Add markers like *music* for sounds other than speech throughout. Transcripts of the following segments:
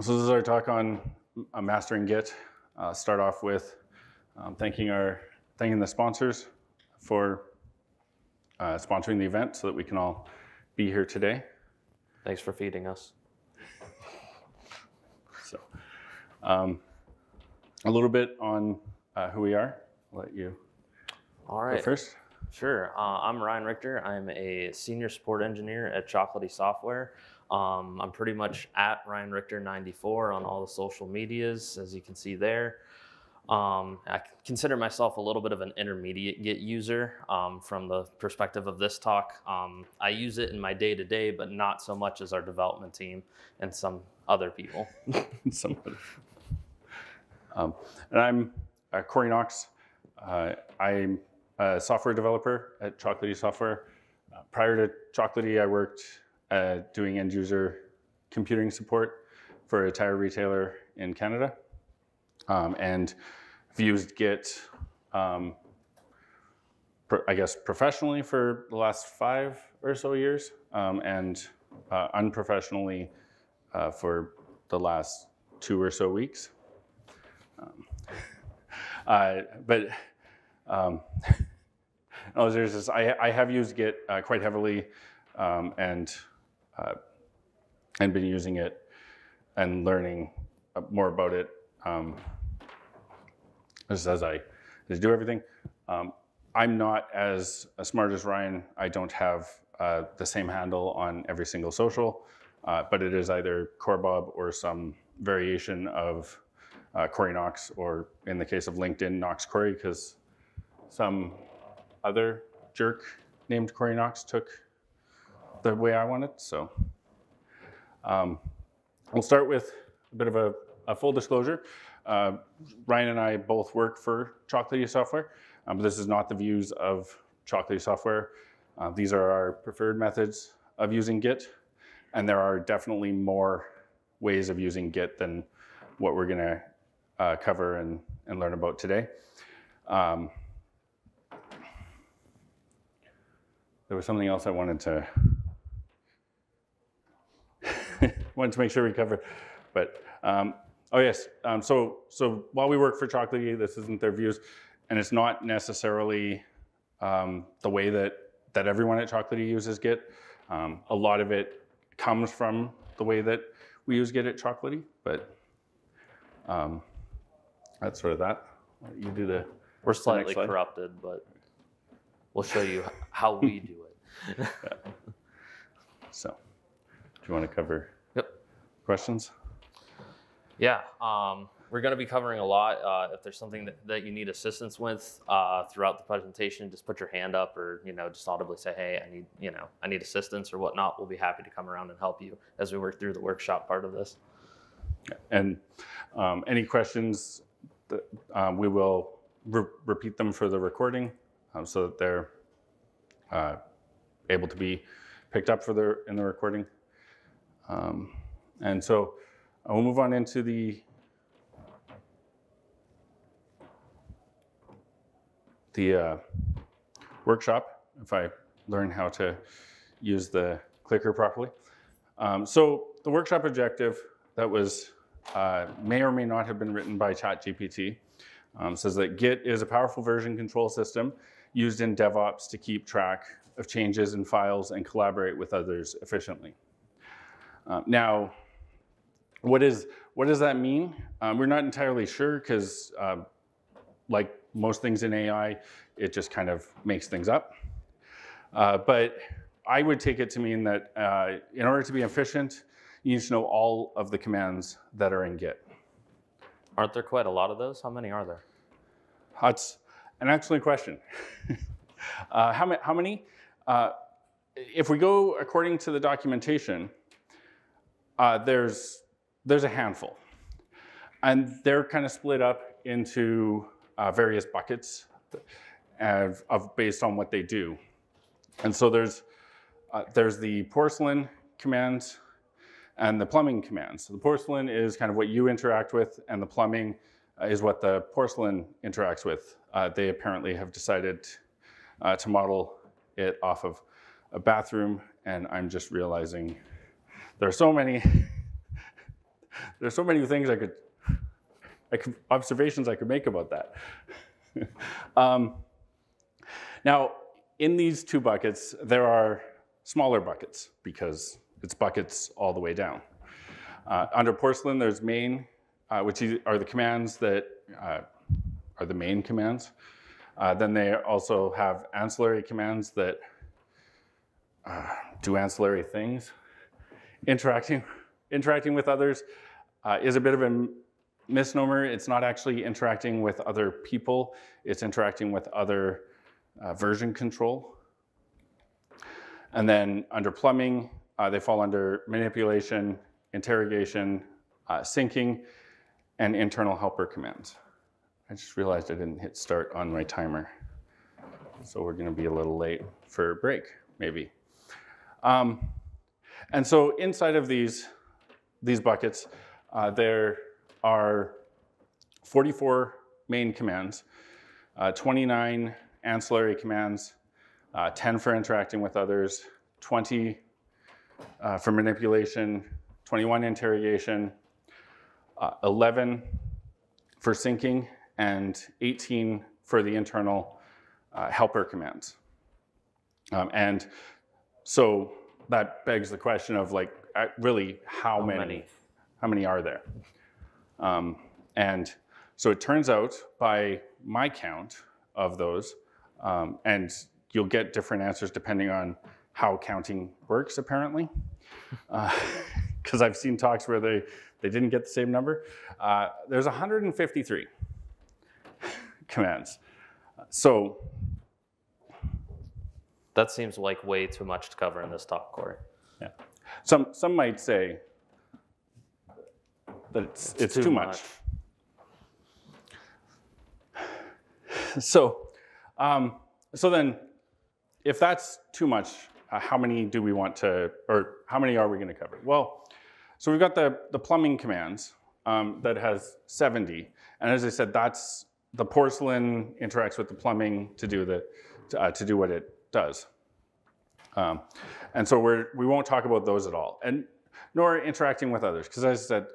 So this is our talk on uh, mastering Git. Uh, start off with um, thanking our thanking the sponsors for uh, sponsoring the event so that we can all be here today. Thanks for feeding us. *laughs* So, um, a little bit on uh, who we are. I'll let you All right. go first. Sure. Uh, I'm Ryan Richter. I'm a senior support engineer at Chocolatey Software. Um, I'm pretty much at Ryan Richter 94 on all the social medias, as you can see there. Um, I consider myself a little bit of an intermediate Git user um, from the perspective of this talk. Um, I use it in my day to day, but not so much as our development team and some other people. *laughs* Somebody. Um, and I'm uh, Cory Knox. Uh, I'm a software developer at Chocolatey Software. Uh, prior to Chocolatey, I worked uh, doing end user computing support for a tire retailer in Canada. Um, and I've used Git, um, I guess, professionally for the last five or so years, um, and uh, unprofessionally uh, for the last two or so weeks. Um, *laughs* uh, but um, no, *laughs* there's this, I, I have used Git uh, quite heavily um, and uh, and been using it and learning uh, more about it um, just as I just do everything. Um, I'm not as smart as Ryan. I don't have uh, the same handle on every single social, uh, but it is either Corebob or some variation of uh, Cory Knox, or in the case of LinkedIn, Knox Cory, because some other jerk named Cory Knox took the way I want it. So um, we'll start with a bit of a, a full disclosure. Uh, Ryan and I both work for Chocolatey Software, um, but this is not the views of Chocolatey Software. Uh, these are our preferred methods of using Git, and there are definitely more ways of using Git than what we're going to uh, cover and, and learn about today. Um, there was something else I wanted to wanted to make sure we covered, but um, oh yes. Um, so so while we work for Chocolatey, this isn't their views, and it's not necessarily um, the way that that everyone at Chocolatey uses Git. Um, a lot of it comes from the way that we use Git at Chocolatey, but um, that's sort of that. You do the We're slightly slide. corrupted, but we'll show you how we do it. *laughs* so. Do you want to cover. Questions? Yeah, um, we're going to be covering a lot. Uh, if there's something that, that you need assistance with uh, throughout the presentation, just put your hand up, or you know, just audibly say, "Hey, I need you know, I need assistance" or whatnot. We'll be happy to come around and help you as we work through the workshop part of this. And um, any questions, that, um, we will re- repeat them for the recording um, so that they're uh, able to be picked up for the in the recording. And so I will move on into the the uh, workshop if I learn how to use the clicker properly. Um, so the workshop objective that was uh, may or may not have been written by ChatGPT um, says that Git is a powerful version control system used in DevOps to keep track of changes in files and collaborate with others efficiently. Uh, now, what is what does that mean? Um, we're not entirely sure because, uh, like most things in AI, it just kind of makes things up. Uh, but I would take it to mean that uh, in order to be efficient, you need to know all of the commands that are in Git. Aren't there quite a lot of those? How many are there? That's an excellent question. *laughs* uh, how, ma- how many? Uh, if we go according to the documentation, uh, there's, there's a handful. And they're kind of split up into uh, various buckets of, of based on what they do. And so there's, uh, there's the porcelain commands and the plumbing commands. So the porcelain is kind of what you interact with, and the plumbing uh, is what the porcelain interacts with. Uh, they apparently have decided uh, to model it off of a bathroom, and I'm just realizing there are so many *laughs* *laughs* there's so many things I could, I could observations I could make about that. *laughs* um, now, in these two buckets, there are smaller buckets because it's buckets all the way down. Uh, under porcelain, there's main, uh, which are the commands that uh, are the main commands. Uh, then they also have ancillary commands that uh, do ancillary things. Interacting, interacting with others uh, is a bit of a misnomer. It's not actually interacting with other people. It's interacting with other uh, version control. And then under plumbing, uh, they fall under manipulation, interrogation, uh, syncing, and internal helper commands. I just realized I didn't hit start on my timer. So we're gonna be a little late for a break, maybe. Um, and so inside of these, these buckets, uh, there are 44 main commands, uh, 29 ancillary commands, uh, 10 for interacting with others, 20 uh, for manipulation, 21 interrogation, uh, 11 for syncing, and 18 for the internal uh, helper commands. Um, and so that begs the question of like, really, how, How many, many? How many are there? Um, and so it turns out, by my count of those, um, and you'll get different answers depending on how counting works, apparently. *laughs* Because I've seen talks where they, they didn't get the same number. Uh, there's 153 *laughs* commands. So That seems like way too much to cover in this talk, Cory. Yeah. Some, some might say that it's, it's, too, much. *sighs* So, um, so then, if that's too much, uh, how many do we want to, or how many are we going to cover? Well, so we've got the, the plumbing commands um, that has 70. And as I said, that's the porcelain interacts with the plumbing to do, the, uh, to do what it does. Um, and so we're, we won't talk about those at all, and nor interacting with others, because as I said,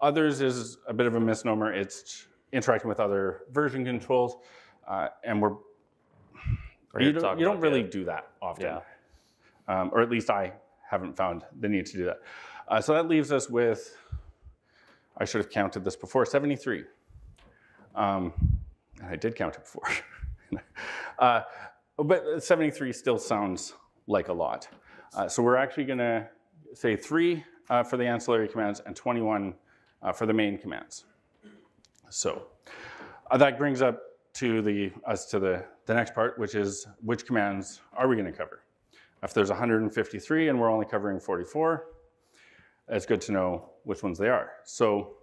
others is a bit of a misnomer. It's interacting with other version controls, uh, and we're We're you don't, you don't really do that often, Yeah. um, or at least I haven't found the need to do that. Uh, so that leaves us with, I should have counted this before, 73. Um, and I did count it before. *laughs* uh, but 73 still sounds like a lot. Uh, so we're actually going to say three uh, for the ancillary commands and 21 uh, for the main commands. So uh, that brings up to the us to the, the next part, which is which commands are we going to cover? If there's 153 and we're only covering 44, it's good to know which ones they are. So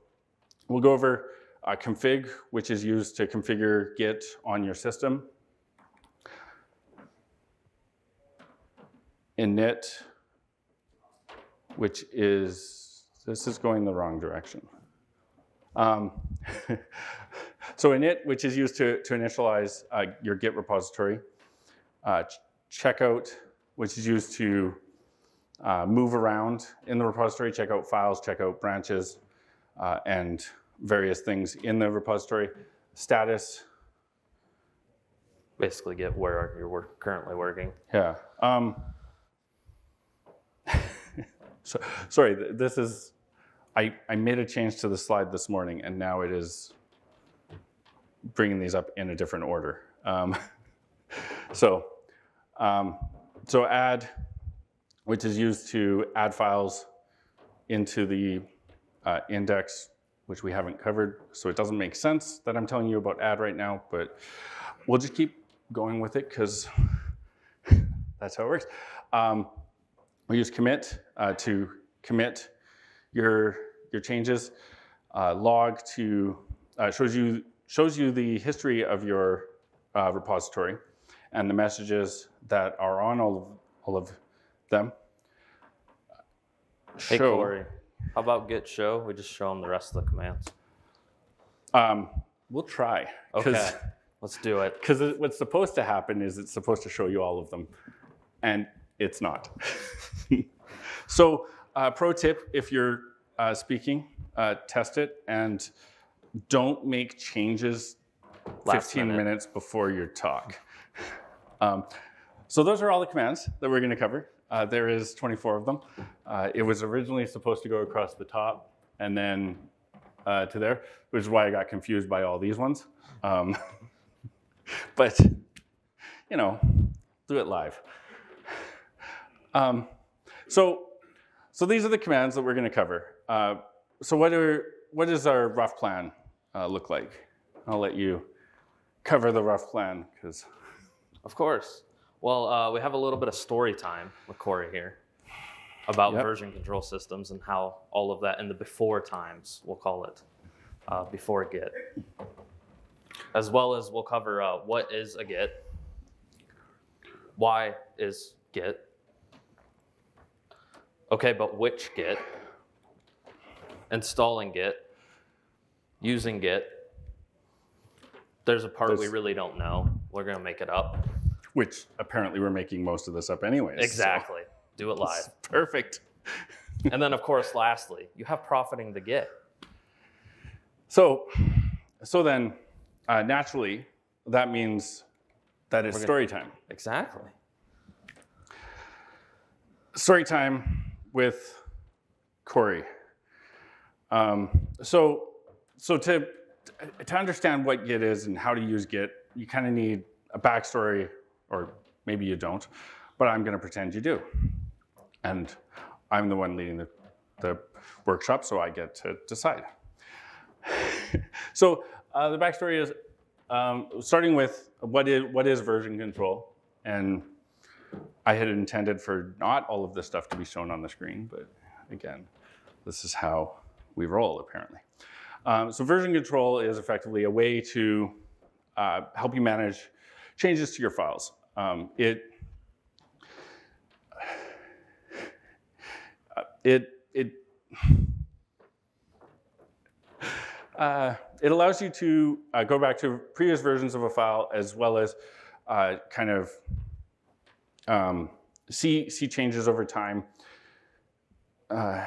we'll go over uh, config, which is used to configure Git on your system. Init, which is, this is going the wrong direction. Um, *laughs* so init, which is used to, to initialize uh, your Git repository. Uh, ch- checkout, which is used to uh, move around in the repository, check out files, check out branches, uh, and various things in the repository. Status, Basically, get where you're work, currently working. Yeah. Um, so, sorry, this is, I, I made a change to the slide this morning and now it is bringing these up in a different order. Um, *laughs* so, um, so add, which is used to add files into the uh, index, which we haven't covered. So it doesn't make sense that I'm telling you about add right now, but we'll just keep going with it because *laughs* that's how it works. Um, we use commit uh, to commit your your changes. Uh, log to uh, shows you shows you the history of your uh, repository and the messages that are on all of all of them. Hey, Show- Cory, how about git show? We just show them the rest of the commands. Um, we'll try. Okay, let's do it. Because what's supposed to happen is it's supposed to show you all of them, and it's not. *laughs* so, uh, pro tip if you're uh, speaking uh, test it, and don't make changes Last 15 minute. minutes before your talk. *laughs* Um, so those are all the commands that we're going to cover. Uh, there is 24 of them. Uh, it was originally supposed to go across the top and then uh, to there, which is why I got confused by all these ones. Um, *laughs* but you know, do it live. Um, so, so these are the commands that we're going to cover. Uh, so what are what does our rough plan uh, look like? I'll let you cover the rough plan because Of course. Well, uh, we have a little bit of story time with Cory here about Yep. version control systems and how all of that in the before times, we'll call it, uh, before Git. As well as we'll cover uh, what is a Git, why is Git, okay, but which Git, installing Git, using Git. There's a part we really don't know. We're going to make it up. which apparently we're making most of this up anyways. so Exactly. Do it live. it's *laughs* perfect. and then, of course, lastly, you have profiting the Git. So, so then uh, naturally that means that it's story time. Exactly. story time with Cory. Um, so, so to to understand what Git is and how to use Git, you kind of need a backstory, or maybe you don't, but I'm going to pretend you do, and I'm the one leading the, the workshop, so I get to decide. *laughs* so uh, the backstory is um, starting with what is what is version control, and I had intended for not all of this stuff to be shown on the screen, but again, this is how we roll apparently. Um, so version control is effectively a way to uh, help you manage changes to your files. Um, it, uh, it, it, uh, it allows you to uh, go back to previous versions of a file as well as uh, kind of um, see see changes over time. Uh,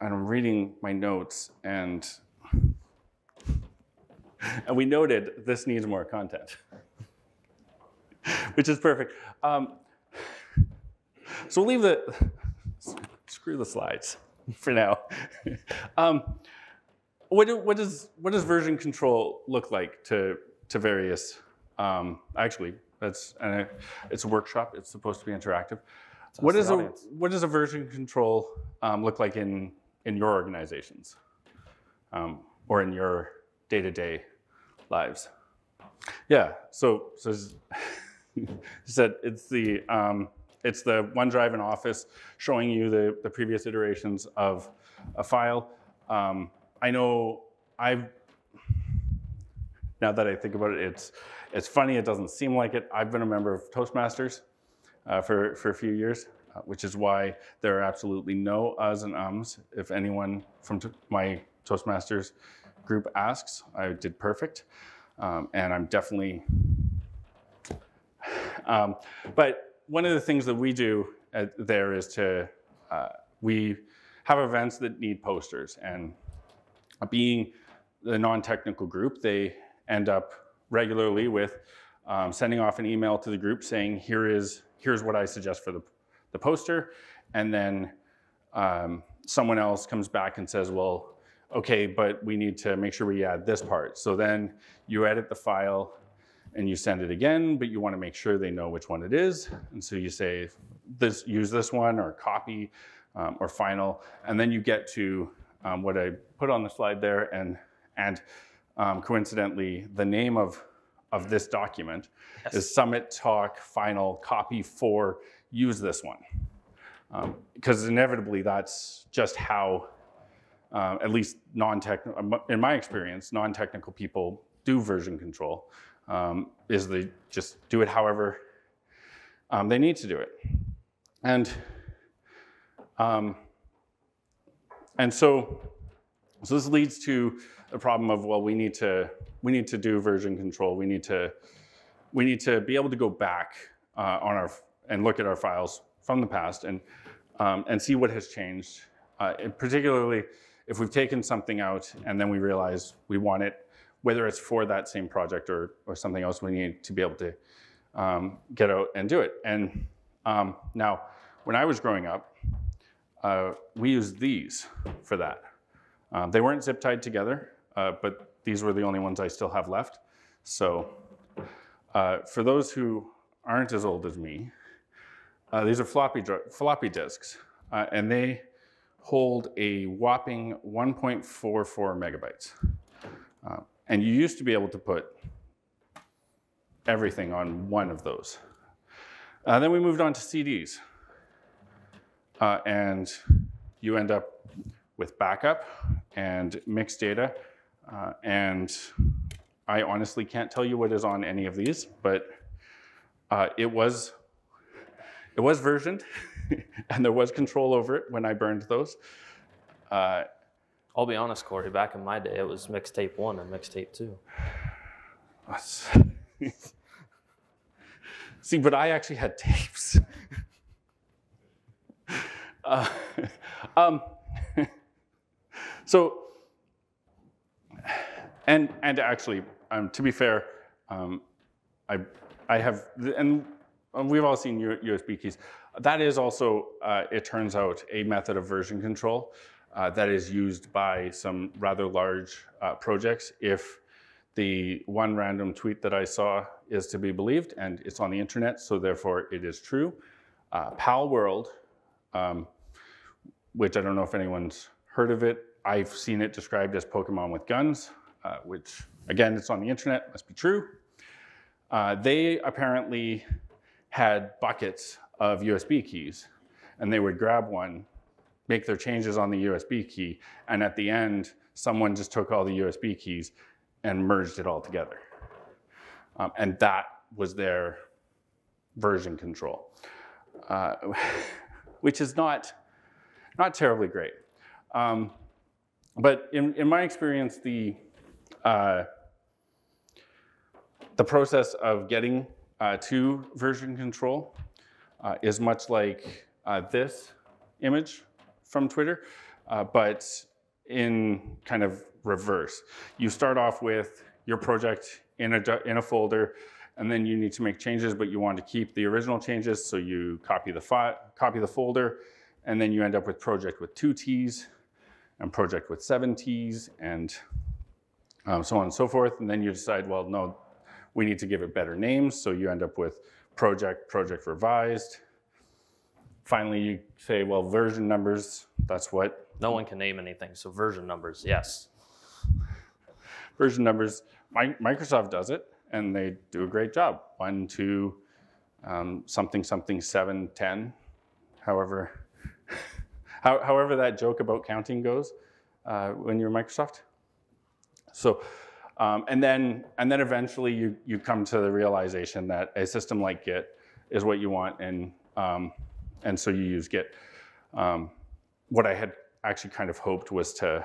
and I'm reading my notes, and and we noted this needs more content, which is perfect. Um, so we'll leave the screw the slides for now. um, what, do, what does what does version control look like to to various? Um, actually, that's and it- it's a workshop. It's supposed to be interactive. What ask a what does a version control um, look like in in your organizations um, or in your day to day lives? Yeah. So so said *laughs* it's the um, it's the OneDrive in Office showing you the the previous iterations of a file. Um, I know I've now that I think about it, it's it's funny. It doesn't seem like it. I've been a member of Toastmasters uh, for for a few years, uh, which is why there are absolutely no uhs and ums. If anyone from my Toastmasters group asks, I did perfect, um, and I'm definitely. Um, but one of the things that we do at, there is to uh, we have events that need posters and being the non-technical group, they end up regularly with um, sending off an email to the group saying, "Here is here's what I suggest for the the poster," and then um, someone else comes back and says, "Well, okay, but we need to make sure we add this part." So then you edit the file and you send it again, but you want to make sure they know which one it is, and so you say, "This use this one," or copy, um, or final, and then you get to um, what I put on the slide there, and and um, coincidentally, the name of of this document Yes. is Summit Talk Final Copy for Use This One, because inevitably that's just how, uh, at least non-technical, in my experience, non-technical people do version control. Um, is they just do it however um, they need to do it, and um, and so so this leads to the problem of well, we need to we need to do version control. We need to we need to be able to go back uh, on our and look at our files from the past and um, and see what has changed. Uh, particularly if we've taken something out and then we realize we want it, whether it's for that same project or, or something else, we need to be able to um, get out and do it. And um, now, when I was growing up, uh, we used these for that. Um, they weren't zip tied together, uh, but these were the only ones I still have left. So uh, for those who aren't as old as me, uh, these are floppy, floppy disks, uh, and they hold a whopping 1.44 megabytes. Uh, and you used to be able to put everything on one of those. Uh, then we moved on to CDs. And you end up with backup and mixed data. Uh, and I honestly can't tell you what is on any of these, but uh, it was it was versioned, *laughs* and there was control over it when I burned those. Uh, I'll be honest, Cory. Back in my day, it was mixtape one and mixtape two. *sighs* See, but I actually had tapes. *laughs* Uh, *laughs* um, so, and and actually, um, to be fair, um, I I have and we've all seen USB keys. That is also, uh, it turns out, a method of version control uh, that is used by some rather large uh, projects if the one random tweet that I saw is to be believed, and it's on the internet, so therefore it is true. Uh, Palworld, um, which I don't know if anyone's heard of it. I've seen it described as Pokemon with guns, uh, which again, it's on the internet, must be true. Uh, they apparently had buckets of USB keys, and they would grab one, make their changes on the USB key, and at the end, someone just took all the USB keys and merged it all together. Um, and that was their version control, uh, *laughs* which is not, not terribly great. Um, but in, in my experience, the, uh, the process of getting uh, to version control uh, is much like uh, this image from Twitter, uh, but in kind of reverse. You start off with your project in a, in a folder, and then you need to make changes, but you want to keep the original changes, so you copy the copy the folder, and then you end up with project with two T's, and project with seven T's, and um, so on and so forth. And then you decide, well, no, we need to give it better names, so you end up with project, project revised. Finally, you say, well, version numbers, that's what No one can name anything, so version numbers, yes. version numbers. Mi- Microsoft does it, and they do a great job. One, two, um, something, something, seven, ten. However, *laughs* how, however that joke about counting goes uh, when you're Microsoft. So, um, and then and then eventually you you come to the realization that a system like Git is what you want, and um, and so you use Git. Um, what I had actually kind of hoped was to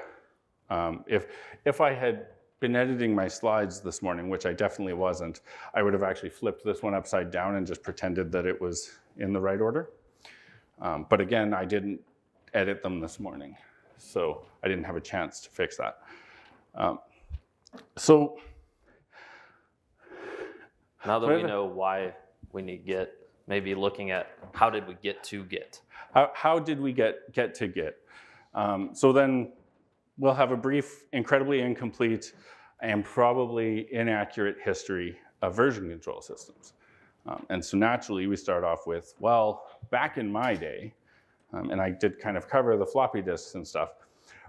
um, if if I had been editing my slides this morning, which I definitely wasn't, I would have actually flipped this one upside down and just pretended that it was in the right order. Um, but again, I didn't edit them this morning, so I didn't have a chance to fix that. So Now that we know why we need Git, maybe looking at how did we get to Git? how, how did we get, get to Git? Um, so then we'll have a brief, incredibly incomplete, and probably inaccurate history of version control systems. Um, and so naturally, we start off with, well, back in my day, um, and I did kind of cover the floppy disks and stuff,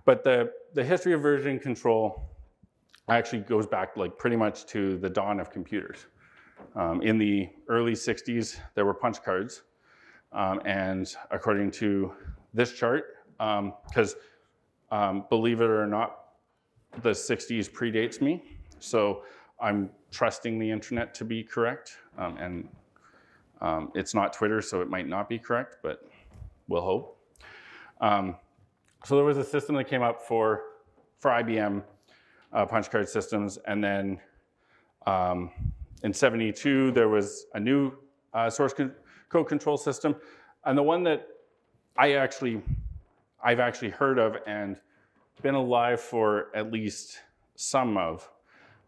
but the, the history of version control actually goes back like pretty much to the dawn of computers. Um, in the early 60s, there were punch cards. Um, and according to this chart, because um, believe it or not, the 60s predates me. So I'm trusting the internet to be correct. Um, and um, it's not Twitter, so it might not be correct, but we'll hope. Um, so there was a system that came up for, for IBM uh, punch card systems. And then um, in 72, there was a new uh, source con- code control system. And the one that I actually, I've actually heard of and been alive for at least some of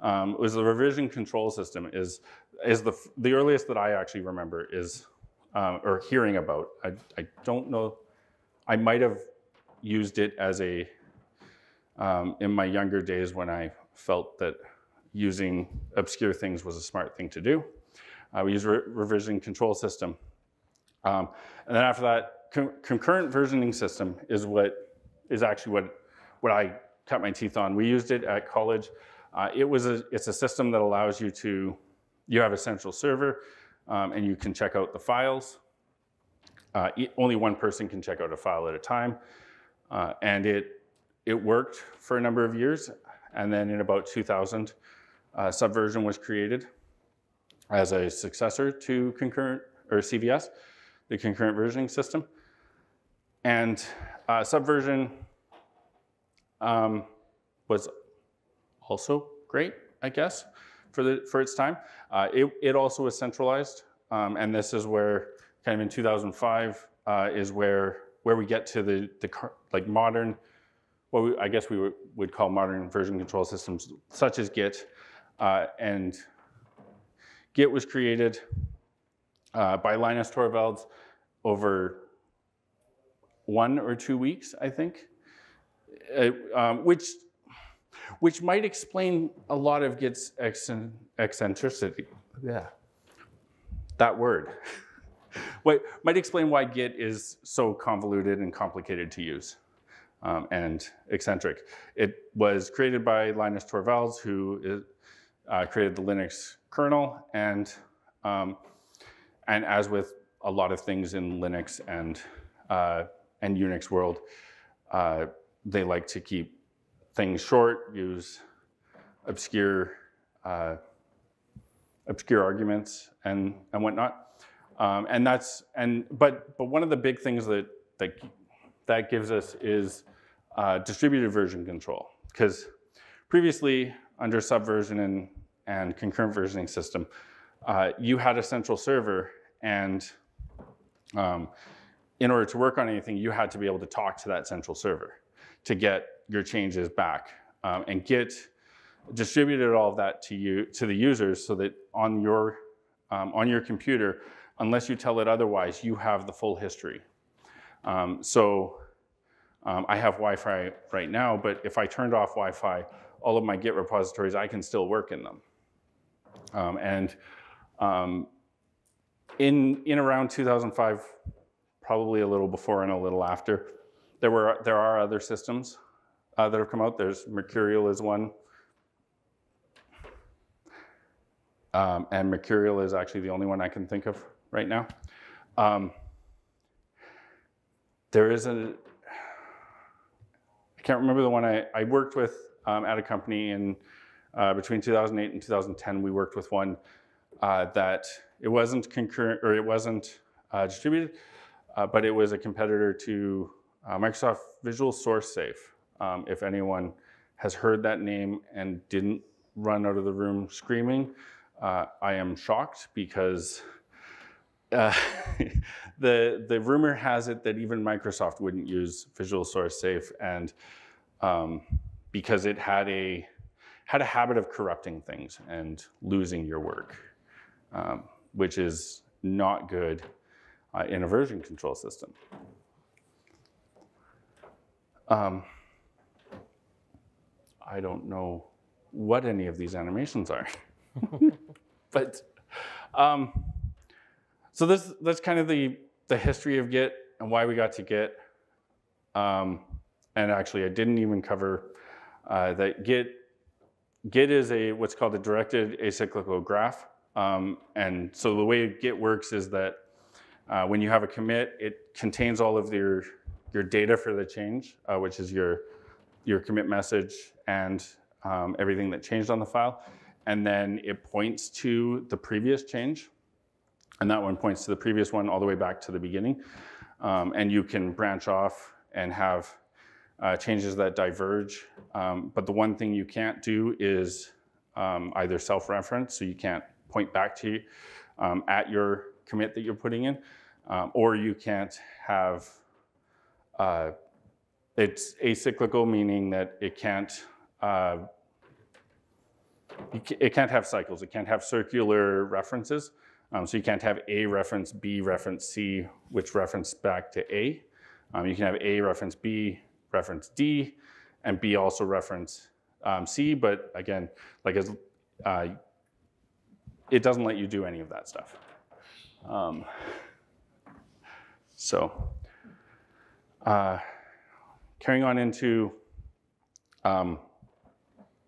um, was the revision control system is is the the earliest that I actually remember is um, or hearing about. I, I don't know. I might have used it as a um, in my younger days when I felt that using obscure things was a smart thing to do. Uh, we use re- revision control system. Um, and then after that, con- concurrent versioning system is what is actually what, what I cut my teeth on. We used it at college. Uh, it was a, it's a system that allows you to, you have a central server um, and you can check out the files. Uh, only one person can check out a file at a time. Uh, and it, it worked for a number of years. And then in about 2000, uh, Subversion was created as a successor to concurrent or CVS, the concurrent versioning system. And uh, Subversion um, was also great, I guess, for the for its time. Uh, it, it also was centralized, um, and this is where kind of in 2005 uh, is where where we get to the the like modern, what we, I guess we would, would call modern version control systems, such as Git, uh, and Git was created uh, by Linus Torvalds over one or two weeks, I think, uh, um, which which might explain a lot of Git's eccentricity. Yeah, that word. *laughs* What might explain why Git is so convoluted and complicated to use um, and eccentric. It was created by Linus Torvalds, who is, uh, created the Linux kernel, and um, and as with a lot of things in Linux and uh, and Unix world, uh, they like to keep things short, use obscure uh, obscure arguments and and whatnot. Um, and that's and but but one of the big things that that that gives us is uh, distributed version control because previously under subversion and and concurrent versioning system, uh, you had a central server and um, in order to work on anything, you had to be able to talk to that central server to get your changes back um, and Git distributed all of that to you to the users so that on your um, on your computer, unless you tell it otherwise, you have the full history. Um, so um, I have Wi-Fi right now, but if I turned off Wi-Fi, all of my Git repositories, I can still work in them. Um, and um, in in around 2005, probably a little before and a little after, there were there are other systems uh, that have come out. There's Mercurial is one, um, and Mercurial is actually the only one I can think of right now. There is a I can't remember the one I, I worked with um, at a company in uh, between 2008 and 2010. We worked with one uh, that it wasn't concurrent or it wasn't uh, distributed, uh, but it was a competitor to uh, Microsoft Visual SourceSafe. Um, if anyone has heard that name and didn't run out of the room screaming, uh, I am shocked because uh, *laughs* the the rumor has it that even Microsoft wouldn't use Visual SourceSafe, and um, because it had a had a habit of corrupting things and losing your work, um, which is not good uh, in a version control system. Um, I don't know what any of these animations are, *laughs* but um, so this that's kind of the the history of Git and why we got to Git. Um, and actually, I didn't even cover uh, that Git. Git is a what's called a directed acyclical graph. Um, and so the way Git works is that uh, when you have a commit, it contains all of your your data for the change, uh, which is your your commit message and um, everything that changed on the file, and then it points to the previous change, and that one points to the previous one all the way back to the beginning, um, and you can branch off and have uh, changes that diverge. Um, but the one thing you can't do is um, either self-reference, so you can't point back to um, at your commit that you're putting in, um, or you can't have uh, it's acyclical, meaning that it can't uh, it can't have cycles. It can't have circular references. Um, so you can't have A reference B reference C, which reference back to A. Um, you can have A reference B reference D, and B also reference um, C. But again, like as uh, it doesn't let you do any of that stuff. Um, so uh, carrying on into, um,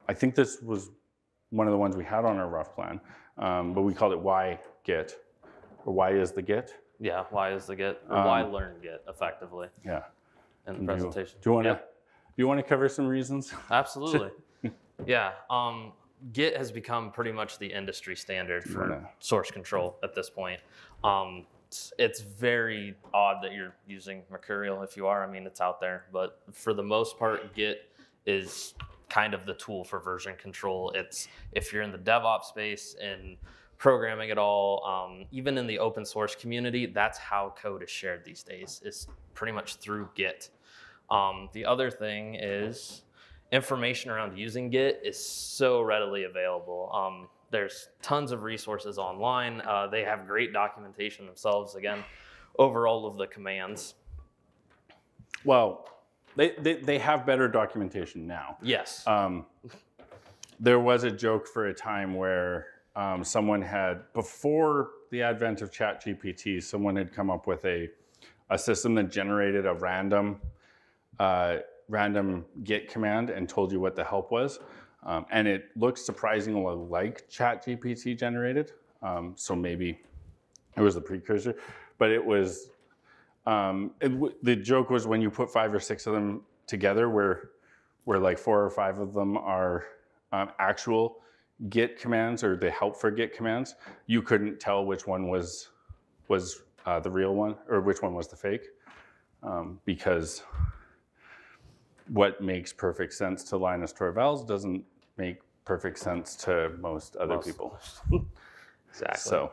I think this was one of the ones we had on our rough plan, um, but we called it why Git, or why is the Git? Yeah, why is the Git, or why Um, learn Git effectively Yeah. in the presentation. Do you want to? Do you want to cover some reasons? Absolutely. *laughs* yeah. Um, Git has become pretty much the industry standard for source control at this point. Um, it's, it's very odd that you're using Mercurial. If you are, I mean, it's out there. But for the most part, Git is kind of the tool for version control. It's if you're in the DevOps space and programming at all, um, even in the open source community, that's how code is shared these days. Is pretty much through Git. Um, the other thing is information around using Git is so readily available. Um, there's tons of resources online. Uh, they have great documentation themselves, again, over all of the commands. Well, they, they, they have better documentation now. Yes. Um, there was a joke for a time where um, someone had, before the advent of ChatGPT, someone had come up with a, a system that generated a random, uh, random Git command and told you what the help was. Um, and it looks surprisingly like ChatGPT generated. Um, so maybe it was the precursor, but it was um, it the joke was when you put five or six of them together, where where like four or five of them are um, actual Git commands or the help for Git commands, you couldn't tell which one was was uh, the real one or which one was the fake, um, because what makes perfect sense to Linus Torvalds doesn't make perfect sense to most other Most. people. *laughs* exactly. So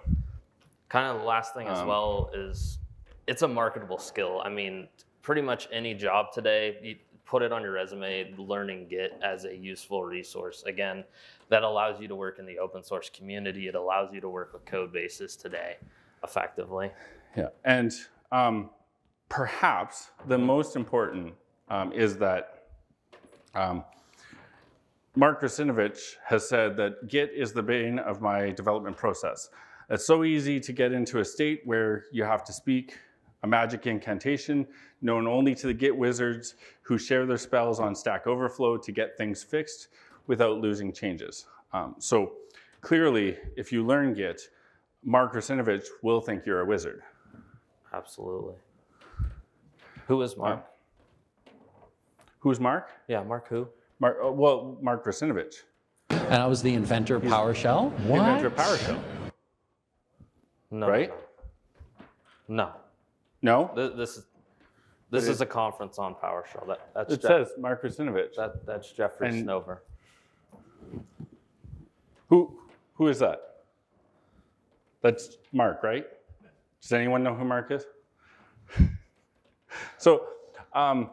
kind of the last thing as Um, well is it's a marketable skill. I mean, pretty much any job today, you put it on your resume, learning Git as a useful resource. Again, that allows you to work in the open source community. It allows you to work with code bases today effectively. Yeah, and um, perhaps the most important um, is that um, Mark Russinovich has said that Git is the bane of my development process. It's so easy to get into a state where you have to speak a magic incantation known only to the Git wizards who share their spells on Stack Overflow to get things fixed without losing changes. Um, so clearly, if you learn Git, Mark Russinovich will think you're a wizard. Absolutely. Who is Mark? Who's Mark? Yeah, Mark who? Mark uh, well, Mark Russinovich, And I was the inventor of PowerShell. the inventor of PowerShell, No. right? No. No, Th- This is this is a conference on PowerShell. That that's it Jeff- says Mark Russinovich. that that's Jeffrey And- Snover. Who who is that? That's Mark, right? Does anyone know who Mark is? *laughs* so, um,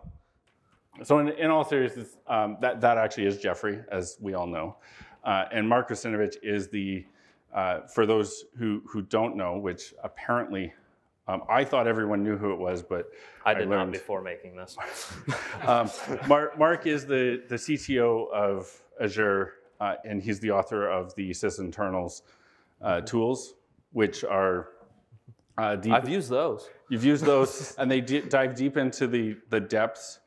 so in, in all seriousness, um, that that actually is Jeffrey, as we all know, uh, and Mark Russinovich is the. Uh, for those who who don't know, which apparently. Um, I thought everyone knew who it was, but I did not before making this. *laughs* um, Mark, Mark is the, the CTO of Azure, uh, and he's the author of the sysinternals uh, tools, which are uh, deep. I've used those. You've used those, *laughs* and they di- dive deep into the, the depths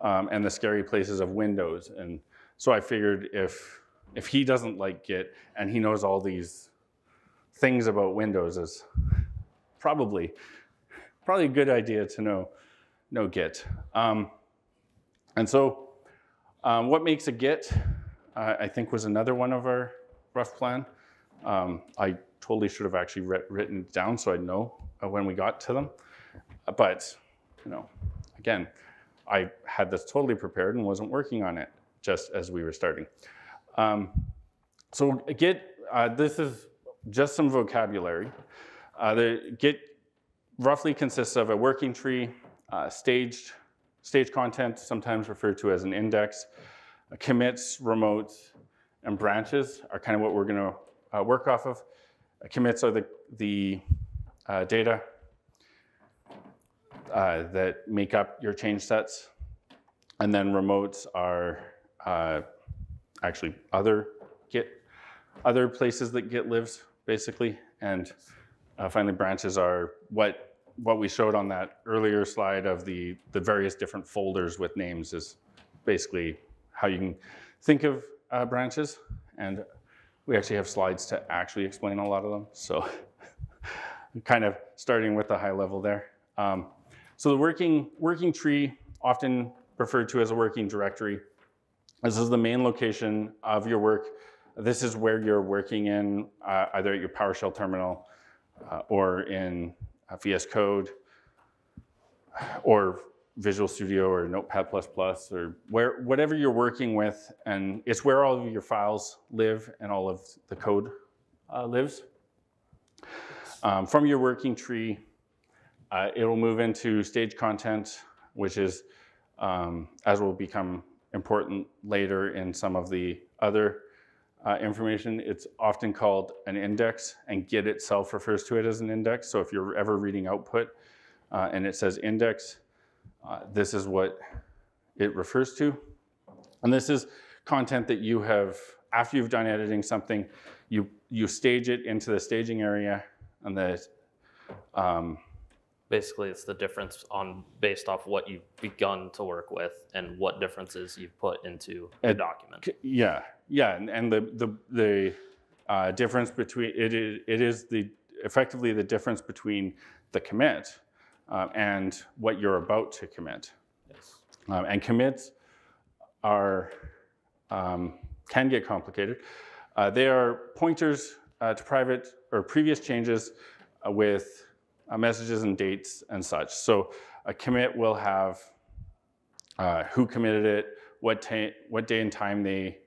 um, and the scary places of Windows. And so I figured if if he doesn't like Git and he knows all these things about Windows, is probably probably a good idea to know know Git. Um, and so, um, what makes a Git? Uh, I think was another one of our rough plan. Um, I totally should have actually writ- written it down so I'd know uh, when we got to them. But, you know, again, I had this totally prepared and wasn't working on it just as we were starting. Um, so Git, uh, this is just some vocabulary. Uh, the Git roughly consists of a working tree, uh, staged stage content, sometimes referred to as an index. Uh, commits, remotes, and branches are kind of what we're going to uh, work off of. Uh, commits are the, the uh, data that make up your change sets. And then remotes are actually other Git, other places that Git lives, basically. And uh, finally, branches are what what we showed on that earlier slide of the the various different folders with names is basically how you can think of uh, branches. And we actually have slides to actually explain a lot of them. So *laughs* kind of starting with the high level there. Um, so the working, working tree, often referred to as a working directory, this is the main location of your work. This is where you're working in, uh, either at your PowerShell terminal uh, or in uh, VS Code or Visual Studio or Notepad++ or where, whatever you're working with. And it's where all of your files live and all of the code uh, lives. Um, from your working tree, uh, it'll move into stage content, which is, um, as will become important later in some of the other uh, information, it's often called an index, and Git itself refers to it as an index. So if you're ever reading output uh, and it says index, uh, this is what it refers to. And this is content that you have, after you've done editing something, you, you stage it into the staging area, and the um, Basically, it's the difference on based off what you've begun to work with and what differences you've put into the document. Yeah, yeah, and, and the the the uh, difference between it is it is the effectively the difference between the commit uh, and what you're about to commit. Yes. Um, and commits are um, can get complicated. Uh, they are pointers uh, to private or previous changes uh, with uh, messages and dates and such. So a commit will have uh, who committed it, what, what day and time they.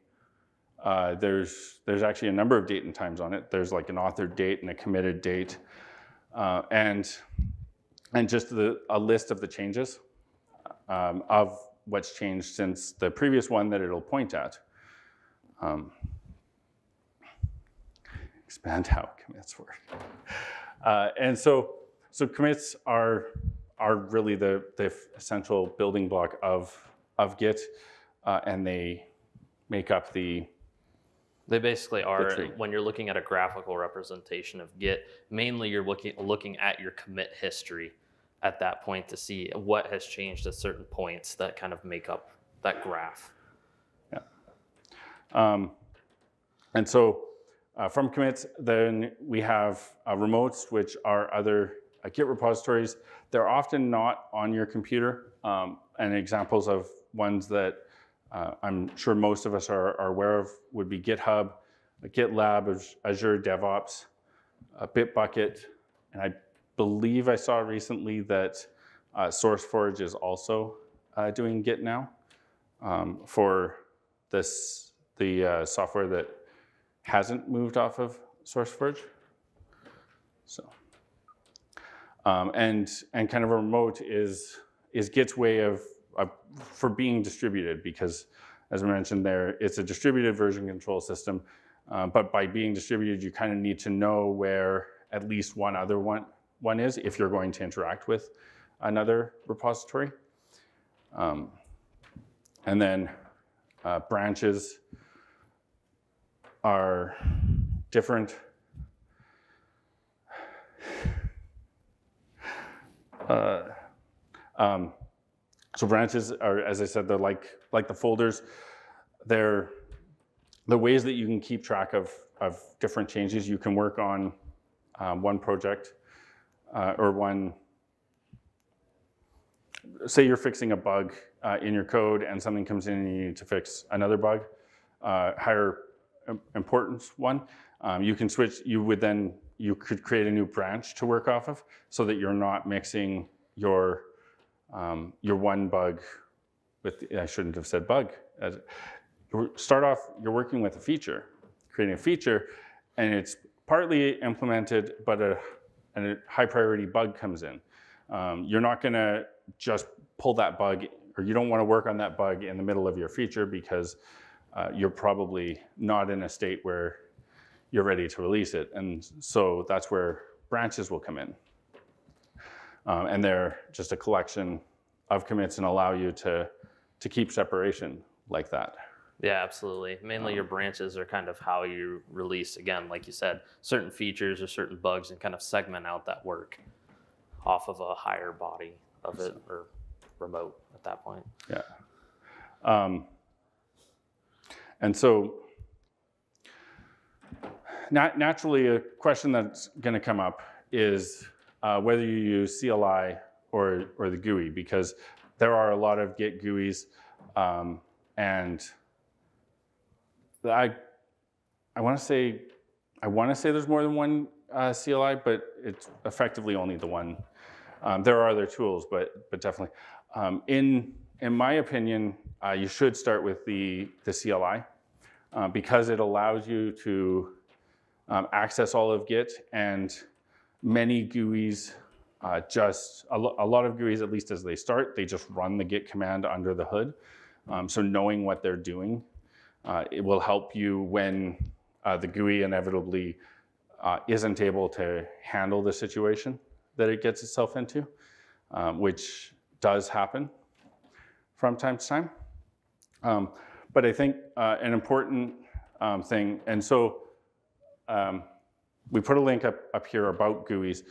Uh, there's there's actually a number of date and times on it. There's like an authored date and a committed date, uh, and and just the, a list of the changes um, of what's changed since the previous one that it'll point at. Um, expand how commits work. Uh, and so, so commits are are really the, the essential building block of of Git, uh, and they make up the They basically are when you're looking at a graphical representation of Git. Mainly, you're looking looking at your commit history at that point to see what has changed at certain points that kind of make up that graph. Yeah. Um, and so uh, from commits, then we have uh, remotes, which are other uh, Git repositories. They're often not on your computer. Um, and examples of ones that uh, I'm sure most of us are, are aware of would be GitHub, GitLab, Azure DevOps, uh, Bitbucket, and I believe I saw recently that uh, SourceForge is also uh, doing Git now um, for this the uh, software that hasn't moved off of SourceForge. So, um, and and kind of a remote is is Git's way of, of for being distributed because, as I mentioned there, it's a distributed version control system. Uh, but by being distributed, you kind of need to know where at least one other one one is if you're going to interact with another repository. Um, and then uh, branches are different. Uh, um, so branches are, as I said, they're like like the folders. They're the ways that you can keep track of of different changes. You can work on um, one project uh, or one. Say you're fixing a bug uh, in your code, and something comes in and you need to fix another bug, uh, higher importance one. Um, you can switch. You would then you could create a new branch to work off of, so that you're not mixing your um, your one bug with. I shouldn't have said bug. As, start off, you're working with a feature, creating a feature, and it's partly implemented, but a, a high priority bug comes in. Um, you're not going to just pull that bug or you don't want to work on that bug in the middle of your feature because uh, you're probably not in a state where you're ready to release it. And so that's where branches will come in. Um, and they're just a collection of commits and allow you to, to keep separation like that. Yeah, absolutely. Mainly your branches are kind of how you release, again, like you said, certain features or certain bugs and kind of segment out that work off of a higher body of it or remote at that point. Yeah. Um, and so nat- naturally, a question that's going to come up is uh, whether you use CLI or, or the GUI, because there are a lot of Git GUIs, um, and I, I want to say, I want to say there's more than one uh, CLI, but it's effectively only the one. Um, there are other tools, but but definitely, um, in in my opinion, uh, you should start with the the CLI uh, because it allows you to um, access all of Git and many GUIs uh, just, a, lo- a, lot of GUIs, at least as they start, they just run the Git command under the hood. Um, so knowing what they're doing, uh, it will help you when uh, the GUI inevitably uh, isn't able to handle the situation that it gets itself into, um, which does happen from time to time. But I think uh, an important um, thing, and so um, we put a link up, up here about GUIs.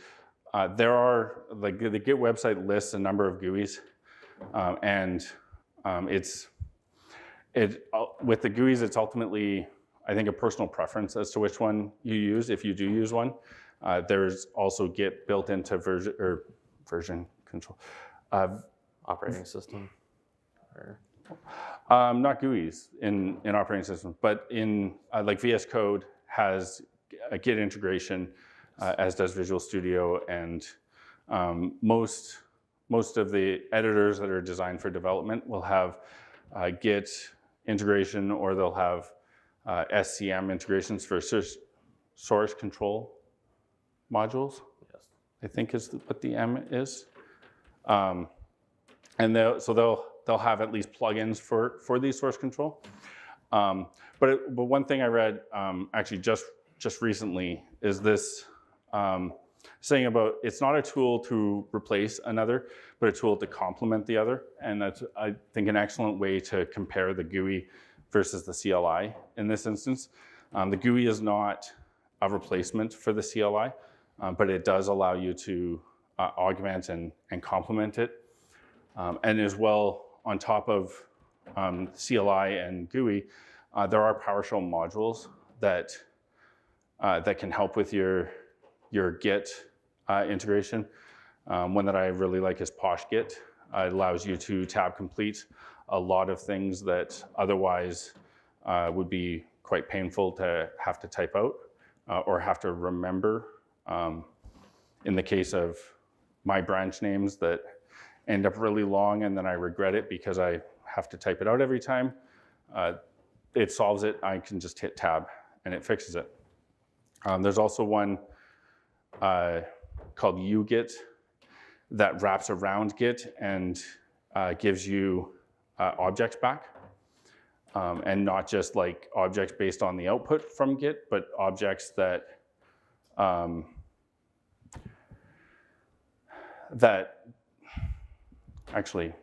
Uh, there are, like the Git website lists a number of GUIs, um, and it's, it, uh, with the GUIs, it's ultimately, I think, a personal preference as to which one you use, if you do use one. Uh, there's also Git built into version, or version control. Uh, Operating system? Or? Um, not GUIs in, in operating systems, but in uh, like VS Code has a Git integration, uh, as does Visual Studio, and um, most most of the editors that are designed for development will have uh, Git integration, or they'll have uh, SCM integrations for source control modules. Yes. I think is what the M is, um, and they'll, so they'll they'll have at least plugins for for these source control. Um, but it, but one thing I read um, actually just just recently is this um, saying about it's not a tool to replace another, but a tool to complement the other, and that's I think an excellent way to compare the GUI versus the CLI in this instance. Um, the GUI is not a replacement for the CLI, um, but it does allow you to uh, augment and, and complement it. Um, and as well, on top of um, CLI and GUI, uh, there are PowerShell modules that uh, that can help with your your Git uh, integration. Um, one that I really like is PoshGit. Uh, it allows you to tab complete a lot of things that otherwise uh, would be quite painful to have to type out uh, or have to remember. Um, in the case of my branch names that end up really long and then I regret it because I have to type it out every time. Uh, it solves it. I can just hit tab and it fixes it. Um, there's also one uh, called uGit that wraps around Git and uh, gives you uh, objects back. Um, and not just like objects based on the output from Git, but objects that um, that actually,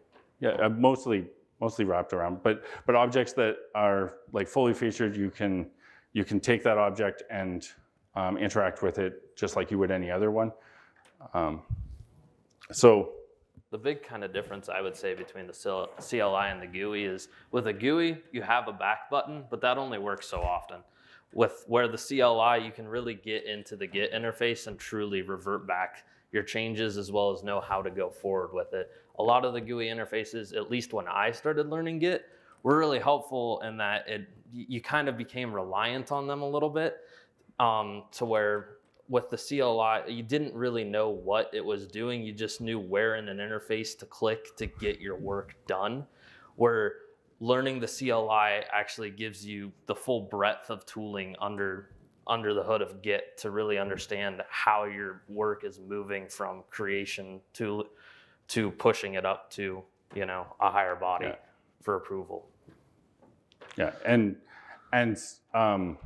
yeah, uh, mostly mostly wrapped around, but but objects that are like fully featured, you can you can take that object and um, interact with it just like you would any other one. Um, so the big kind of difference I would say between the CLI and the GUI is with a GUI, you have a back button, but that only works so often. With where the CLI, you can really get into the Git interface and truly revert back your changes as well as know how to go forward with it. A lot of the GUI interfaces, at least when I started learning Git, were really helpful in that it you kind of became reliant on them a little bit um, to where with the CLI, you didn't really know what it was doing. You just knew where in an interface to click to get your work done. Where learning the CLI actually gives you the full breadth of tooling under under the hood of Git to really understand how your work is moving from creation to to pushing it up to you know, a higher body Yeah. for approval. Yeah, and and um,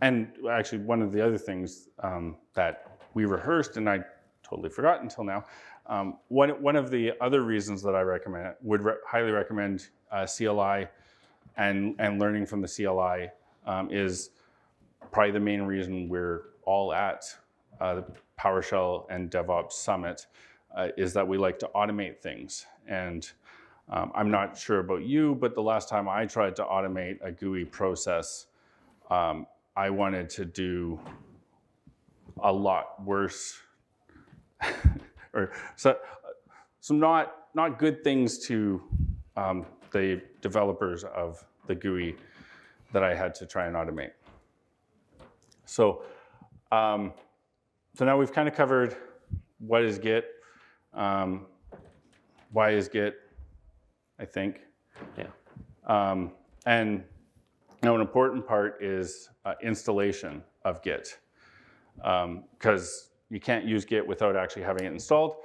and actually one of the other things um, that we rehearsed and I totally forgot until now. Um, one one of the other reasons that I recommend would re- highly recommend uh, CLI and and learning from the CLI um, is probably the main reason we're all at uh, the PowerShell and DevOps Summit uh, is that we like to automate things and um, I'm not sure about you, but the last time I tried to automate a GUI process, um, I wanted to do a lot worse, *laughs* or so, some not not good things to um, the developers of the GUI that I had to try and automate. So, um, so now we've kind of covered what is Git, um, why is Git, I think. Yeah. Um, and now an important part is uh, installation of Git, because you can't use Git without actually having it installed.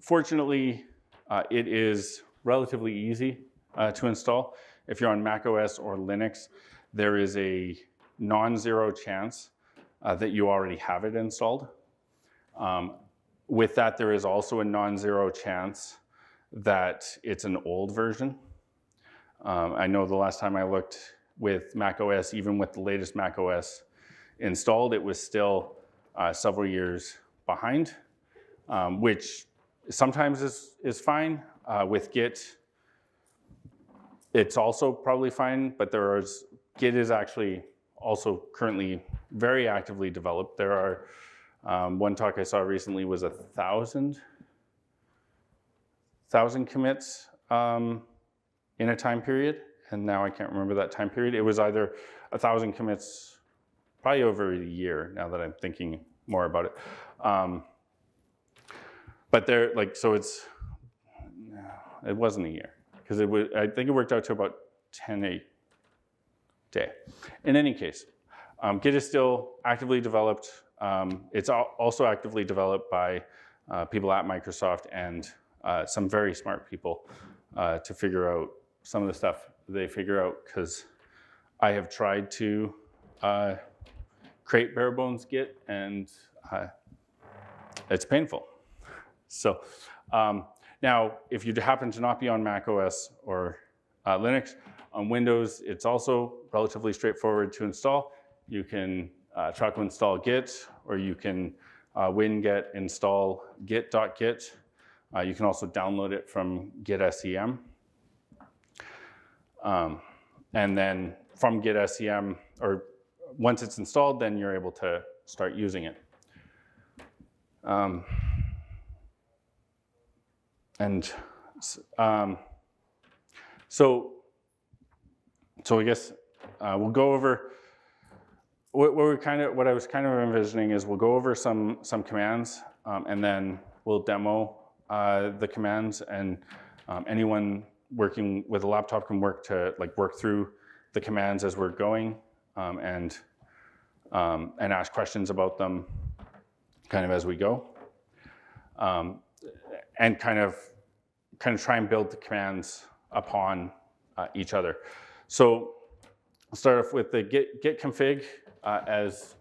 Fortunately, uh, it is relatively easy uh, to install. If you're on Mac OS or Linux, there is a non-zero chance uh, that you already have it installed. Um, with that, there is also a non-zero chance that it's an old version. Um, I know the last time I looked with Mac OS, even with the latest Mac OS installed, it was still uh, several years behind, um, which sometimes is, is fine. Uh, with Git, it's also probably fine, but there is, Git is actually also currently very actively developed. There are, um, one talk I saw recently was a thousand thousand commits um, in a time period, and now I can't remember that time period. It was either a thousand commits, probably over a year. Now that I'm thinking more about it, um, but there, like, so it's it wasn't a year because it was. I think it worked out to about ten a day. In any case, um, Git is still actively developed. Um, it's also actively developed by uh, people at Microsoft and uh, some very smart people uh, to figure out some of the stuff they figure out because I have tried to uh, create bare bones Git and uh, it's painful. So um, now, if you happen to not be on Mac OS or uh, Linux, on Windows, it's also relatively straightforward to install. You can uh, install Git, or you can uh, winget install git.git. Uh, you can also download it from git-scm. Um, and then from git-scm, or once it's installed, then you're able to start using it. Um, and um, so, so I guess uh, we'll go over what, what we kind of what I was kind of envisioning is we'll go over some some commands um, and then we'll demo uh, the commands and um, anyone working with a laptop can work to like work through the commands as we're going um, and um, and ask questions about them kind of as we go um, and kind of kind of try and build the commands upon uh, each other. So I'll start off with the git, git config uh, as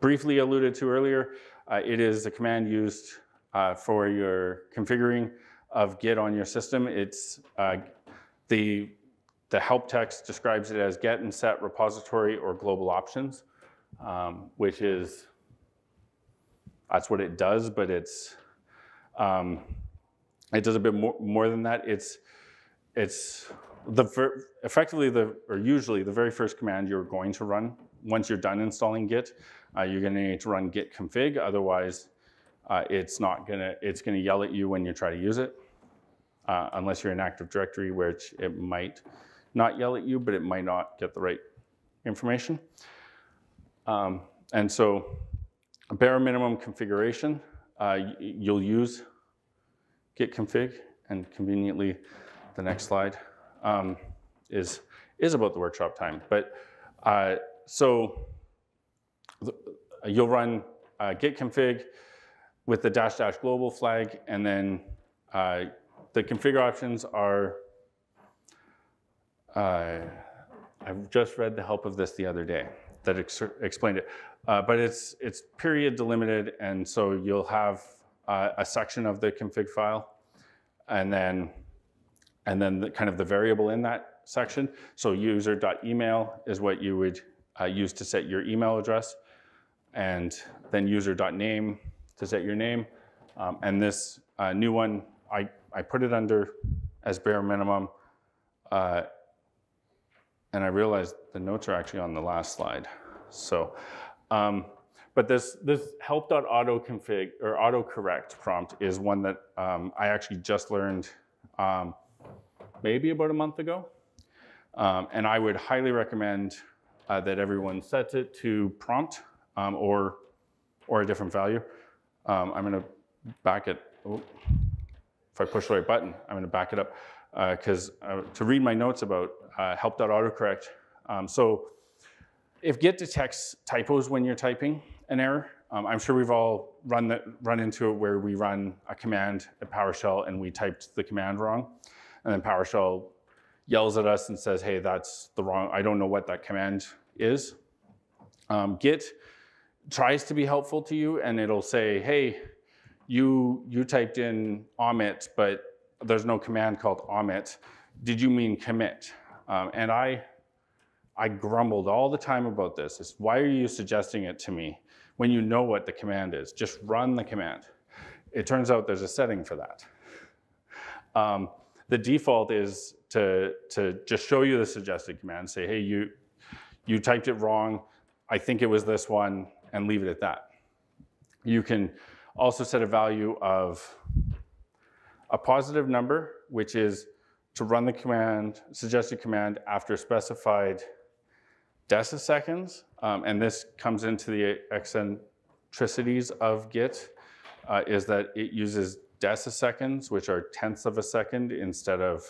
briefly alluded to earlier. Uh, it is a command used uh, for your configuring of Git on your system. It's uh, the the help text describes it as get and set repository or global options, um, which is that's what it does, but it's um, it does a bit more, more than that. It's it's the effectively the or usually the very first command you're going to run once you're done installing Git. Uh, you're going to need to run git config, otherwise uh, it's not gonna it's gonna yell at you when you try to use it, uh, unless you're in Active Directory, which it might not yell at you, but it might not get the right information. Um, and so, a bare minimum configuration, uh, you'll use git config, and conveniently, the next slide um, is is about the workshop time. But uh, so th- you'll run uh, git config with the dash dash global flag, and then uh, the configure options are, uh, I've just read the help of this the other day that ex- explained it. Uh, but it's, it's period delimited, and so you'll have uh, a section of the config file, and then, and then the, kind of the variable in that section. So user.email is what you would uh, use to set your email address, and then user.name to set your name. Um, and this uh, new one, I, I put it under as bare minimum. Uh, and I realized the notes are actually on the last slide. So, um, but this, this help.autoconfig or autocorrect prompt is one that um, I actually just learned um, maybe about a month ago. Um, and I would highly recommend uh, that everyone sets it to prompt um, or, or a different value. Um, I'm gonna back it, oh, if I push the right button, I'm gonna back it up because uh, uh, to read my notes about uh, help.autocorrect. Um, so if Git detects typos when you're typing an error, um, I'm sure we've all run, the, run into it where we run a command at PowerShell and we typed the command wrong. And then PowerShell yells at us and says, hey, that's the wrong, I don't know what that command is. Um, Git tries to be helpful to you and it'll say, hey, you, you typed in omit, but there's no command called omit. Did you mean commit? Um, and I, I grumbled all the time about this. It's, why are you suggesting it to me when you know what the command is? Just run the command. It turns out there's a setting for that. Um, the default is to, to just show you the suggested command, say, hey, you, you typed it wrong. I think it was this one, and leave it at that. You can also set a value of a positive number, which is to run the command, suggested command after specified deciseconds. Um, and this comes into the eccentricities of Git, uh, is that it uses deciseconds, which are tenths of a second instead of,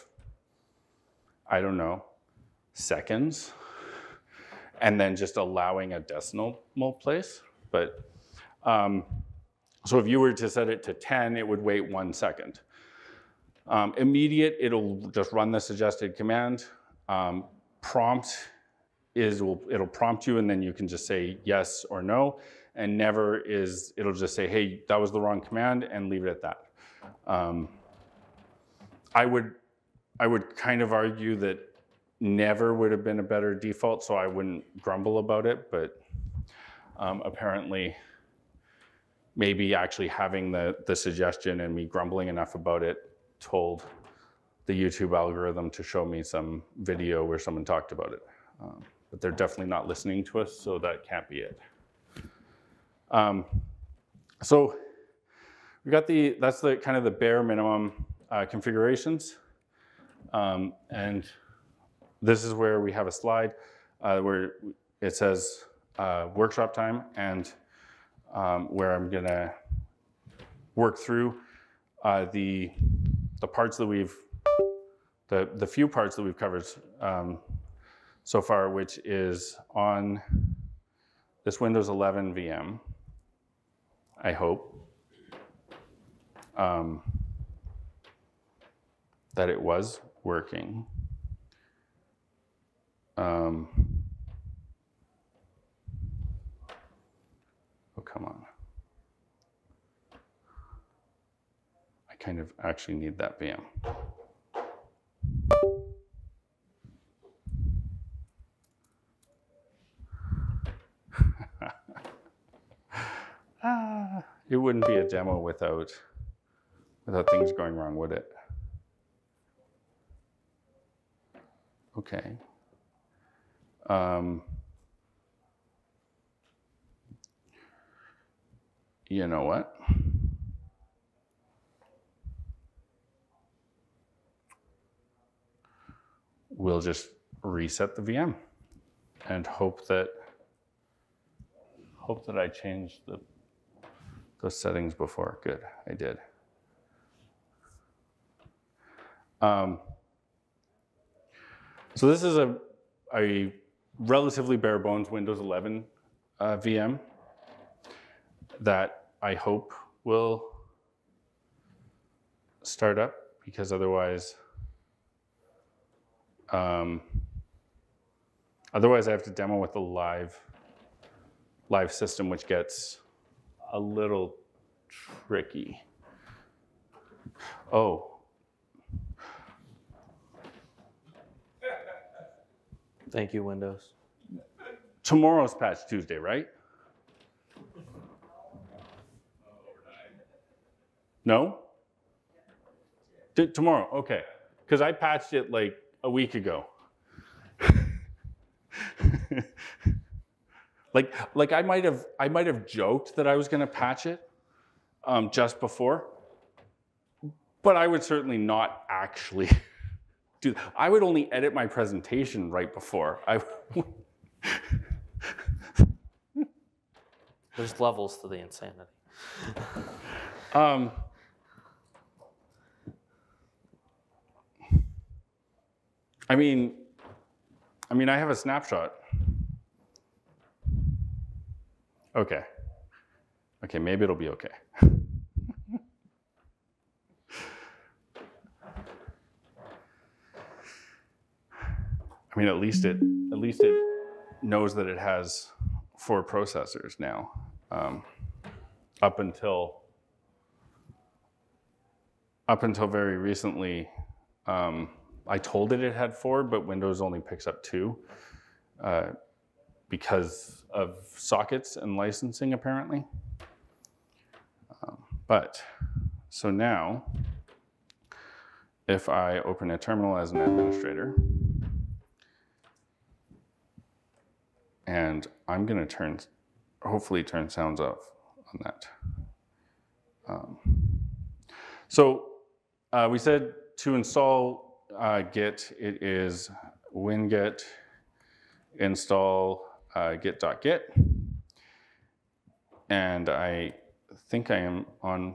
I don't know, seconds. And then just allowing a decimal place. But um, so if you were to set it to 10, it would wait one second. Um, immediate, it'll just run the suggested command. Um, prompt is, will, it'll prompt you and then you can just say yes or no. And never is, it'll just say, hey, that was the wrong command and leave it at that. Um, I would, I would kind of argue that never would have been a better default, so I wouldn't grumble about it, but um, apparently maybe actually having the, the suggestion and me grumbling enough about it told the YouTube algorithm to show me some video where someone talked about it. Um, but they're definitely not listening to us, so that can't be it. Um, so we got the, that's the kind of the bare minimum uh, configurations. Um, and this is where we have a slide uh, where it says uh, workshop time and um, where I'm gonna work through uh, the the parts that we've, the, the few parts that we've covered um, so far, which is on this Windows 11 VM, I hope, um, that it was working. Um, oh, come on. I kind of actually need that VM. *laughs* ah, it wouldn't be a demo without, without things going wrong, would it? Okay. Um, you know what? we'll just reset the VM and hope that hope that I changed the those settings before. Good, I did. Um, so this is a, a relatively bare bones Windows 11 uh, VM that I hope will start up because otherwise, um, otherwise I have to demo with a live, live system, which gets a little tricky. Oh, Thank you, Windows. tomorrow's Patch Tuesday, right? No? T- tomorrow, okay. Because I patched it like a week ago. *laughs* like, like I might have, I might have joked that I was going to patch it um, just before, but I would certainly not actually *laughs* do. I would only edit my presentation right before. I. *laughs* There's levels to the insanity. Um, I mean, I mean, I have a snapshot. Okay. Okay, maybe it'll be okay. I mean, at least it at least it knows that it has four processors now. Um, up until up until very recently, um, I told it it had four, but Windows only picks up two uh, because of sockets and licensing, apparently. Um, but so now, if I open a terminal as an administrator, and I'm going to turn, hopefully, turn sounds off on that. Um, so uh, we said to install uh, Git, it is winget install uh, git.git. And I think I am on,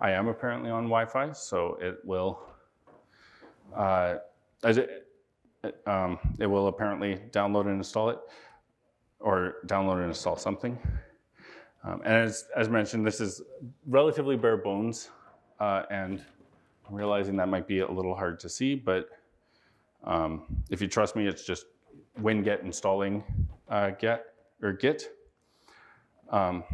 I am apparently on Wi-Fi, so it will, uh, as it, um, it will apparently download and install it, or download and install something. Um, and as, as mentioned, this is relatively bare bones, uh, and I'm realizing that might be a little hard to see, but um, if you trust me, it's just winget installing uh, get or git. Um,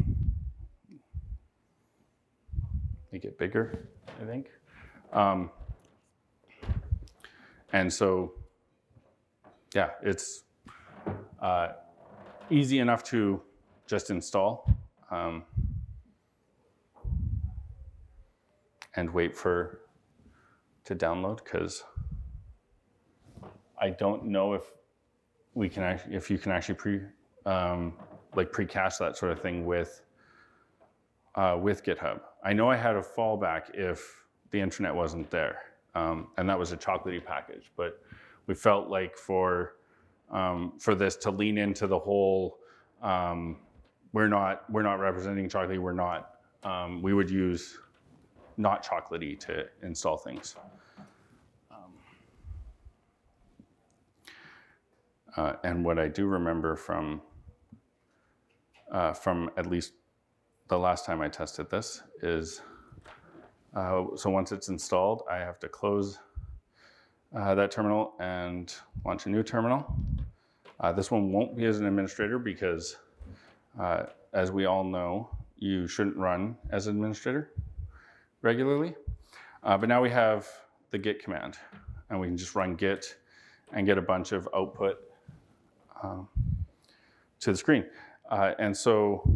make it bigger, I think. Um, and so, yeah, it's uh, easy enough to just install. Um, and wait for to download because I don't know if we can actually if you can actually pre um, like pre-cache that sort of thing with uh, with GitHub. I know I had a fallback if the internet wasn't there, um, and that was a chocolatey package. But we felt like for um, for this to lean into the whole um, we're not we're not representing chocolatey. We're not. Um, we would use not chocolatey to install things. Um, uh, and what I do remember from uh, from at least the last time I tested this is uh, so once it's installed, I have to close uh, that terminal and launch a new terminal. Uh, this one won't be as an administrator because, uh, as we all know, you shouldn't run as an administrator regularly. Uh, but now we have the git command, and we can just run git and get a bunch of output um, to the screen. Uh, and so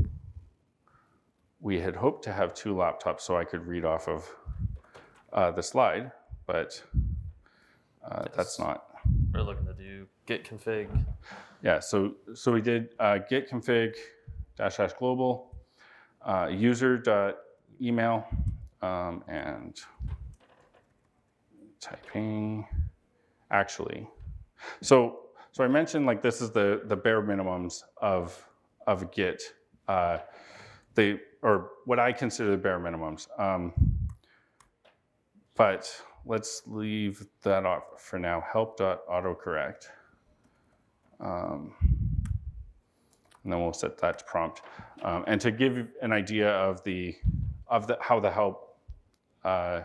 we had hoped to have two laptops so I could read off of uh, the slide, but uh, that's not. We're looking to do git config. Yeah, so so we did uh, git config dash dash global uh, user dot email um, and typing actually. So so I mentioned like this is the the bare minimums of of Git. Uh, the or what I consider the bare minimums. Um, but let's leave that off for now. Help.autocorrect. Um, and then we'll set that to prompt. Um, and to give an idea of the of the how the help uh,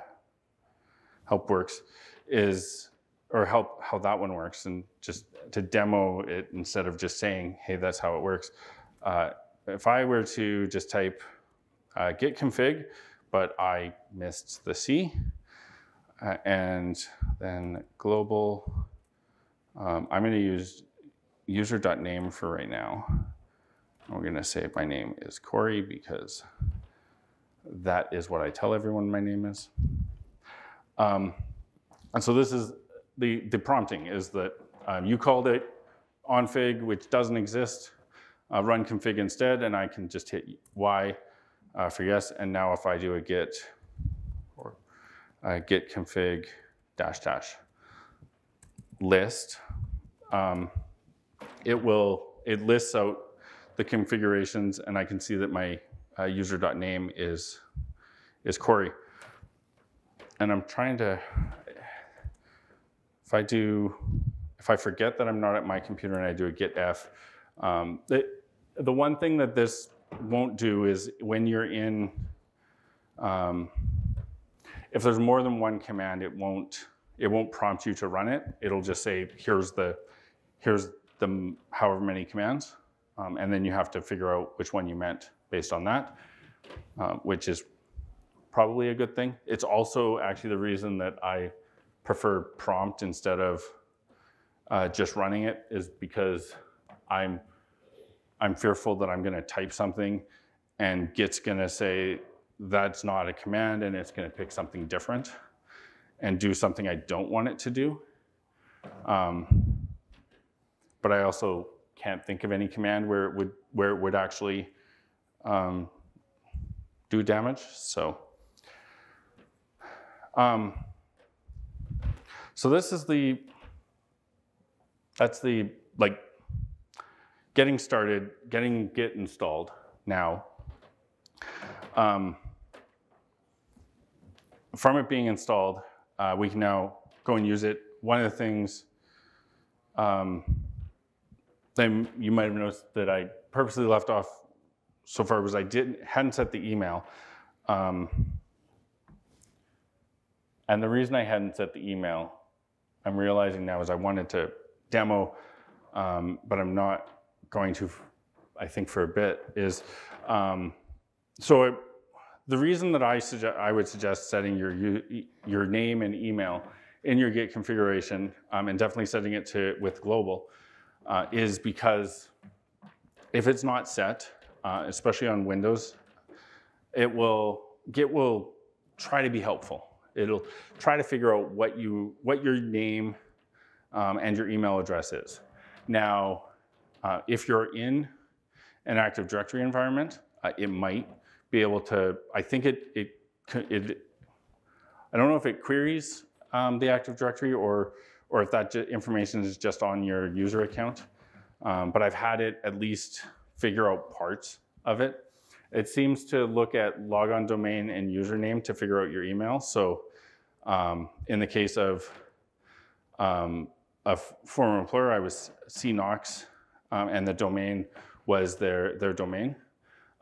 help works is, or help how that one works, and just to demo it instead of just saying, hey, that's how it works. Uh, if I were to just type uh, git config, but I missed the C, uh, and then global, um, I'm going to use user.name for right now. We're going to say my name is Cory because that is what I tell everyone my name is. Um, and so this is the, the prompting is that um, you called it onfig, which doesn't exist, uh, run config instead, and I can just hit Y uh, for yes. And now if I do a git uh, git config dash dash list, um, it will, it lists out the configurations and I can see that my uh, user.name is, is Cory. And I'm trying to, if I do, if I forget that I'm not at my computer and I do a git f, um, the, the one thing that this won't do is when you're in, um, if there's more than one command, it won't, it won't prompt you to run it. It'll just say, here's the, here's the however many commands. Um, and then you have to figure out which one you meant based on that, uh, which is probably a good thing. It's also actually the reason that I prefer prompt instead of uh, just running it is because I'm I'm fearful that I'm going to type something and Git's going to say that's not a command and it's going to pick something different and do something I don't want it to do. Um, but I also can't think of any command where it would where it would actually um, do damage. So, um, so this is the that's the like getting started, getting Git installed now. Um, from it being installed, uh, we can now go and use it. One of the things um, you might have noticed that I purposely left off so far was I didn't hadn't set the email. Um, and the reason I hadn't set the email, I'm realizing now is I wanted to demo, um, but I'm not going to, I think for a bit, is, um, so it, the reason that I, suggest, I would suggest setting your, your name and email in your Git configuration, um, and definitely setting it to with global, uh, is because if it's not set, uh, especially on Windows, it will Git will try to be helpful. It'll try to figure out what you what your name um, and your email address is. Now, uh, if you're in an Active Directory environment, uh, it might be able to. I think it it it. I don't know if it queries um, the Active Directory or or if that information is just on your user account. Um, but I've had it at least figure out parts of it. It seems to look at logon domain and username to figure out your email. So um, in the case of um, a former employer, I was CKnox, um, and the domain was their, their domain.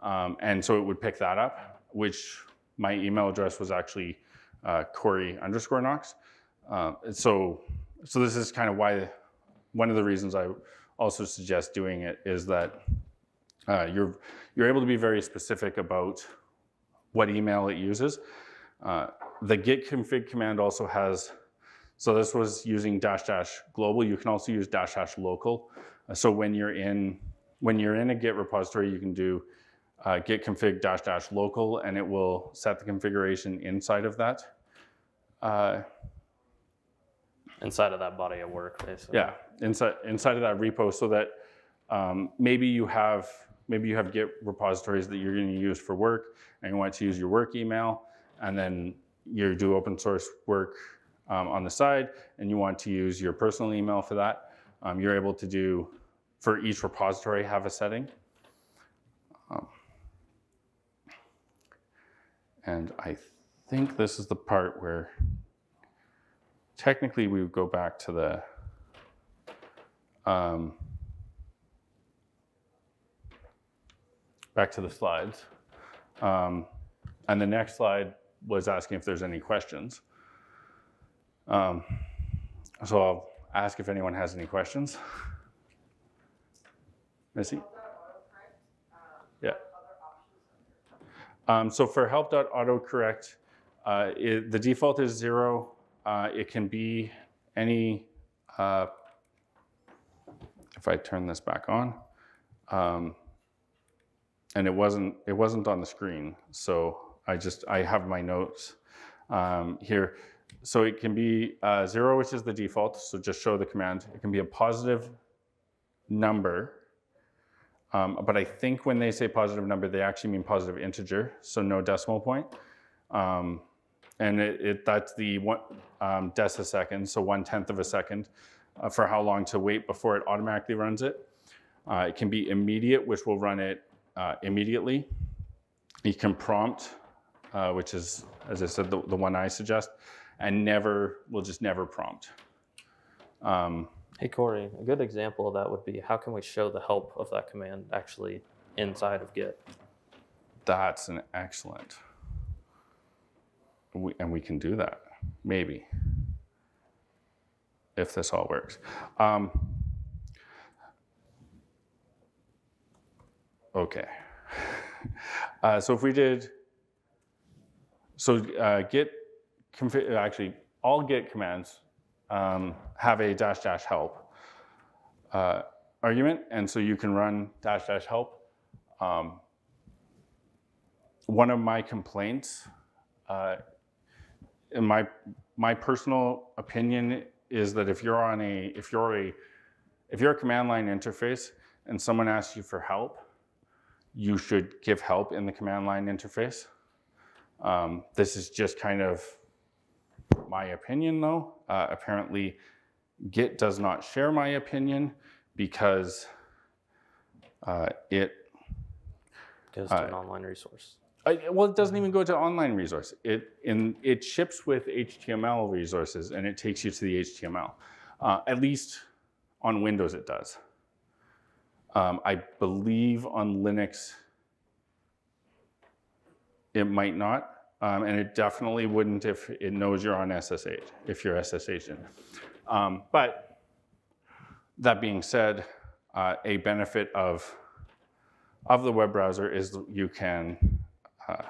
Um, and so it would pick that up, which my email address was actually uh, Cory underscore Knox. Uh, so so this is kind of why, one of the reasons I also suggest doing it is that uh, you're, you're able to be very specific about what email it uses. Uh, the git config command also has, so this was using dash dash global. You can also use dash dash local. Uh, so when you're in, when you're in a git repository, you can do uh, git config dash dash local and it will set the configuration inside of that. Uh, inside of that body of work, basically. Yeah, inside inside of that repo, so that um, maybe you have maybe you have Git repositories that you're going to use for work, and you want to use your work email, and then you do open source work um, on the side, and you want to use your personal email for that. Um, you're able to do for each repository have a setting. And I think this is the part where technically we would go back to the um, back to the slides. Um, and the next slide was asking if there's any questions. Um, so I'll ask if anyone has any questions. Missy? Um, so for help.autocorrect, uh, it, the default is zero. Uh, it can be any, uh, if I turn this back on, um, and it wasn't, it wasn't on the screen. So I just, I have my notes um, here. So it can be uh, zero, which is the default. So just show the command. It can be a positive number. Um, but I think when they say positive number, they actually mean positive integer, so no decimal point. Um, and it, it, that's the one um, decisecond, so one tenth of a second, uh, for how long to wait before it automatically runs it. Uh, it can be immediate, which will run it uh, immediately. You can prompt, uh, which is, as I said, the, the one I suggest, and never, will just never prompt. Um, Hey Cory, a good example of that would be how can we show the help of that command actually inside of Git? That's an excellent. We, and we can do that, maybe, if this all works. Um, okay. *laughs* Uh, so if we did, so uh, git, actually, all git commands um, have a dash dash help uh, argument, and so you can run dash dash help. Um, one of my complaints, uh, in my my personal opinion, is that if you're on a if you're a if you're a command line interface and someone asks you for help, you should give help in the command line interface. Um, this is just kind of my opinion, though. Uh, apparently, Git does not share my opinion because uh, it Goes to an online resource. I, well, it doesn't even go to online resource. It in it ships with HTML resources, and it takes you to the HTML. Uh, at least on Windows, it does. Um, I believe on Linux, it might not, um, and it definitely wouldn't if it knows you're on SSH, if you're SSH in. Um, but that being said, uh, a benefit of of the web browser is you can uh,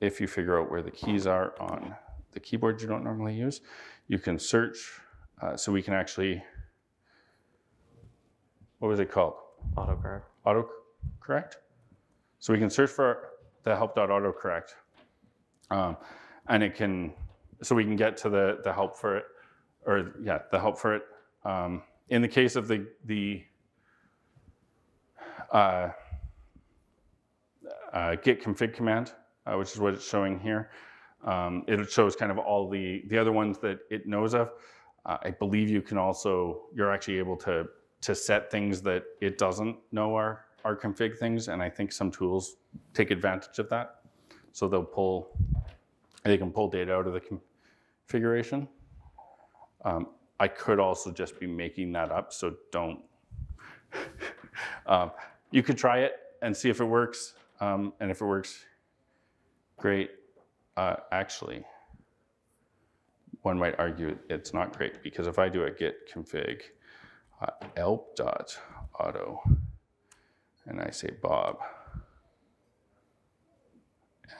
if you figure out where the keys are on the keyboard you don't normally use, you can search. Uh, so we can actually, what was it called? Autocorrect. Autocorrect. So we can search for the help.autocorrect. Um, and it can, so we can get to the, the help for it, or yeah, the help for it. Um, in the case of the, the uh, uh, git config command, uh, which is what it's showing here. Um, it shows kind of all the, the other ones that it knows of. Uh, I believe you can also, you're actually able to, to set things that it doesn't know are, are config things. And I think some tools take advantage of that. So they'll pull, they can pull data out of the configuration. Um, I could also just be making that up, so don't. *laughs* um, you could try it and see if it works. Um, and if it works, great. Uh, actually, one might argue it's not great because if I do a git config uh, elp.auto and I say Bob,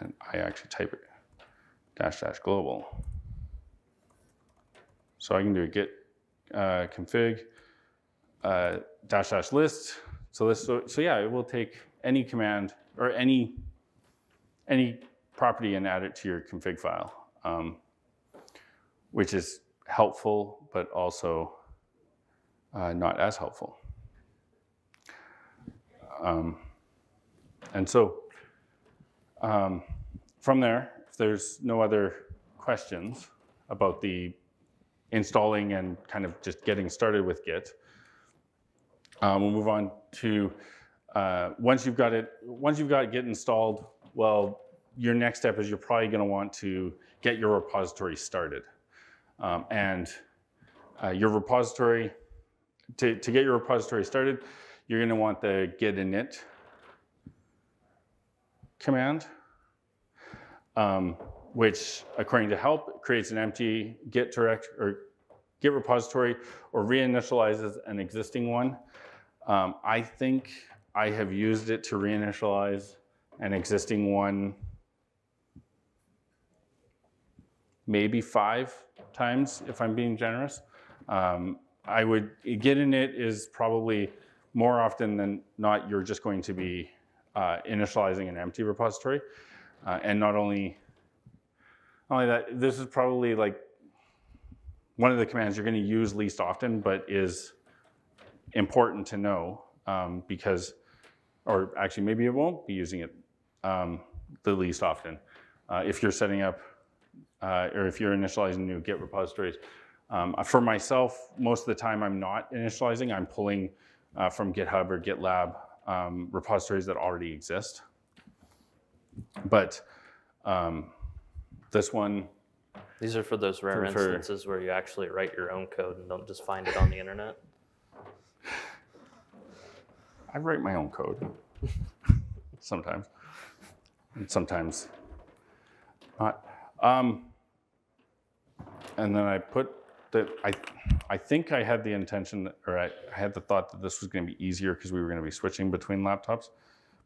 and I actually type it dash dash global. So I can do a git uh, config uh, dash dash list. So this, so, so yeah, it will take any command or any any property and add it to your config file, um, which is helpful, but also uh, not as helpful. Um, and so um, from there, if there's no other questions about the installing and kind of just getting started with Git, um, we'll move on to uh, once you've got it, once you've got Git installed, well, your next step is you're probably going to want to get your repository started. Um, and uh, your repository, to, to get your repository started, you're going to want the git init command. Um, which according to help creates an empty git direct or git repository or reinitializes an existing one. Um, I think I have used it to reinitialize an existing one maybe five times if I'm being generous. Um, I would, git init is probably more often than not, you're just going to be uh, initializing an empty repository. Uh, and not only, only that, this is probably like one of the commands you're going to use least often, but is important to know um, because, or actually maybe it won't be using it um, the least often. Uh, if you're setting up, uh, or if you're initializing new Git repositories. Um, for myself, most of the time I'm not initializing, I'm pulling uh, from GitHub or GitLab um, repositories that already exist. But um, this one, These are for those rare For- instances where you actually write your own code and don't just find it on the internet. I write my own code *laughs* sometimes, and sometimes not. Um, and then I put that I, I think I had the intention, or I, I had the thought that this was going to be easier because we were going to be switching between laptops,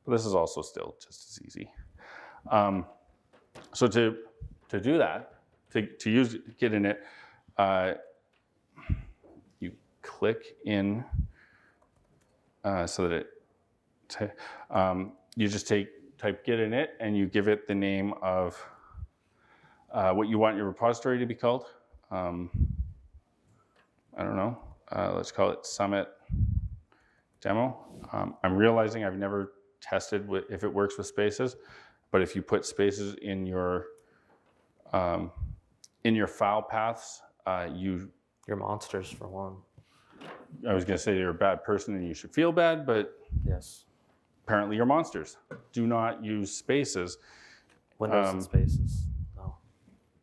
but this is also still just as easy. Um, so to to do that, to to use Git init, uh, you click in uh, so that it, um, you just take type git init and you give it the name of uh, what you want your repository to be called. Um, I don't know. Uh, let's call it Summit Demo. Um, I'm realizing I've never tested if it works with spaces, but if you put spaces in your um, in your file paths, uh, you Your monsters, for one. I was going to say you're a bad person and you should feel bad, but Yes. apparently you're monsters. Do not use spaces. Windows Um, and spaces. No.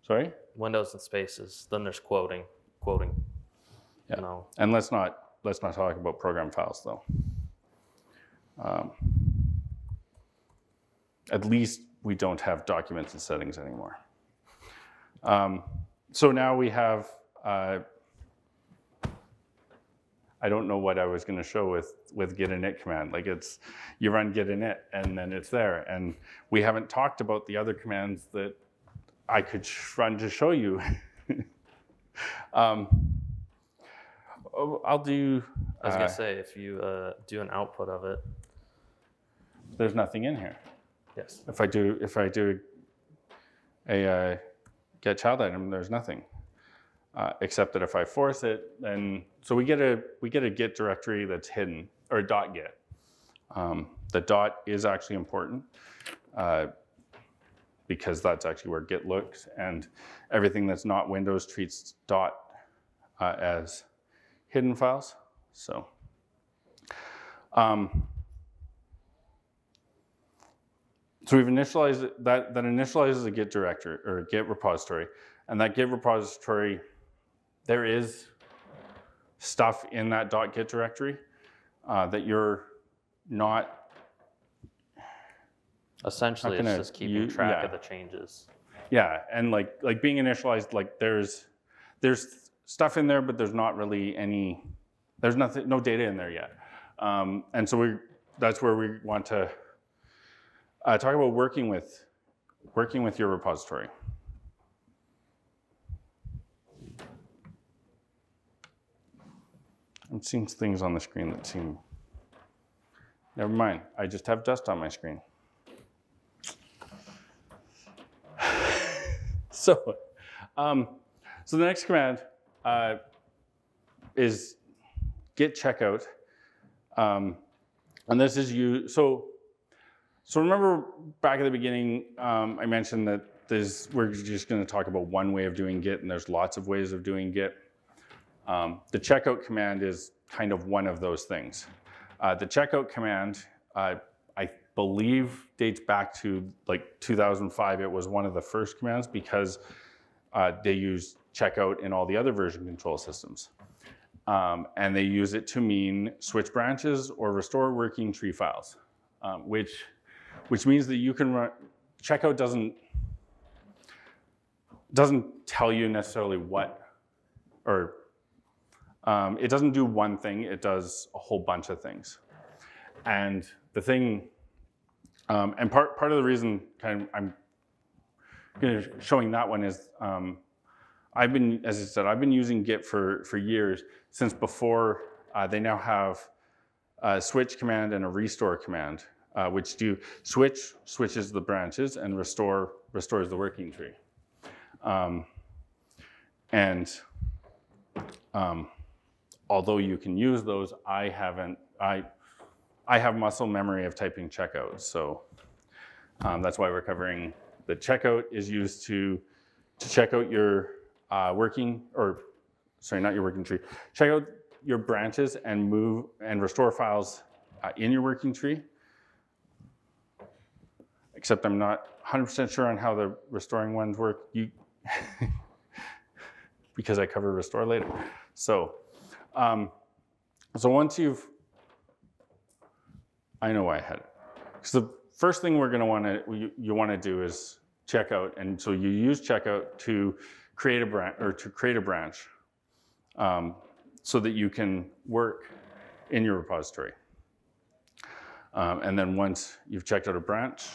Sorry? Windows and spaces. Then there's quoting. Quoting. Yeah. No. And let's not let's not talk about program files though. Um, at least we don't have documents and settings anymore. Um, so now we have. Uh, I don't know what I was going to show with with git init command. Like it's you run git init and then it's there. And we haven't talked about the other commands that I could run to show you. *laughs* um, I'll do. I was uh, gonna say if you uh, do an output of it. there's nothing in here. Yes. If I do, if I do a uh, Get-ChildItem, there's nothing. Uh, except that if I force it, then so we get a we get a git directory that's hidden or dot git. Um, the dot is actually important uh, because that's actually where git looks, and everything that's not Windows treats dot uh, as hidden files. So. Um, So we've initialized it- that that initializes a Git directory or a Git repository, and that Git repository, there is stuff in that .git directory uh, that you're not. Essentially, it's just keeping u- track yeah. of the changes. Yeah, and like like being initialized, like there's there's stuff in there, but there's not really any. There's nothing, no data in there yet, um, and so we that's where we want to uh, talk about working with working with your repository. I'm seeing things on the screen that seem. Never mind. I just have dust on my screen. *laughs* so, um, so the next command uh, is git checkout, um, and this is you. So, so remember back at the beginning, um, I mentioned that there's we're just going to talk about one way of doing Git, and there's lots of ways of doing Git. Um, the checkout command is kind of one of those things. Uh, the checkout command, uh, I believe, dates back to like 2005. It was one of the first commands because uh, they use checkout in all the other version control systems. Um, and they use it to mean switch branches or restore working tree files, um, which, which means that you can run, checkout doesn't, doesn't tell you necessarily what, or um, it doesn't do one thing, it does a whole bunch of things. And the thing, um, and part, part of the reason kind of I'm showing that one is um, I've been, as I said, I've been using Git for, for years, since before uh, they now have a switch command and a restore command, uh, which do switch, switches the branches, and restore, restores the working tree. Um, and um, although you can use those, I haven't, I, I have muscle memory of typing checkout, so um, that's why we're covering the checkout is used to, to check out your uh, working, or sorry, not your working tree, check out your branches and move and restore files uh, in your working tree. Except I'm not 100% sure on how the restoring ones work. You, *laughs* because I cover restore later. So, um, so once you've, I know why I had it. So the first thing we're going to want to you, you want to do is checkout, and so you use checkout to create a branch or to create a branch, um, so that you can work in your repository. Um, and then once you've checked out a branch,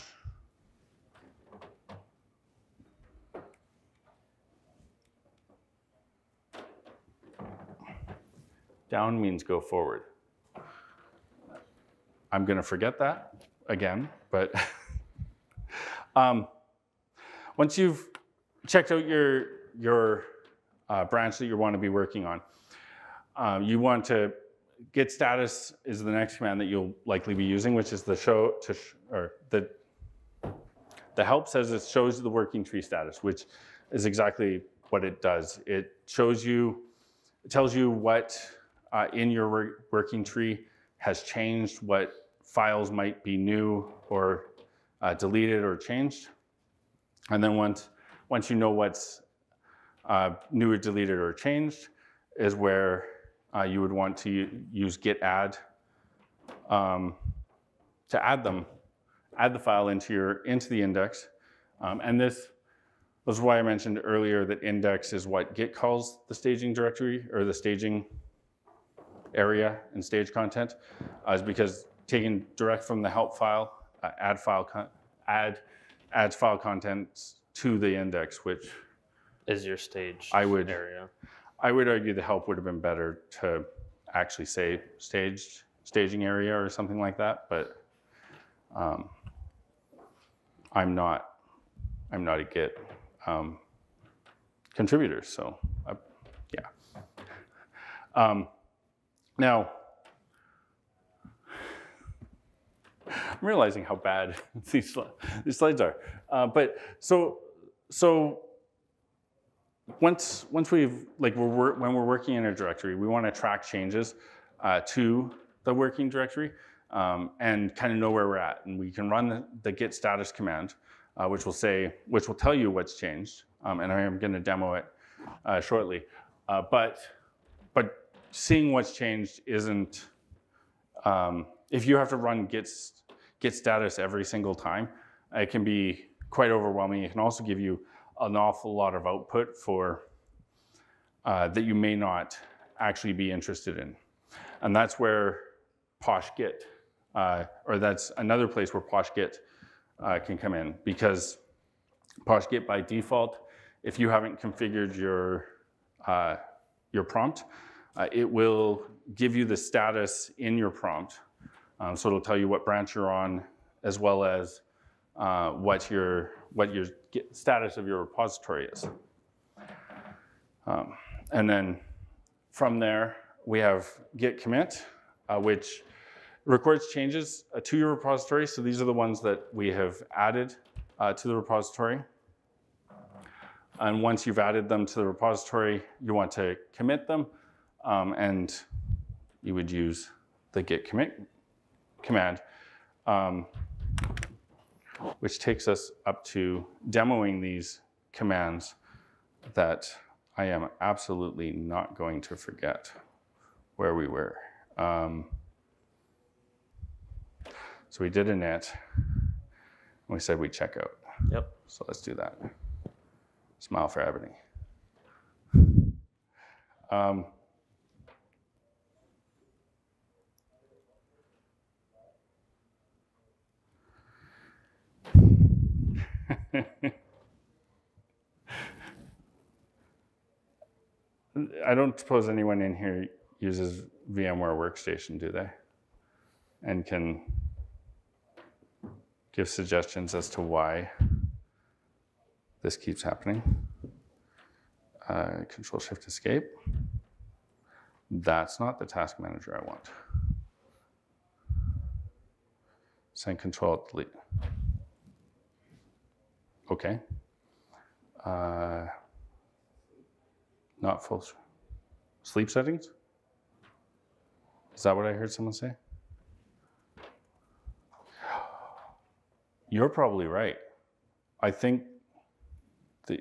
down means go forward. I'm going to forget that again, but *laughs* um, once you've checked out your, your uh, branch that you want to be working on, um, you want to git status is the next command that you'll likely be using, which is the show to sh or the the help says it shows the working tree status, which is exactly what it does. It shows you, it tells you what uh, in your wor working tree has changed, what files might be new or uh, deleted or changed. And then once, once you know what's uh, new or deleted or changed is where uh, you would want to use git add um, to add them, add the file into your into the index. Um, and this, this is why I mentioned earlier that index is what Git calls the staging directory or the staging area and stage content, uh, is because taken direct from the help file, uh, add file add adds file contents to the index, which is your stage I would area. I would argue the help would have been better to actually say staged staging area or something like that, but um, I'm not I'm not a Git um, contributor, so uh, yeah. Um, now, I'm realizing how bad *laughs* these, these slides are. Uh, but so, so once, once we've, like we're, when we're working in a directory, we want to track changes uh, to the working directory um, and kind of know where we're at. And we can run the, the git status command, uh, which will say, which will tell you what's changed. Um, and I am going to demo it uh, shortly. Uh, but, but seeing what's changed isn't, um, if you have to run git, git status every single time, it can be quite overwhelming. It can also give you an awful lot of output for uh, that you may not actually be interested in. And that's where Posh Git, uh, or that's another place where Posh Git uh, can come in because Posh Git by default, if you haven't configured your, uh, your prompt, uh, it will give you the status in your prompt. Um, so it'll tell you what branch you're on, as well as uh, what your what your status of your repository is. Um, and then from there, we have git commit, uh, which records changes uh, to your repository. So these are the ones that we have added uh, to the repository. And once you've added them to the repository, you want to commit them. Um, and you would use the git commit command, um, which takes us up to demoing these commands that I am absolutely not going to forget where we were. Um, so we did a init, and we said we check out. Yep. So let's do that. Smile for Ebony. Um, *laughs* I don't suppose anyone in here uses VMware Workstation, do they? And can give suggestions as to why this keeps happening. Uh, control Shift Escape. That's not the task manager I want. Send Control Delete. Okay. Uh, not full sleep settings? Is that what I heard someone say? *sighs* You're probably right. I think the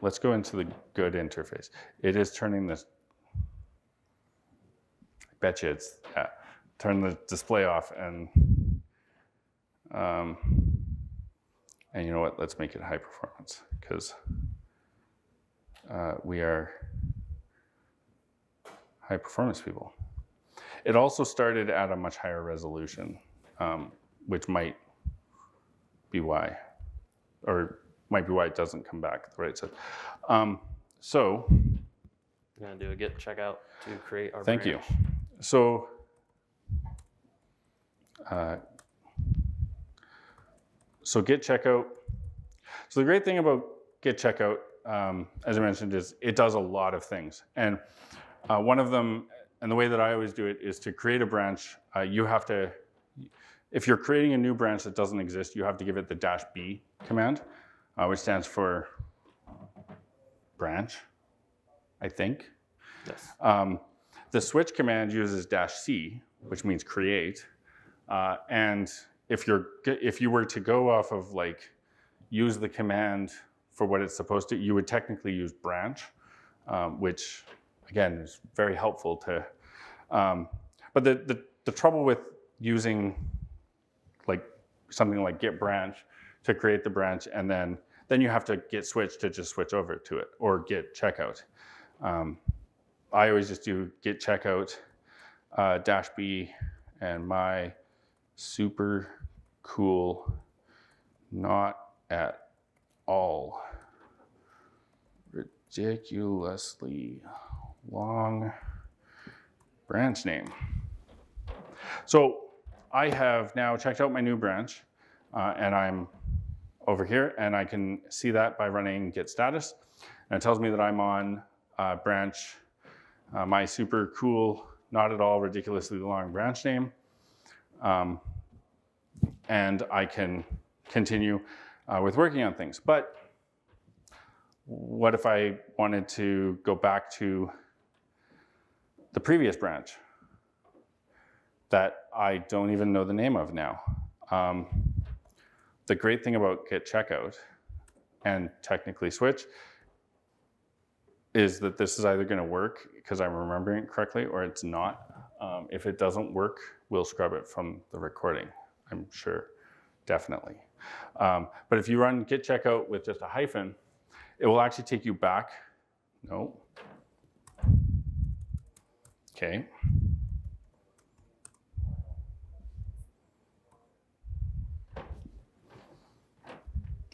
let's go into the good interface. It is turning this. I bet you it's yeah. Turn the display off and um, and you know what? Let's make it high performance because uh, we are high performance people. It also started at a much higher resolution, um, which might be why, or might be why it doesn't come back the right side. Um, so, We're gonna do a git checkout to create our. thank you. So, uh, so Git checkout. So the great thing about Git checkout, um, as I mentioned, is it does a lot of things. And uh, one of them, and the way that I always do it, is to create a branch. Uh, you have to, if you're creating a new branch that doesn't exist, you have to give it the dash B command, uh, which stands for branch, I think. Yes. Um, the switch command uses dash C, which means create. Uh, and if you're if you were to go off of like use the command for what it's supposed to, you would technically use branch, um, which again is very helpful to. Um, but the, the the trouble with using like something like git branch to create the branch and then then you have to git switch to just switch over to it or git checkout. Um, I always just do git checkout uh, dash B and my super cool, not at all ridiculously long branch name. So I have now checked out my new branch uh, and I'm over here and I can see that by running git status. And it tells me that I'm on uh, branch uh, my super cool, not at all ridiculously long branch name. Um, and I can continue uh, with working on things. But what if I wanted to go back to the previous branch that I don't even know the name of now? Um, the great thing about git checkout and technically switch is that this is either going to work because I'm remembering it correctly or it's not. Um, if it doesn't work, we'll scrub it from the recording, I'm sure, definitely. Um, but if you run git checkout with just a hyphen, it will actually take you back. No. Okay.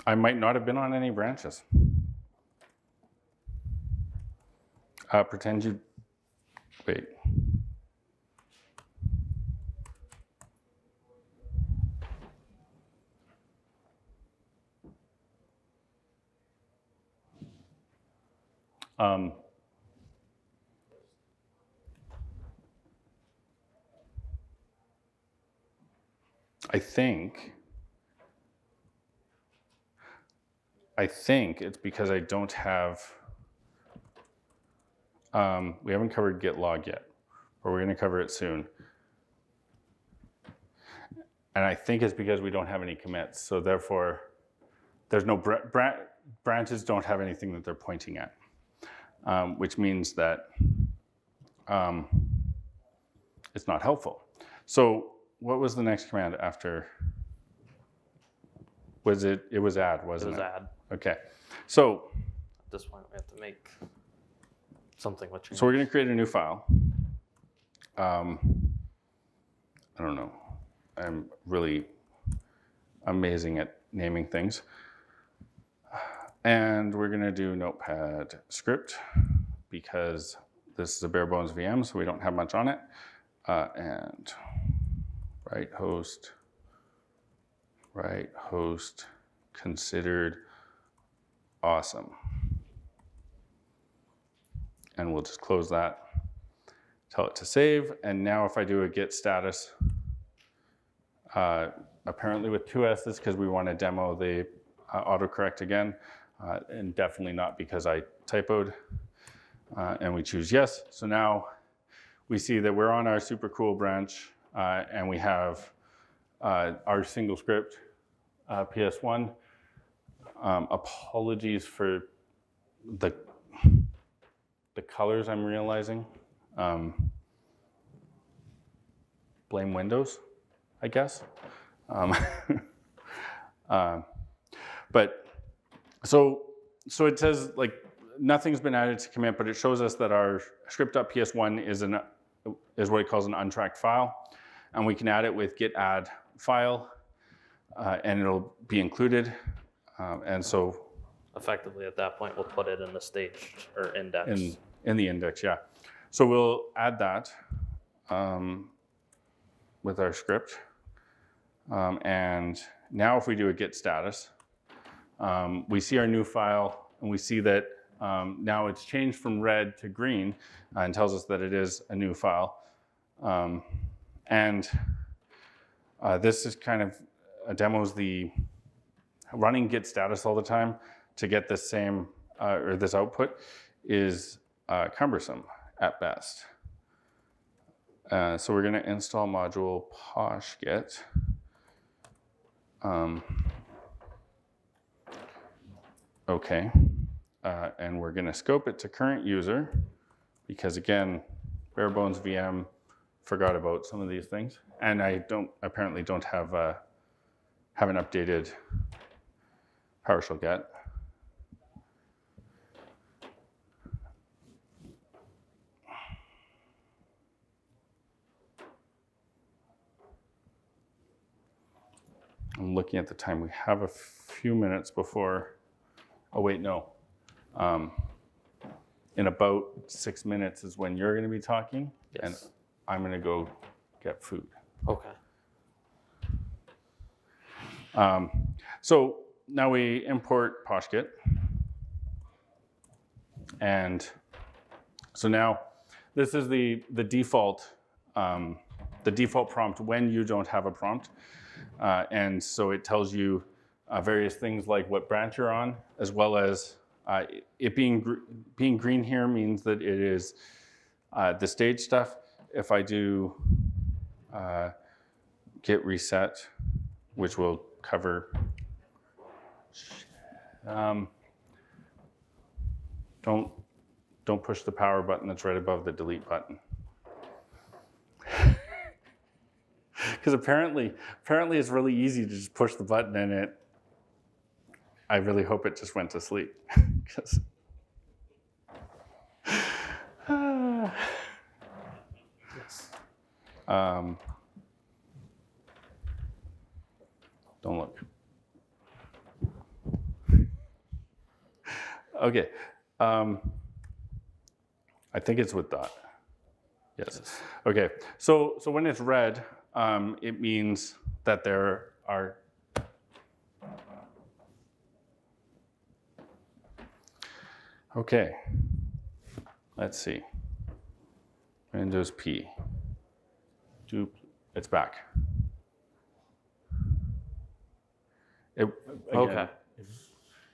I might not have been on any branches. Uh, pretend you, wait. Um, I think, I think it's because I don't have um, we haven't covered git log yet, but we're going to cover it soon. And I think it's because we don't have any commits. So therefore, there's no br- br- branches don't have anything that they're pointing at, um, which means that um, it's not helpful. So what was the next command after Was it? It was add, wasn't was it? Was add. Okay. So At this point, we have to make something with change. so we're going to create a new file. Um, I don't know. I'm really amazing at naming things. And we're going to do Notepad script because this is a bare bones VM, so we don't have much on it. Uh, and Write-Host, right host considered awesome. And we'll just close that, tell it to save. And now if I do a git status, uh, apparently with two S's because we want to demo the uh, autocorrect again, uh, and definitely not because I typoed. Uh, and we choose yes. So now we see that we're on our super cool branch uh, and we have uh, our single script uh, PS1. Um, apologies for the the colors I'm realizing. Um, blame Windows, I guess. Um, um, *laughs* but so so it says like nothing's been added to commit, but it shows us that our script.ps1 is an is what it calls an untracked file, and we can add it with git add file, uh, and it'll be included. Um, and so Effectively, at that point, we'll put it in the stage or index. in in the index, yeah. So we'll add that um, with our script, um, and now if we do a git status, um, we see our new file, and we see that um, now it's changed from red to green, uh, and tells us that it is a new file. Um, and uh, this is kind of uh, demos the running git status all the time to get this same uh, or this output is uh, cumbersome at best. Uh, so we're going to install module poshgit. Um, okay, uh, and we're to scope it to current user because again, bare bones VM forgot about some of these things, and I don't apparently don't have uh, haven't updated PowerShellGet. I'm looking at the time. We have a few minutes before. Oh, wait, no. Um, in about six minutes is when you're going to be talking, and Yes. I'm going to go get food. Okay. Um, so now we import Posh Git. And so now this is the, the default um, the default prompt when you don't have a prompt. Uh, and so it tells you uh, various things like what branch you're on, as well as uh, it being, gr- being green here means that it is uh, the stage stuff. If I do uh, git reset, which will cover. Um, don't don't push the power button that's right above the delete button. *laughs* Because apparently, apparently it's really easy to just push the button and it. I really hope it just went to sleep. *laughs* 'Cause- Yes. *sighs* Um, don't look. *laughs* Okay. Um, I think it's with dot. Yes. Okay. So so when it's red, um, it means that there are. Okay. Let's see. Windows P. It's back. It, again, Okay.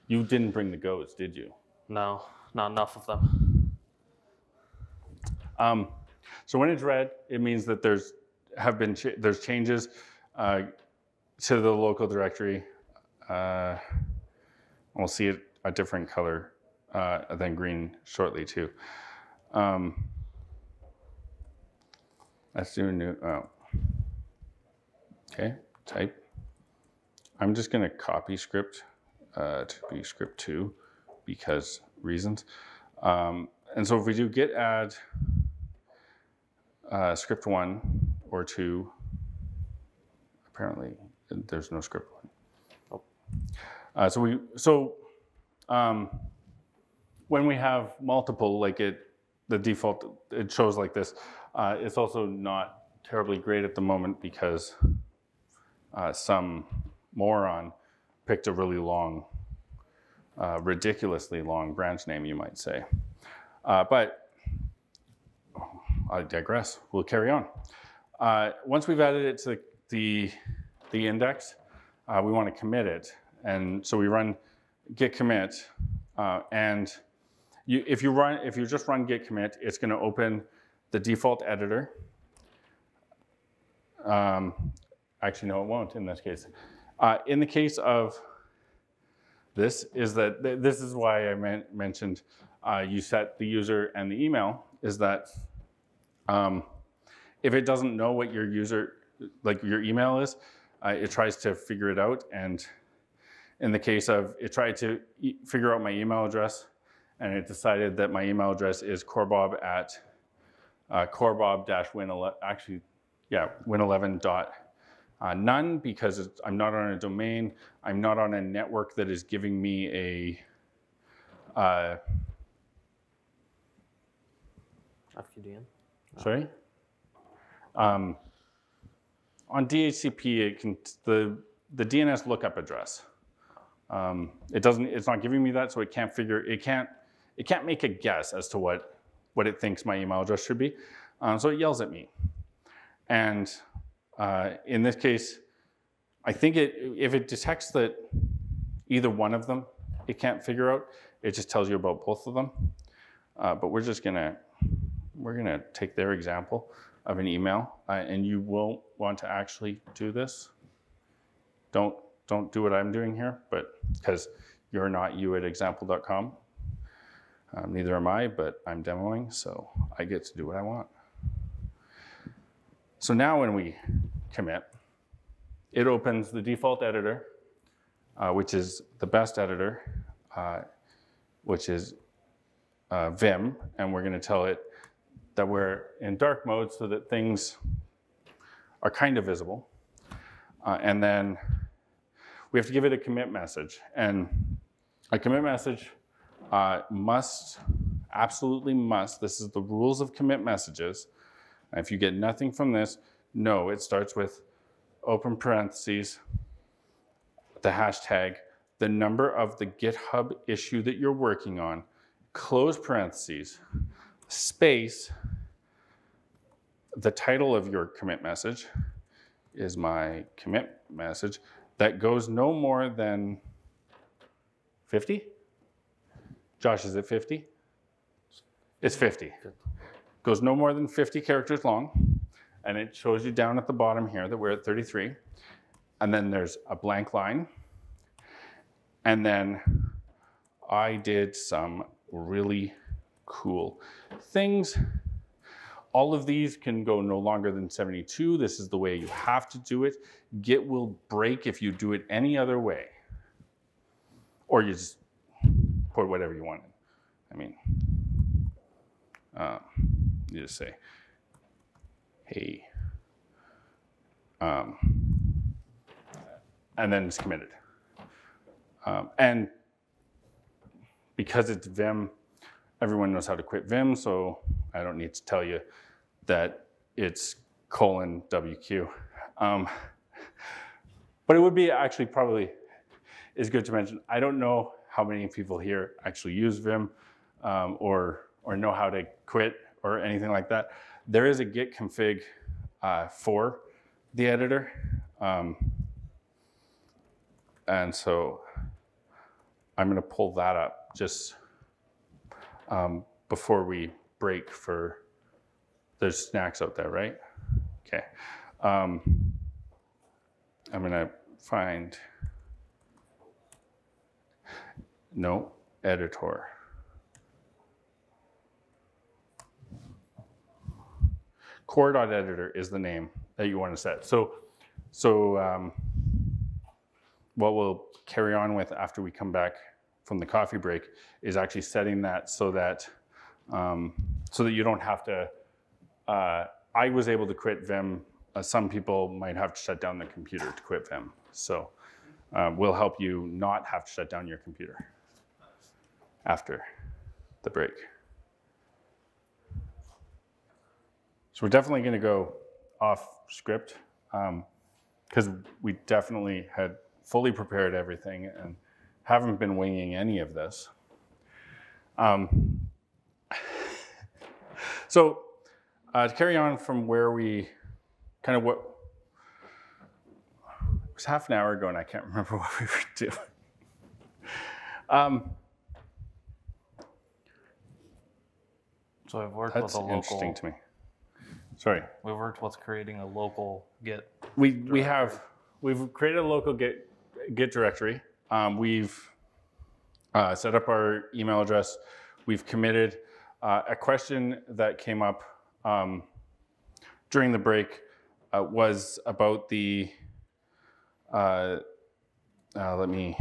You didn't bring the goats, did you? No, not enough of them. Um, so when it's red, it means that there's have been ch- there's changes uh, to the local directory. Uh, we'll see it a different color uh, than green shortly too. Um, let's do a new. Oh. Okay. Type I'm just going to copy script uh, to be script two because reasons. Um, and so if we do git add uh, script one or two, apparently there's no script one. Oh. Uh, so we so um, when we have multiple, like it, the default it shows like this. Uh, it's also not terribly great at the moment because uh, some moron picked a really long, uh, ridiculously long branch name, you might say. Uh, but I digress. We'll carry on. Uh, once we've added it to the, the index, uh, we want to commit it. And so we run git commit. Uh, and you, if, you run, if you just run git commit, it's going to open the default editor. Um, actually, no, it won't in this case. Uh, in the case of this, is that th this is why I men mentioned uh, you set the user and the email, is that um, if it doesn't know what your user, like your email is, uh, it tries to figure it out. And in the case of, it tried to e figure out my email address, and it decided that my email address is corebob at uh, corebob-win, actually, yeah, win11 dot uh, none because I'm not on a domain. I'm not on a network that is giving me a. Uh, FQDN. sorry. Um, on DHCP, it can the the DNS lookup address. Um, it doesn't. It's not giving me that, so it can't figure. It can't. It can't make a guess as to what what it thinks my email address should be. Um, so it yells at me, and uh, in this case, I think it, if it detects that either one of them it can't figure out, it just tells you about both of them. Uh, but we're just gonna, we're gonna take their example of an email uh, and you will want to actually do this. Don't, don't do what I'm doing here, but because you're not you at example.com. Um, neither am I, but I'm demoing, so I get to do what I want. So now when we commit, it opens the default editor, uh, which is the best editor, uh, which is uh, Vim, and we're going to tell it that we're in dark mode so that things are kind of visible. Uh, and then we have to give it a commit message. And a commit message uh, must, absolutely must, this is the rules of commit messages, if you get nothing from this, no, it starts with open parentheses, the hashtag, the number of the GitHub issue that you're working on, close parentheses, space, the title of your commit message is my commit message that goes no more than 50? Josh, is it 50? It's 50 goes no more than 50 characters long, and it shows you down at the bottom here that we're at 33. And then there's a blank line. And then I did some really cool things. All of these can go no longer than 72. This is the way you have to do it. Git will break if you do it any other way. Or you just put whatever you want in. I mean, um, you just say, hey, um, and then it's committed. Um, and because it's Vim, everyone knows how to quit Vim, so I don't need to tell you that it's colon WQ. Um, but it would be actually probably is good to mention. I don't know how many people here actually use Vim um, or or know how to quit or anything like that. There is a git config uh, for the editor. Um, and so I'm going to pull that up just um, before we break for, there's snacks out there, right? Okay. Um, I'm going to find, no, editor. core.editor is the name that you want to set. So, so um, what we'll carry on with after we come back from the coffee break is actually setting that so that um, so that you don't have to. Uh, I was able to quit Vim. Uh, some people might have to shut down their computer to quit Vim. So uh, we'll help you not have to shut down your computer after the break. So we're definitely going to go off script because we definitely had fully prepared everything and haven't been winging any of this. Um, *laughs* so uh, to carry on from where we kind of what it was half an hour ago and I can't *laughs* remember what we were doing. Um, So we've worked that's with a interesting to me. Sorry. We've worked with creating a local Git. We we have we've created a local Git Git directory. Um, we've uh, set up our email address. We've committed. Uh, a question that came up um, during the break uh, was about the. Uh, uh, let me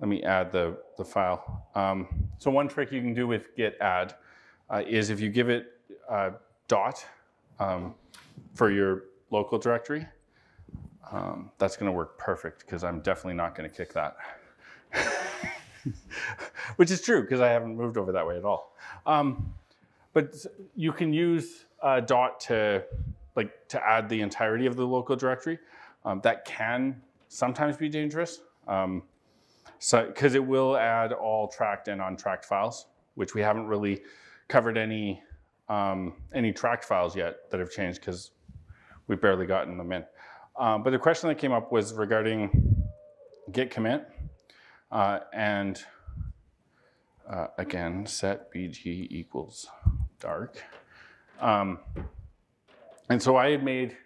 let me add the the file. Um, so one trick you can do with git add uh, is if you give it uh, dot um, for your local directory, um, that's going to work perfect because I'm definitely not going to kick that. *laughs* Which is true because I haven't moved over that way at all. Um, but you can use uh, dot to like to add the entirety of the local directory. Um, that can sometimes be dangerous. Um, so, because it will add all tracked and untracked files, which we haven't really covered any um, any tracked files yet that have changed because we've barely gotten them in. Um, but the question that came up was regarding git commit uh, and uh, again set bg equals dark. Um, and so I had made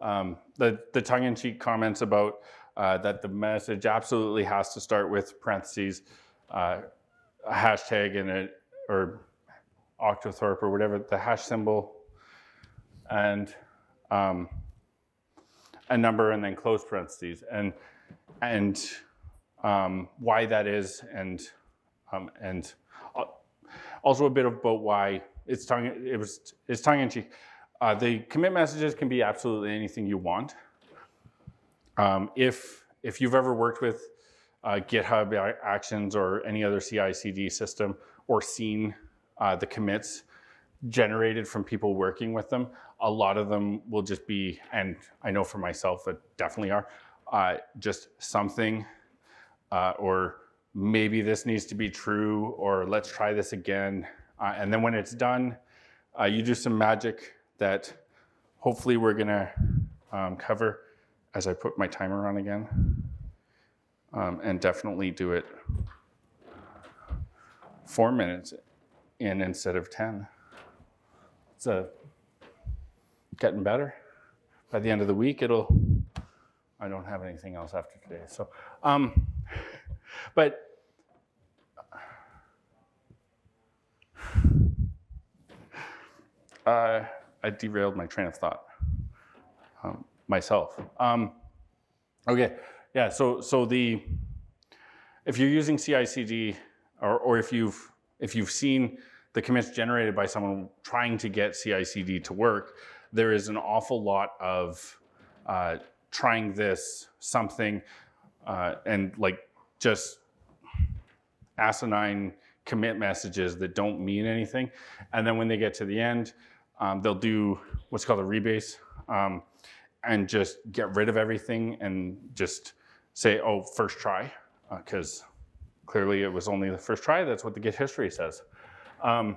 um, the, the tongue-in-cheek comments about uh, that the message absolutely has to start with parentheses, uh, a hashtag and it, or octothorpe or whatever, the hash symbol, and um, a number and then close parentheses. And, and um, why that is and, um, and uh, also a bit about why it's tongue, it was, it's tongue-in-cheek. Uh, the commit messages can be absolutely anything you want. Um, if, if you've ever worked with uh, GitHub Actions or any other CI/CD system or seen uh, the commits generated from people working with them, a lot of them will just be, and I know for myself that definitely are, uh, just something uh, or maybe this needs to be true or let's try this again. Uh, and then when it's done, uh, you do some magic that hopefully we're gonna um, cover as I put my timer on again. Um, and definitely do it four minutes in instead of 10. It's uh, getting better. By the end of the week, it'll, I don't have anything else after today. So, um, *laughs* but uh, I derailed my train of thought myself. Um, okay, yeah. So so the if you're using CI/CD or or if you've if you've seen the commits generated by someone trying to get CI/CD to work, there is an awful lot of uh, trying this something uh, and like just asinine commit messages that don't mean anything. And then when they get to the end, um, they'll do what's called a rebase um, and just get rid of everything and just say, oh, first try, because clearly it was only the first try. That's what the Git history says. Um,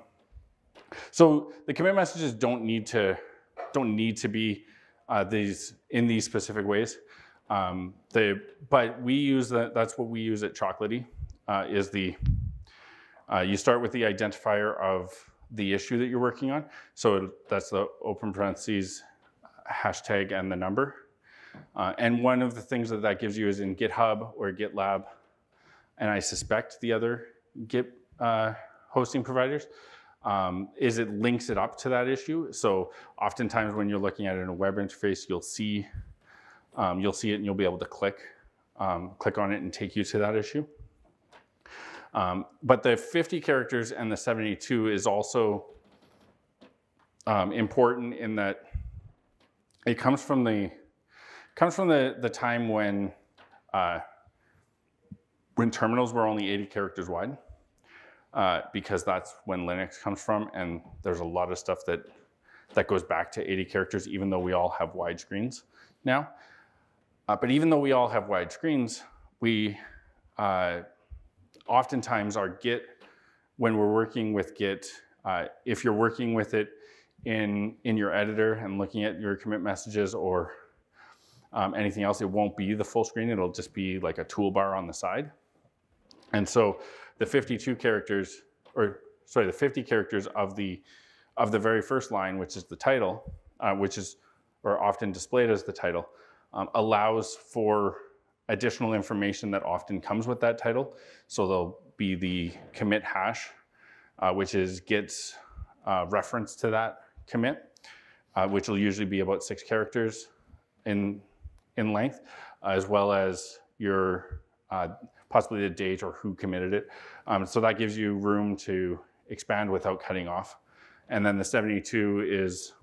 so the commit messages don't need to don't need to be uh, these in these specific ways. Um, but we use that. That's what we use at Chocolatey. Uh, is the uh, you start with the identifier of the issue that you're working on. So that's the open parentheses hashtag and the number. Uh, and one of the things that that gives you is in GitHub or GitLab, and I suspect the other Git uh, hosting providers, um, is it links it up to that issue. So oftentimes when you're looking at it in a web interface, you'll see um, you'll see it and you'll be able to click, um, click on it and take you to that issue. Um, but the 50 characters and the 72 is also um, important in that it comes from the comes from the, the time when uh, when terminals were only 80 characters wide uh, because that's when Linux comes from and there's a lot of stuff that that goes back to 80 characters even though we all have wide screens now. Uh, but even though we all have wide screens, we uh, oftentimes our Git, when we're working with Git, uh, if you're working with it in, in your editor and looking at your commit messages or um, anything else, it won't be the full screen. It'll just be like a toolbar on the side. And so the 52 characters, or sorry, the 50 characters of the, of the very first line, which is the title, uh, which is, or often displayed as the title, um, allows for additional information that often comes with that title. So there'll be the commit hash, uh, which is Git's uh, reference to that commit, uh, which will usually be about six characters in, in length, as well as your uh, possibly the date or who committed it. Um, so that gives you room to expand without cutting off. And then the 72 is,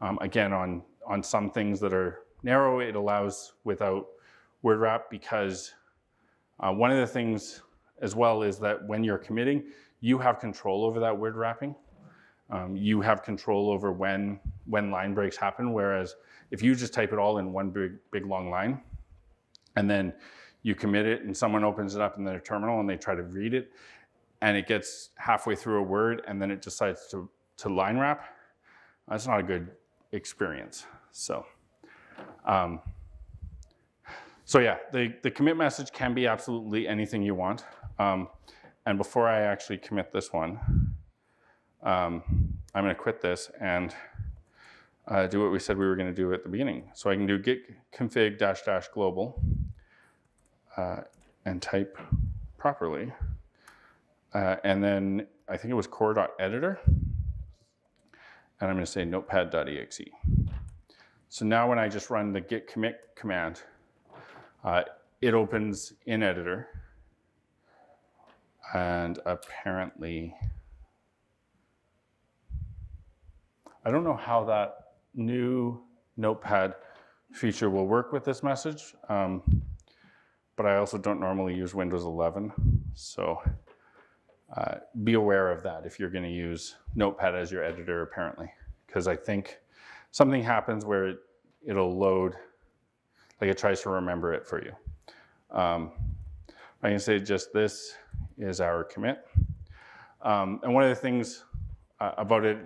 um, again, on, on some things that are narrow, it allows without word wrap because uh, one of the things as well is that when you're committing, you have control over that word wrapping. Um, you have control over when when line breaks happen. Whereas if you just type it all in one big big long line, and then you commit it, and someone opens it up in their terminal and they try to read it, and it gets halfway through a word, and then it decides to to line wrap, that's not a good experience. So. Um, so yeah, the, the commit message can be absolutely anything you want. Um, and before I actually commit this one, um, I'm going to quit this and uh, do what we said we were going to do at the beginning. So I can do git config dash dash global uh, and type properly. Uh, and then I think it was core.editor. And I'm going to say notepad.exe. So now when I just run the git commit command, uh, it opens in editor. And apparently, I don't know how that new notepad feature will work with this message, um, but I also don't normally use Windows 11. So uh, be aware of that if you're going to use Notepad as your editor, apparently, because I think something happens where it, it'll load, like it tries to remember it for you. Um, I can say just this is our commit. Um, and one of the things uh, about it,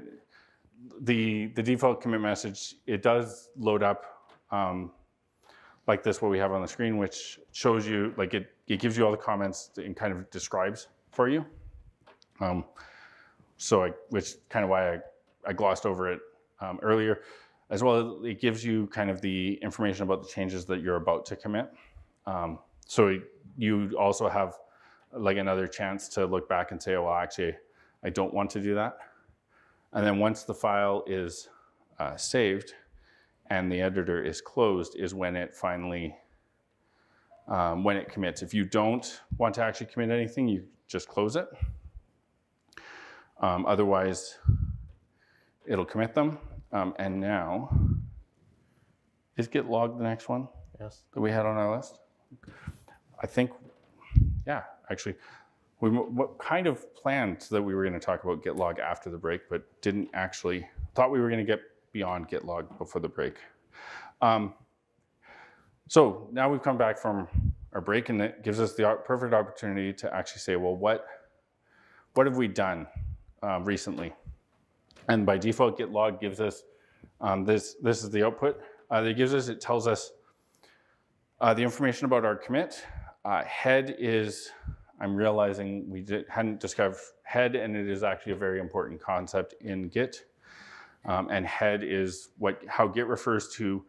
the, the default commit message, it does load up um, like this, what we have on the screen, which shows you, like it, it gives you all the comments and kind of describes for you. Um, so I, which kind of why I, I glossed over it um, earlier. As well, it gives you kind of the information about the changes that you're about to commit. Um, so you also have like another chance to look back and say, well, actually, I don't want to do that. And then once the file is uh, saved and the editor is closed is when it finally, um, when it commits. If you don't want to actually commit anything, you just close it. Um, otherwise, it'll commit them. Um, and now, is git log the next one Yes. that we had on our list? I think, yeah, actually, we kind of planned that we were going to talk about git log after the break, but didn't actually, thought we were going to get beyond git log before the break. Um, so now we've come back from our break, and it gives us the perfect opportunity to actually say, well, what, what have we done uh, recently? And by default, git log gives us um, this. This is the output. Uh, it gives us. It tells us uh, the information about our commit. Uh, head is. I'm realizing we did, hadn't discovered head, and it is actually a very important concept in Git. Um, and head is what how Git refers to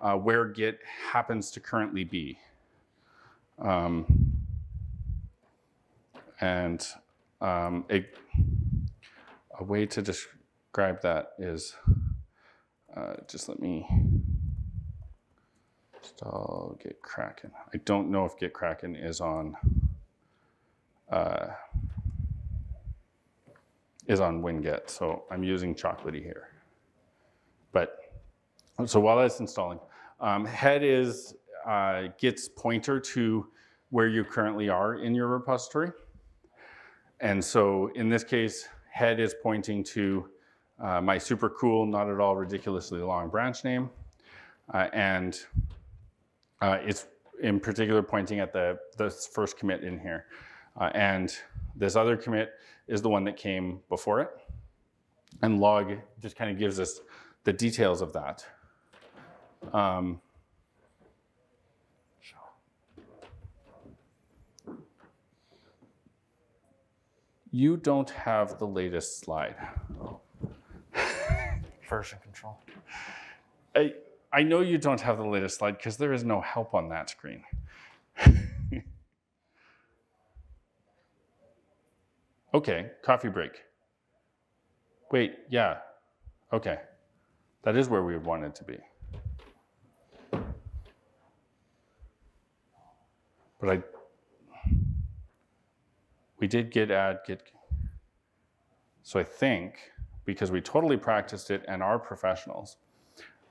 uh, where Git happens to currently be. Um, and um, a, a way to describe that is uh, just let me Install Git Kraken. I don't know if Git Kraken is on uh, is on Winget, so I'm using Chocolatey here. But so while that's installing, um, head is uh, Git's pointer to where you currently are in your repository. And so in this case, head is pointing to uh, my super cool, not at all ridiculously long branch name. Uh, and uh, it's in particular pointing at the, the first commit in here. Uh, and this other commit is the one that came before it. And log just kind of gives us the details of that. Um, you don't have the latest slide. *laughs* Version control. I, I know you don't have the latest slide because there is no help on that screen. *laughs* okay, coffee break. Wait, yeah, okay. That is where we would want it to be. But I, we did git add, get, so I think, because we totally practiced it and are professionals,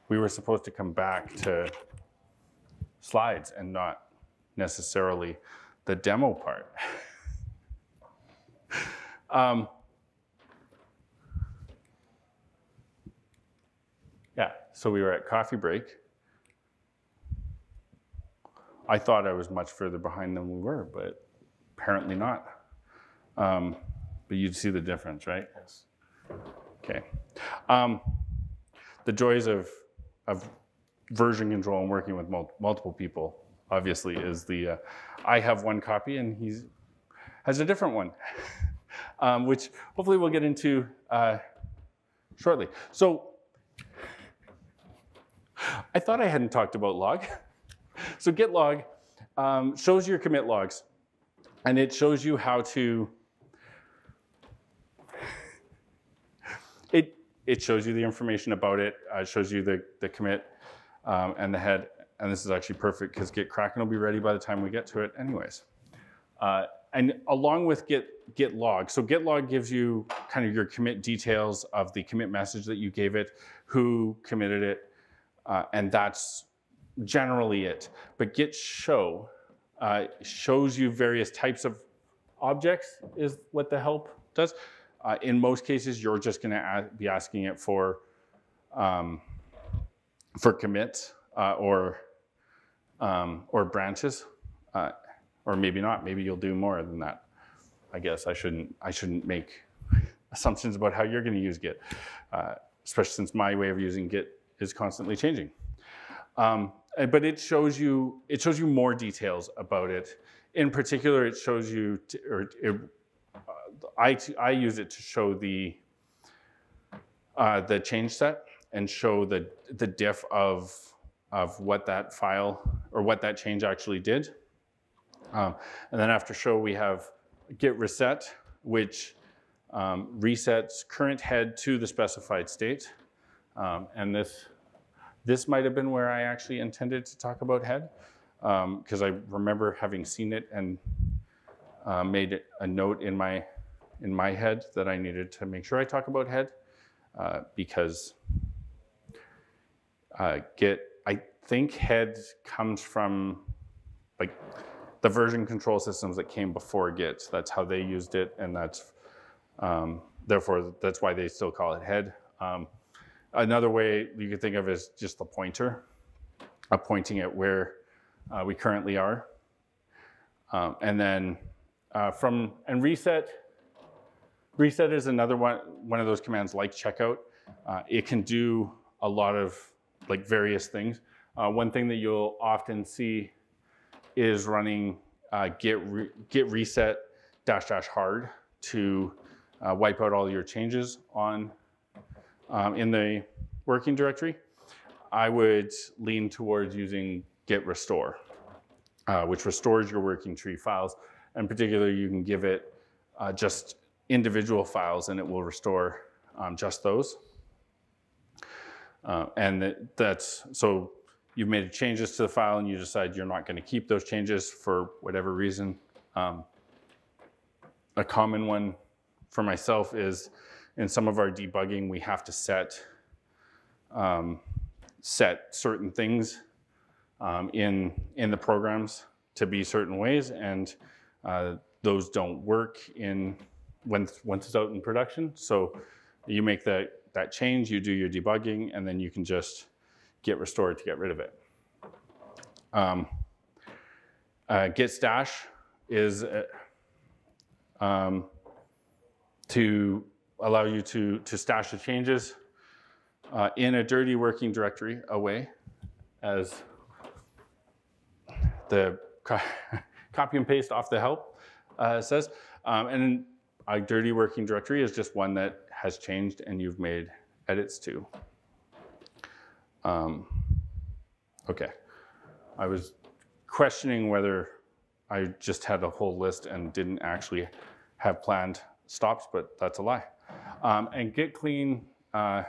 we were supposed to come back to slides and not necessarily the demo part. *laughs* um, yeah, so we were at coffee break. I thought I was much further behind than we were, but apparently not. Um, but you'd see the difference, right? Yes. Okay. Um, the joys of, of version control and working with mul- multiple people, obviously, is the uh, I have one copy and he has a different one, *laughs* um, which hopefully we'll get into uh, shortly. So I thought I hadn't talked about log. *laughs* so git log um, shows your commit logs, and it shows you how to it it shows you the information about it. Uh, it shows you the the commit um, and the head. And this is actually perfect because Git Kraken will be ready by the time we get to it, anyways. Uh, and along with Git Git log, so Git log gives you kind of your commit details of the commit message that you gave it, who committed it, uh, and that's generally it. But Git show uh, shows you various types of objects is what the help does. Uh, in most cases, you're just going to be asking it for um, for commits uh, or um, or branches, uh, or maybe not. Maybe you'll do more than that. I guess I shouldn't I shouldn't make *laughs* assumptions about how you're going to use Git, uh, especially since my way of using Git is constantly changing. Um, but it shows you it shows you more details about it. In particular, it shows you, or it, uh, I I use it to show the uh, the change set and show the the diff of of what that file or what that change actually did. Um, and then after show, we have git reset, which um, resets current head to the specified state. Um, and this this might have been where I actually intended to talk about head, because I remember having seen it and uh, made a note in my in my head that I needed to make sure I talk about head, uh, because uh, Git, I think head comes from like the version control systems that came before Git. That's how they used it, and that's um, therefore that's why they still call it head. Um, another way you could think of is just the pointer, uh, pointing at where uh, we currently are, um, and then uh, from and reset. Reset is another one one of those commands like checkout. Uh, it can do a lot of like various things. Uh, one thing that you'll often see is running uh, git, re git reset dash dash hard to uh, wipe out all your changes on um, in the working directory. I would lean towards using git restore, uh, which restores your working tree files. In particular, you can give it uh, just individual files and it will restore um, just those. Uh, and that, that's, so you've made changes to the file and you decide you're not going to keep those changes for whatever reason. Um, a common one for myself is in some of our debugging, we have to set um, set certain things um, in in the programs to be certain ways, and uh, those don't work in when once it's out in production. So you make that that change, you do your debugging, and then you can just get restored to get rid of it. Um, uh, git stash is uh, um, to allow you to, to stash the changes uh, in a dirty working directory away as the co- *laughs* copy and paste off the help uh, says. Um, and a dirty working directory is just one that has changed and you've made edits to. Um, okay. I was questioning whether I just had a whole list and didn't actually have planned stops, but that's a lie. Um, and Git Clean, uh,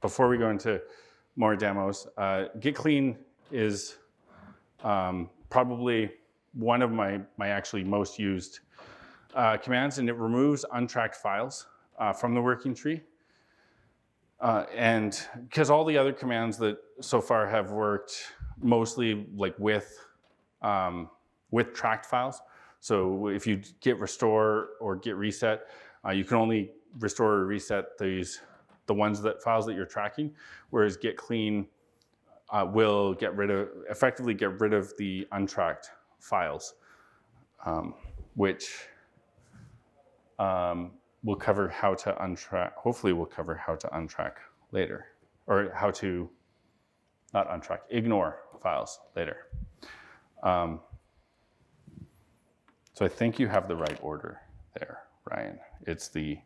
before we go into more demos, uh, Git Clean is um, probably one of my, my actually most used uh, commands, and it removes untracked files uh, from the working tree. Uh, and because all the other commands that so far have worked mostly like with um, with tracked files. So if you git restore or git reset, uh, you can only restore or reset these the ones that files that you're tracking, whereas git clean uh, will get rid of effectively get rid of the untracked files, um, which um, we'll cover how to untrack. Hopefully, we'll cover how to untrack later, or how to not untrack, ignore files later. Um, so I think you have the right order there, Ryan. It's the.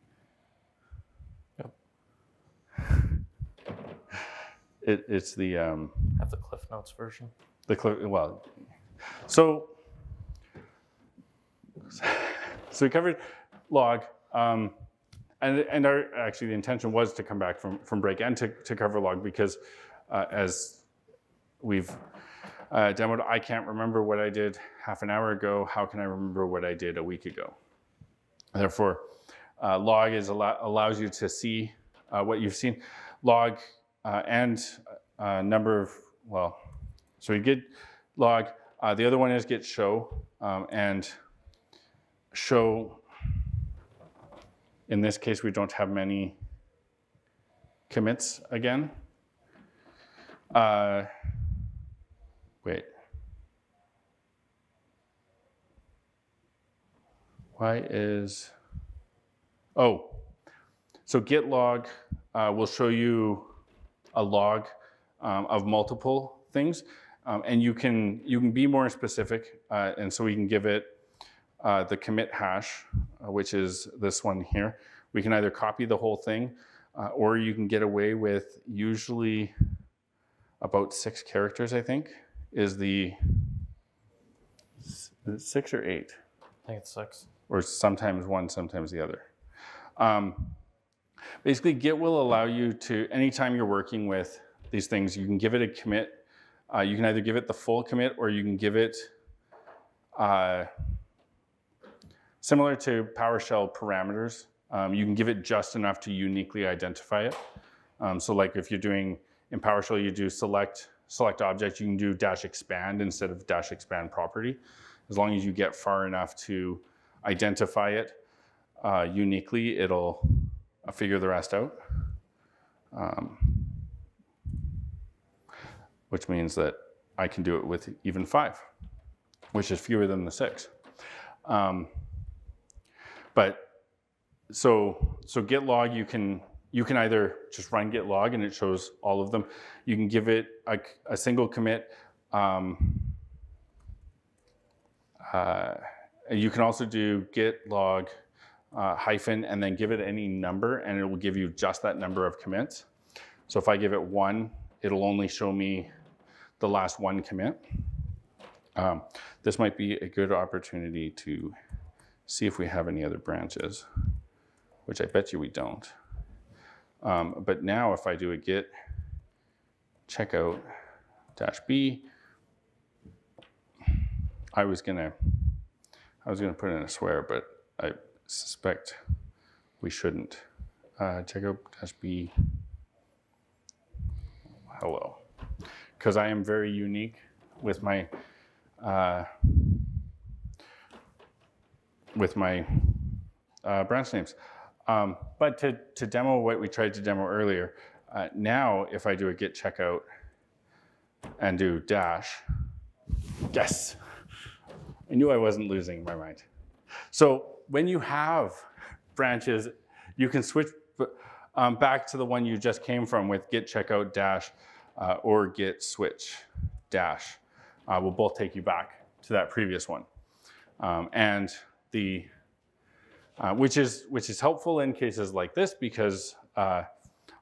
It, it's the um, Have the Cliff Notes version. the Cliff, well, so so we covered log, um, and and our actually the intention was to come back from from break and to to cover log because uh, as we've uh, demoed, I can't remember what I did half an hour ago. How can I remember what I did a week ago? Therefore, uh, log is allow, allows you to see uh, what you've seen. Log uh, and a number of well, so you get log. Uh, the other one is git show um, and show. In this case, we don't have many commits again. Uh, wait. Why is, oh, so git log uh, will show you a log um, of multiple things. Um, and you can, you can be more specific. Uh, and so we can give it uh, the commit hash, uh, which is this one here. We can either copy the whole thing uh, or you can get away with usually about six characters, I think, is the is six or eight, I think it's six. or sometimes one, sometimes the other. Um, basically, Git will allow you to, anytime you're working with these things, you can give it a commit. Uh, you can either give it the full commit or you can give it uh, similar to PowerShell parameters. Um, you can give it just enough to uniquely identify it. Um, so like if you're doing in PowerShell, you do select select object, you can do dash expand instead of dash expand property. As long as you get far enough to identify it uh, uniquely, it'll uh, figure the rest out. Um, which means that I can do it with even five, which is fewer than the six. Um, but so so git log you can you can either just run git log and it shows all of them. You can give it a, a single commit. Um, uh, you can also do git log uh, hyphen and then give it any number and it will give you just that number of commits. So if I give it one, it'll only show me the last one commit. Um, this might be a good opportunity to see if we have any other branches, which I bet you we don't. Um, but now if I do a git checkout, dash B. I was gonna, I was gonna put in a swear, but I suspect we shouldn't. Uh, checkout dash B. Hello, because I am very unique with my, uh, with my uh, branch names. Um, but to, to demo what we tried to demo earlier, uh, now if I do a git checkout and do dash, yes, I knew I wasn't losing my mind. So when you have branches, you can switch um, back to the one you just came from with git checkout dash uh, or git switch dash. Uh, will both take you back to that previous one. Um, and the uh, which is which is helpful in cases like this because uh,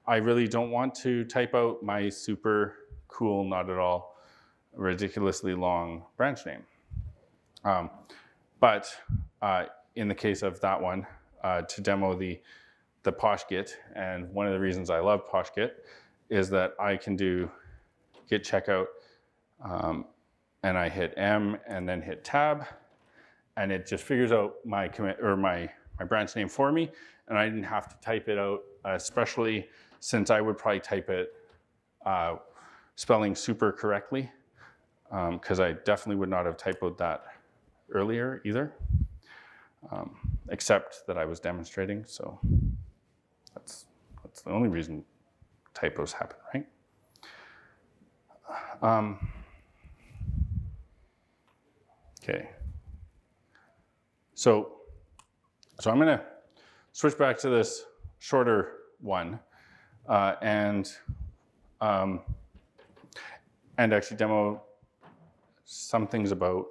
I really don't want to type out my super cool, not at all ridiculously long branch name. Um, but uh, in the case of that one, uh, to demo the the PoshGit, and one of the reasons I love PoshGit is that I can do git checkout, um, and I hit M and then hit Tab, and it just figures out my commit or my my branch name for me, and I didn't have to type it out, especially since I would probably type it uh, spelling super correctly, because um, I definitely would not have typoed that earlier either, um, except that I was demonstrating, so that's, that's the only reason typos happen, right? Um, okay. So so I'm going to switch back to this shorter one uh, and um, and actually demo some things about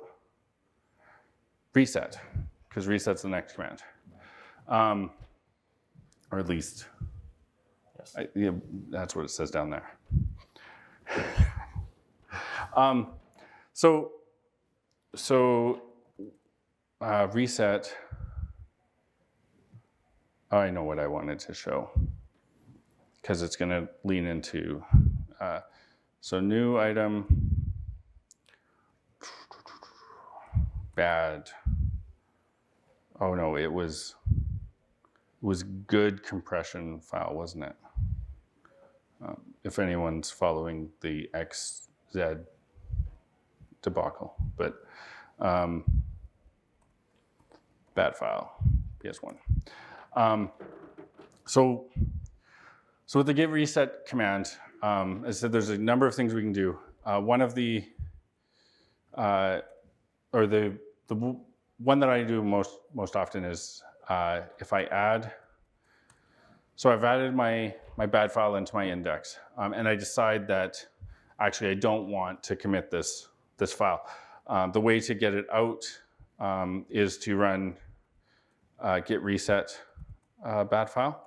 reset because reset's the next command, um, or at least Yes. I, yeah, that's what it says down there. *laughs* um, so so uh, reset I know what I wanted to show because it's going to lean into. Uh, so new item, bad. Oh no, it was it was good compression file, wasn't it? Um, if anyone's following the XZ debacle, but um, bad file, PS1. Um, so, so with the git reset command, um, I said, there's a number of things we can do. Uh, one of the, uh, or the, the one that I do most, most often is uh, if I add, so I've added my, my bad file into my index, um, and I decide that actually I don't want to commit this, this file. Um, the way to get it out um, is to run uh, git reset uh, bad file.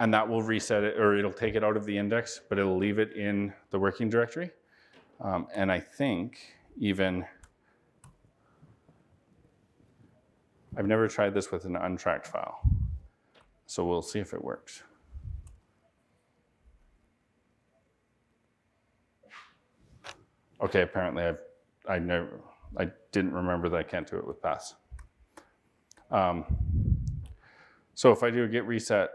And that will reset it, or it'll take it out of the index, but it'll leave it in the working directory. Um, and I think even, I've never tried this with an untracked file. So we'll see if it works. Okay, apparently I've, I never, I didn't remember that I can't do it with pass. Um, so if I do a git reset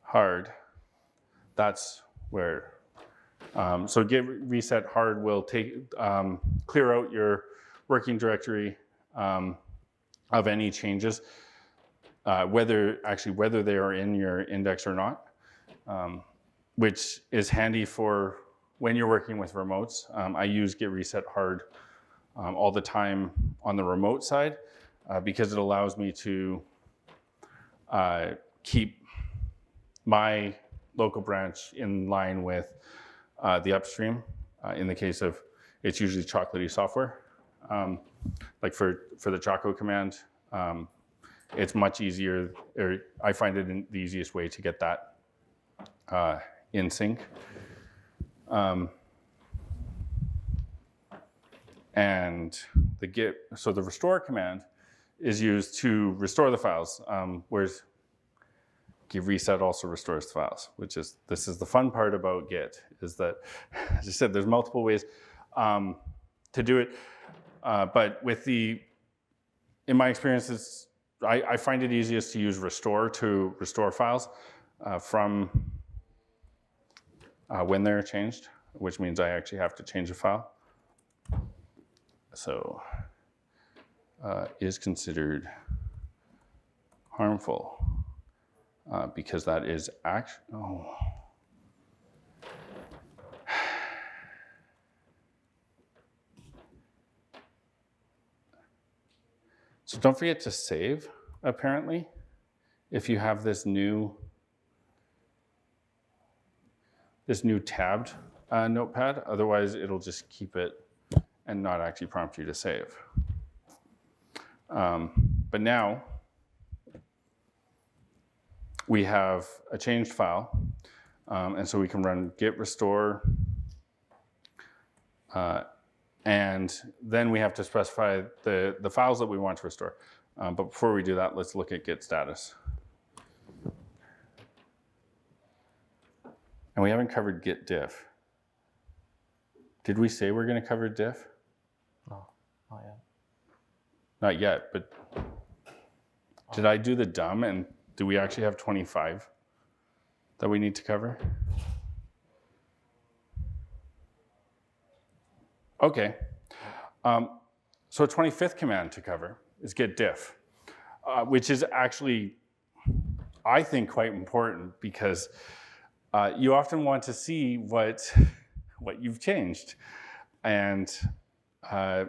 hard, that's where, um, so git reset hard will take, um, clear out your working directory um, of any changes, uh, whether, actually whether they are in your index or not, um, which is handy for when you're working with remotes. Um, I use git reset hard um, all the time on the remote side uh, because it allows me to uh, keep my local branch in line with uh, the upstream. Uh, in the case of, it's usually chocolatey software. Um, like for, for the Choco command, um, it's much easier, or I find it the easiest way to get that uh, in sync. Um, and the git, so the restore command is used to restore the files. Um, whereas git reset also restores the files, which is this is the fun part about Git is that, *laughs* as I said, there's multiple ways um, to do it. Uh, but with the, in my experience, it's, I, I find it easiest to use restore to restore files uh, from uh, when they're changed, which means I actually have to change a file. So uh, is considered harmful uh, because that is act. Oh. *sighs* So don't forget to save, apparently, if you have this new this new tabbed uh, notepad. Otherwise, it'll just keep it and not actually prompt you to save. Um, but now we have a changed file, um, and so we can run git restore, uh, and then we have to specify the, the files that we want to restore. Um, but before we do that, let's look at git status. And we haven't covered git diff. Did we say we're going to cover diff? No, not yet. Not yet, but did I do the dumb and do we actually have 25 that we need to cover? Okay. Um, so a 25th command to cover is git diff, uh, which is actually, I think, quite important because uh, you often want to see what, what you've changed. And uh,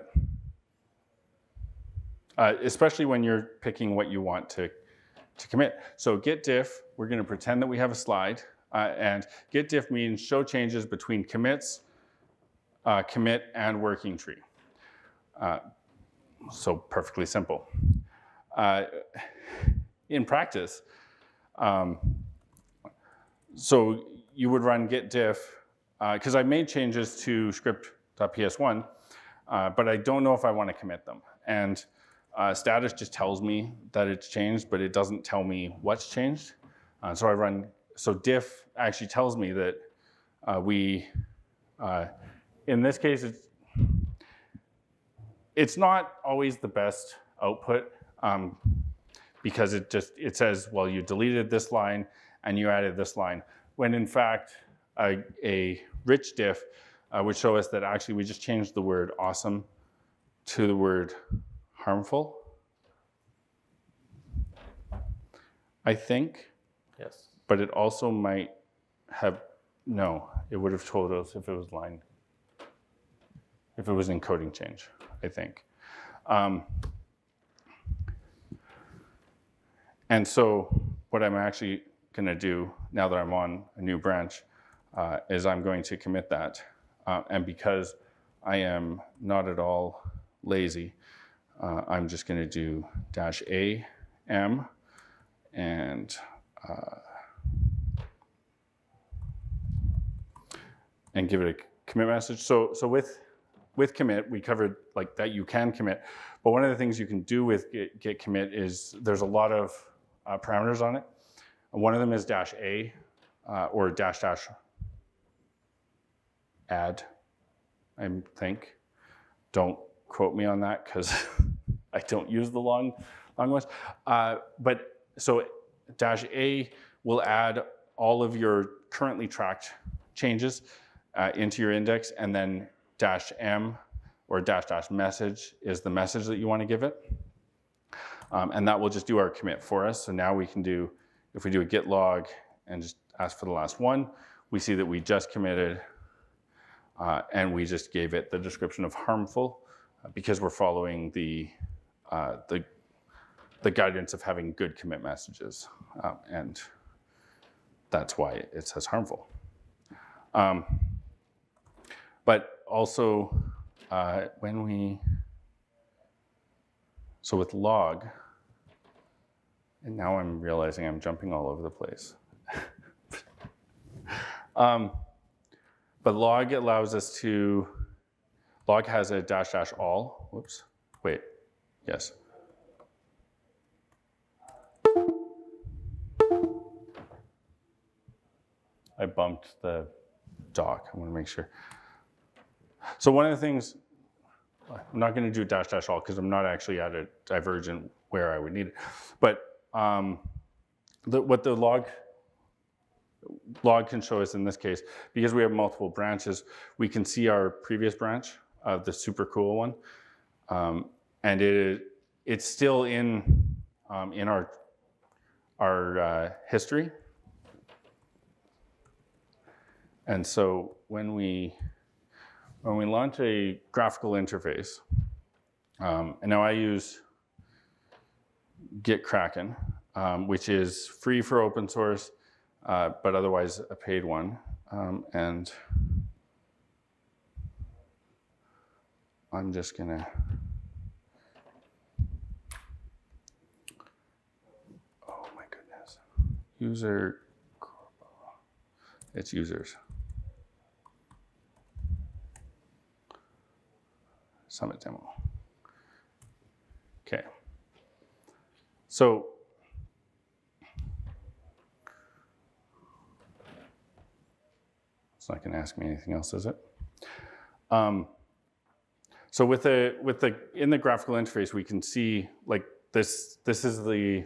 uh, especially when you're picking what you want to, to commit. So git diff, we're going to pretend that we have a slide. Uh, and git diff means show changes between commits, uh, commit, and working tree. Uh, so perfectly simple. Uh, in practice, um, so you would run git diff, because I made changes to script.ps1, but I don't know if I want to commit them. And uh, status just tells me that it's changed, but it doesn't tell me what's changed. Uh, so I run, so diff actually tells me that uh, we, uh, in this case, it's, it's not always the best output um, because it just, it says, well, you deleted this line and you added this line, when in fact, a, a rich diff uh, would show us that actually we just changed the word awesome to the word harmful? I think, Yes. but it also might have, no, it would have told us if it was line, if it was encoding change, I think. Um, and so what I'm actually going to do now that I'm on a new branch uh, is I'm going to commit that. Uh, and because I am not at all lazy, uh, I'm just going to do dash A M and uh, and give it a commit message. So so with with commit, we covered like that you can commit, but one of the things you can do with git, git commit is there's a lot of uh, parameters on it. One of them is dash A uh, or dash dash add, I think. Don't quote me on that because *laughs* I don't use the long, long ones. Uh, but so dash A will add all of your currently tracked changes uh, into your index, and then dash M or dash dash message is the message that you want to give it. Um, and that will just do our commit for us. So now we can do, if we do a git log and just ask for the last one, we see that we just committed uh, and we just gave it the description of harmful because we're following the, uh, the, the guidance of having good commit messages. Um, and that's why it says harmful. Um, but also, uh, when we, so with log, and now I'm realizing I'm jumping all over the place. *laughs* um, but log allows us to, log has a dash dash all. Whoops, wait, yes. I bumped the doc. I want to make sure. So one of the things, I'm not going to do dash dash all because I'm not actually at a divergent where I would need it. But um, the, what the log log can show us in this case, because we have multiple branches, we can see our previous branch of the super cool one. Um, and it it's still in um, in our our uh, history. And so when we when we launch a graphical interface, um, and now I use GitKraken, um, which is free for open source, uh, but otherwise a paid one. Um, and I'm just gonna Oh my goodness. User, it's users. Summit demo. Okay. So, it's not going to ask me anything else, is it? Um, so with the with the in the graphical interface, we can see like this. This is the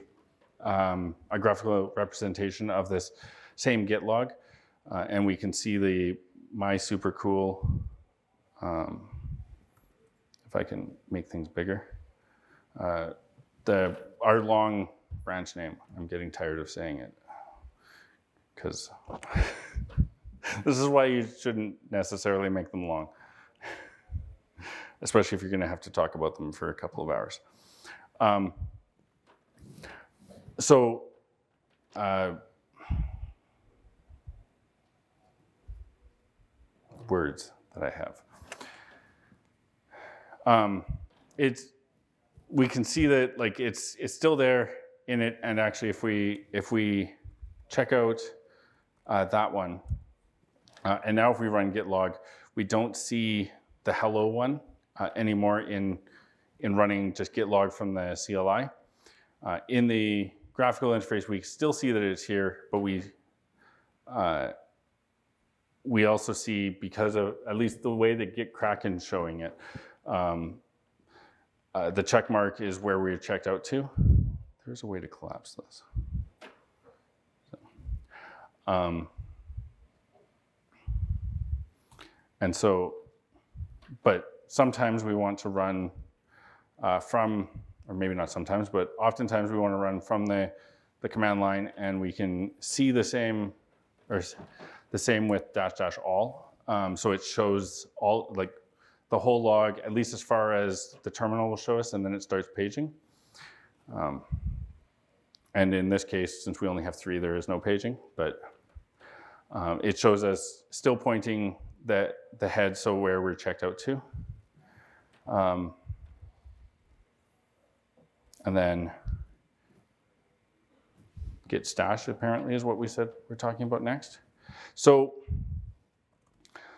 um, a graphical representation of this same Git log, uh, and we can see the my super cool. Um, if I can make things bigger, uh, the our long branch name. I'm getting tired of saying it because *laughs* this is why you shouldn't necessarily make them long, especially if you're going to have to talk about them for a couple of hours. Um, so, uh, words that I have. Um, it's we can see that like it's it's still there in it, and actually, if we if we check out uh, that one, uh, and now if we run git log, we don't see the hello one uh, anymore in in running just git log from the CLI. Uh, in the graphical interface, we still see that it's here, but we uh, we also see because of at least the way that GitKraken showing it, um, uh, the check mark is where we're checked out to. There's a way to collapse this. So, um, and so, but sometimes we want to run uh, from or maybe not sometimes, but oftentimes we want to run from the, the command line and we can see the same, or the same with dash dash all. Um, so it shows all, like the whole log, at least as far as the terminal will show us, and then it starts paging. Um, and in this case, since we only have three, there is no paging, but um, it shows us still pointing the, the head, so where we're checked out to. Um, and then git stash apparently is what we said we're talking about next. So,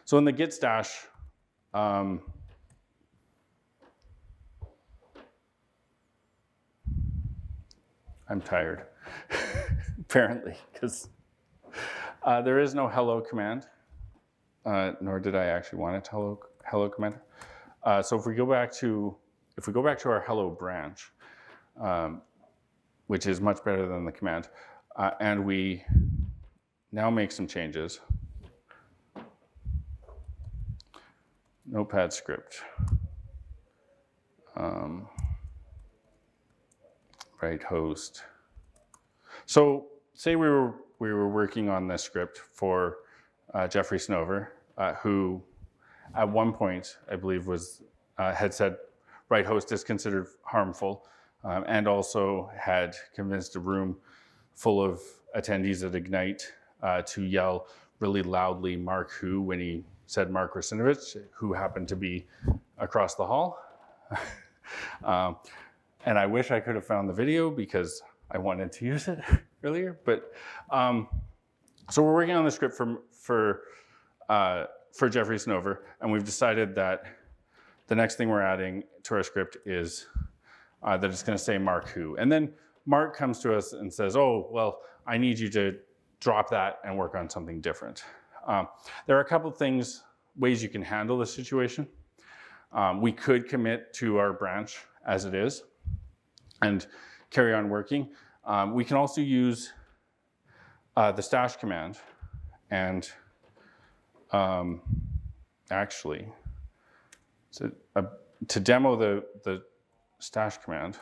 so in the git stash, um, I'm tired, *laughs* apparently, because uh, there is no hello command, uh, nor did I actually want a hello, hello command. Uh, so if we go back to, if we go back to our hello branch, um, which is much better than the command. Uh, and we now make some changes. Notepad script. Um, Write-Host. So say we were we were working on this script for uh, Jeffrey Snover, uh, who at one point I believe was uh, had said Write-Host is considered harmful um, and also had convinced a room full of attendees at Ignite uh, to yell really loudly Mark who when he said Mark Russinovich, who happened to be across the hall. *laughs* um, and I wish I could have found the video because I wanted to use it *laughs* earlier. But um, so we're working on the script for for uh, for Jeffrey Snover, and we've decided that the next thing we're adding to our script is uh, that it's going to say Mark who. And then Mark comes to us and says, oh, well, I need you to drop that and work on something different. Um, there are a couple of things, ways you can handle the situation. Um, we could commit to our branch as it is and carry on working. Um, we can also use uh, the stash command and um, actually, so, uh, to demo the, the stash command,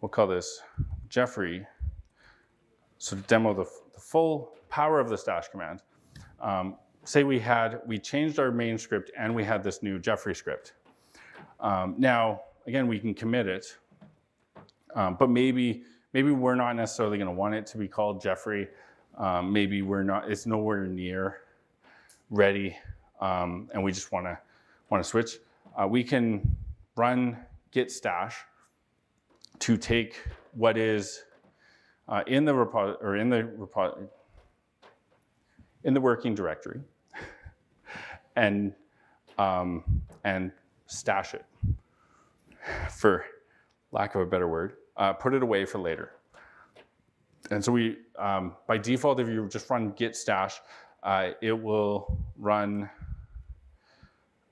we'll call this Jeffrey. So to demo the, the full power of the stash command, um, say we had, we changed our main script and we had this new Jeffrey script. Um, now, again, we can commit it, um, but maybe, maybe we're not necessarily gonna want it to be called Jeffrey. Um, maybe we're not, it's nowhere near ready um, and we just wanna, wanna switch. Uh, we can run git stash to take what is uh, in the repo or in the repo in the working directory *laughs* and um, and stash it for lack of a better word uh, put it away for later and so we um, by default if you just run git stash uh, it will run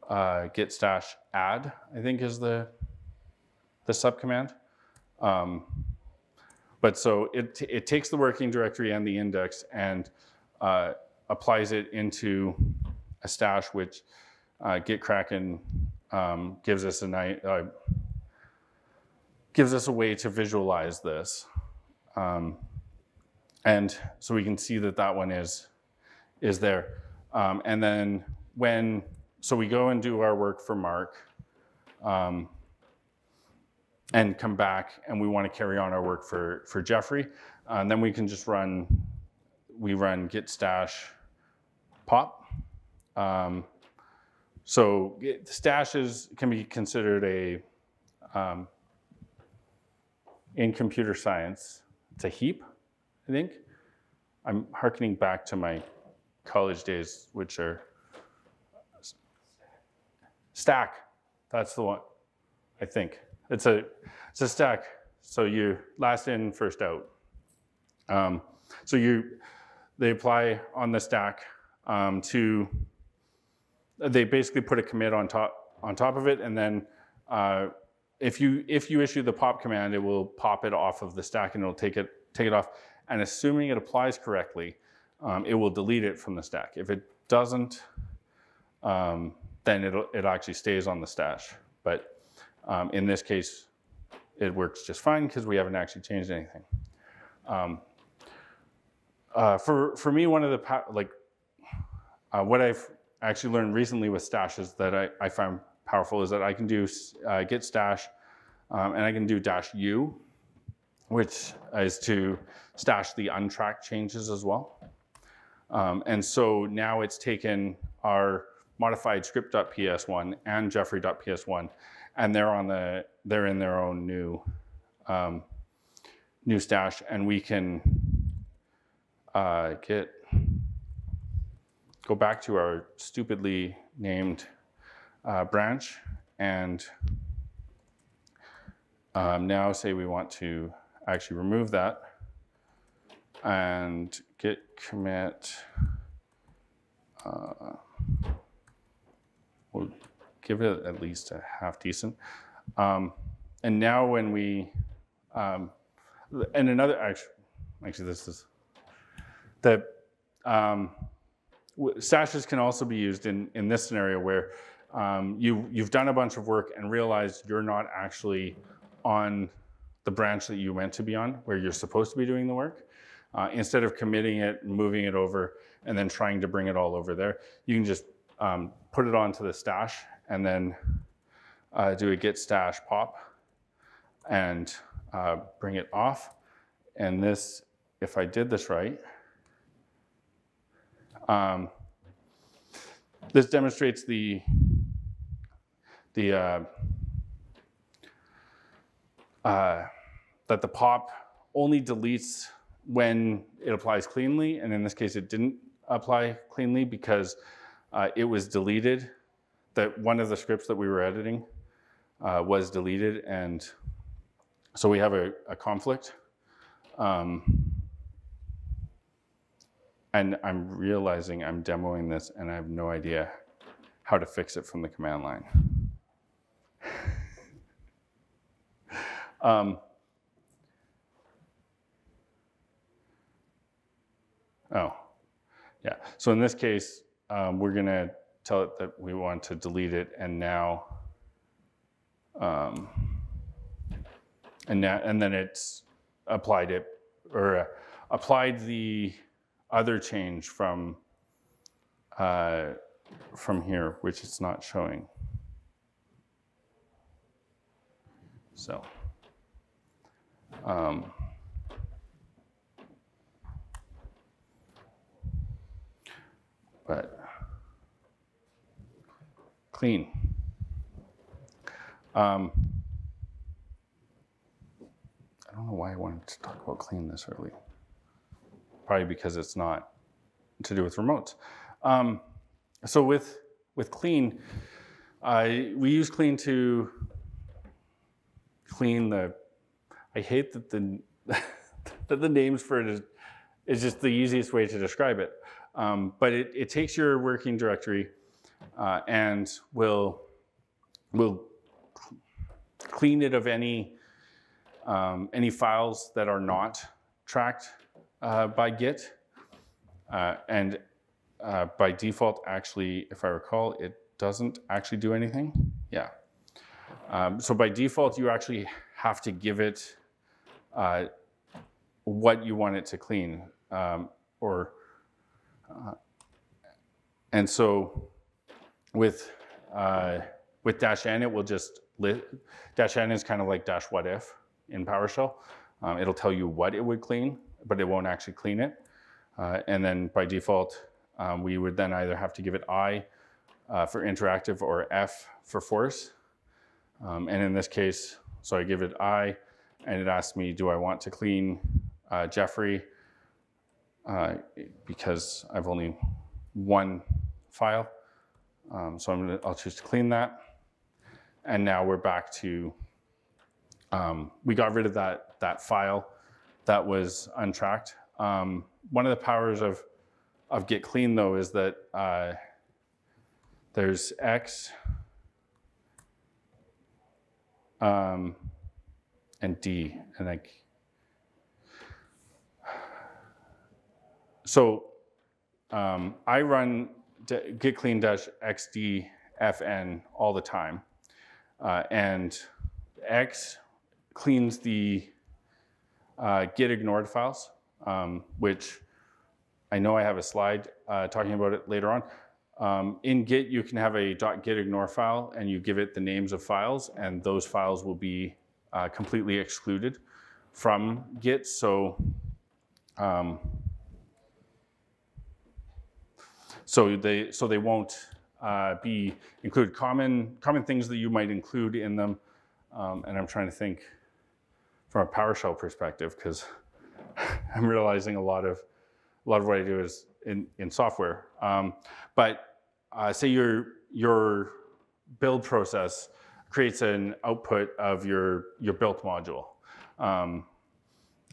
uh, git stash add i think is the the subcommand um, but so it, it takes the working directory and the index and uh, applies it into a stash, which uh, GitKraken um, gives us a night, uh, gives us a way to visualize this. Um, and so we can see that that one is, is there. Um, and then when, so we go and do our work for Mark, um, and come back and we want to carry on our work for, for Jeffrey. Uh, and then we can just run, we run git stash pop. Um, so stashes can be considered a, um, in computer science, it's a heap, I think. I'm hearkening back to my college days, which are stack. That's the one, I think. It's a, it's a stack. So you last in, first out. Um, so you, they apply on the stack um, to, they basically put a commit on top, on top of it, and then uh, if you if you issue the pop command, it will pop it off of the stack and it'll take it take it off. And assuming it applies correctly, um, it will delete it from the stack. If it doesn't, um, then it it actually stays on the stash. But um, in this case, it works just fine because we haven't actually changed anything. Um, uh, for, for me, one of the, like, uh, what I've actually learned recently with stashes that I, I found powerful is that I can do uh, git stash um, and I can do dash u, which is to stash the untracked changes as well. Um, and so now it's taken our modified script.ps1 and jeffrey.ps1 and they're on the they're in their own new um, new stash, and we can uh, get go back to our stupidly named uh, branch and um, now say we want to actually remove that and git commit uh, we'll give it at least a half decent. Um, and now when we, um, and another, actually, actually this is, that um, stashes can also be used in, in this scenario where um, you, you've done a bunch of work and realized you're not actually on the branch that you meant to be on, where you're supposed to be doing the work. Uh, instead of committing it, and moving it over, and then trying to bring it all over there, you can just um, put it onto the stash and then uh, do a git stash pop and uh, bring it off. And this, if I did this right, um, this demonstrates the the uh, uh, that the pop only deletes when it applies cleanly, and in this case, it didn't apply cleanly because uh, it was deleted that one of the scripts that we were editing uh, was deleted, and so we have a, a conflict. Um, and I'm realizing I'm demoing this and I have no idea how to fix it from the command line. *laughs* um, oh, yeah. So in this case, um, we're going to tell it that we want to delete it and now, um, and now, and then it's applied it or uh, applied the other change from uh, from here, which it's not showing. So, um, but clean. Um, I don't know why I wanted to talk about clean this early. Probably because it's not to do with remotes. Um, so with with clean, we use clean to clean the. I hate that the *laughs* that the names for it is is just the easiest way to describe it. Um, but it, it takes your working directory uh, and will will clean it of any um, any files that are not tracked uh, by Git. Uh, and uh, by default, actually, if I recall, it doesn't actually do anything. Yeah. Um, so by default, you actually have to give it uh, what you want it to clean. Um, or uh, and so with uh, with dash n, it will just dash n is kind of like dash what if in PowerShell. Um, it'll tell you what it would clean, but it won't actually clean it. Uh, and then by default, um, we would then either have to give it I uh, for interactive or F for force. Um, and in this case, so I give it I, and it asks me, do I want to clean uh, Jeffrey? Uh, because I've only one file. Um, so I'm gonna, I'll choose to clean that. And now we're back to, um, we got rid of that, that file that was untracked. Um, one of the powers of, of git clean though is that uh, there's X um, and D, and like, so um, I run git clean dash xd all the time, uh, and X cleans the uh, git ignored files, um, which I know I have a slide uh, talking about it later on. Um, in Git, you can have a .git ignore file, and you give it the names of files, and those files will be uh, completely excluded from Git. So, um, so they so they won't uh, be included. Common common things that you might include in them, um, and I'm trying to think from a PowerShell perspective because *laughs* I'm realizing a lot of a lot of what I do is in, in software. Um, but uh, say your your build process creates an output of your your built module. Um,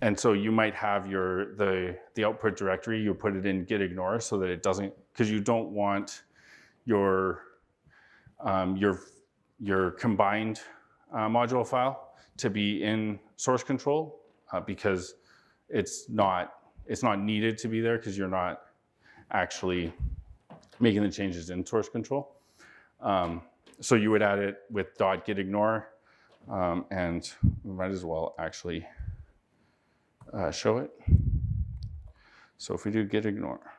and so you might have your the the output directory, you put it in git ignore so that it doesn't because you don't want your um, your your combined uh, module file to be in source control uh, because it's not it's not needed to be there because you're not actually making the changes in source control. Um, so you would add it with dot git ignore, um, and might as well actually uh, show it. So if we do git ignore,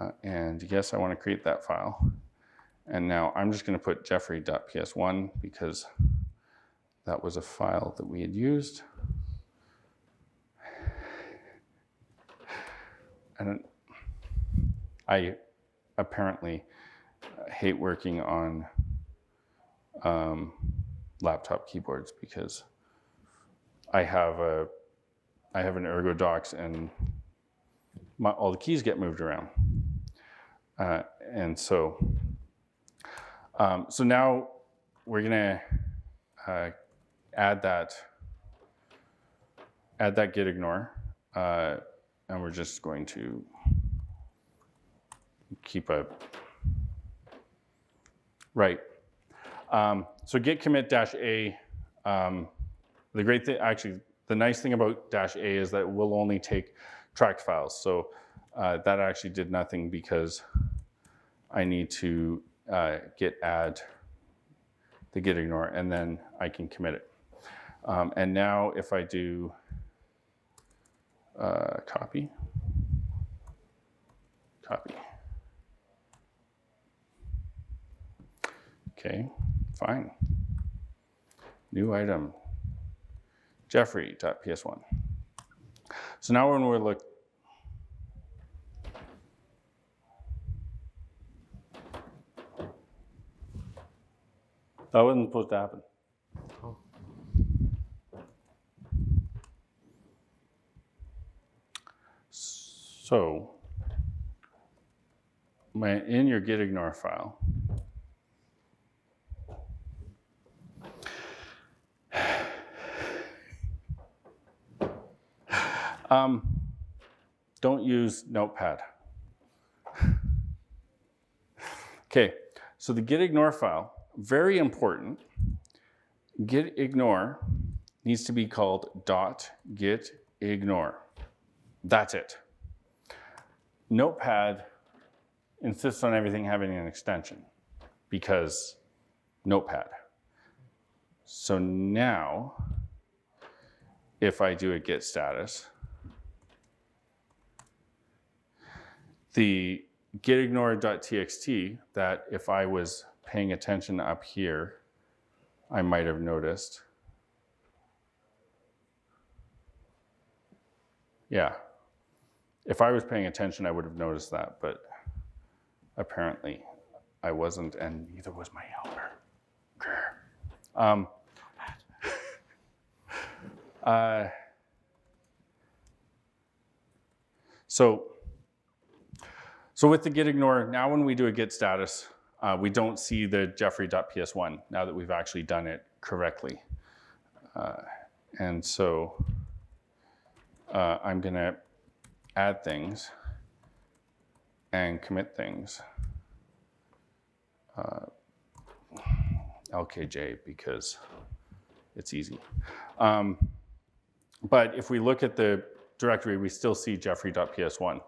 uh, and yes, I want to create that file. And now I'm just going to put jeffrey.ps1 because that was a file that we had used. And I apparently hate working on um, laptop keyboards because I have a I have an ErgoDox and my, all the keys get moved around, uh, and so um, so now we're gonna uh, add that add that git ignore. Uh, and we're just going to keep a, right. Um, so git commit dash A, um, the great thing, actually, the nice thing about dash A is that it will only take tracked files. So uh, that actually did nothing because I need to uh, git add the git ignore, and then I can commit it. Um, and now if I do uh, copy, copy. Okay, fine. New item, Jeffrey.ps1. So now when we're look, that wasn't supposed to happen. So, my, in your git ignore file, um, don't use Notepad. okay, so the git ignore file, very important. Git ignore needs to be called dot git ignore. That's it. Notepad insists on everything having an extension because Notepad. So now, if I do a git status, the gitignore.txt that if I was paying attention up here, I might have noticed. Yeah, if I was paying attention, I would have noticed that, but apparently I wasn't, and neither was my helper. Um, *laughs* uh, so, so with the git ignore, now when we do a git status, uh, we don't see the jeffrey.ps1 now that we've actually done it correctly. Uh, and so uh, I'm going to add things and commit things. Uh, LKJ because it's easy. Um, but if we look at the directory, we still see jeffrey.ps1.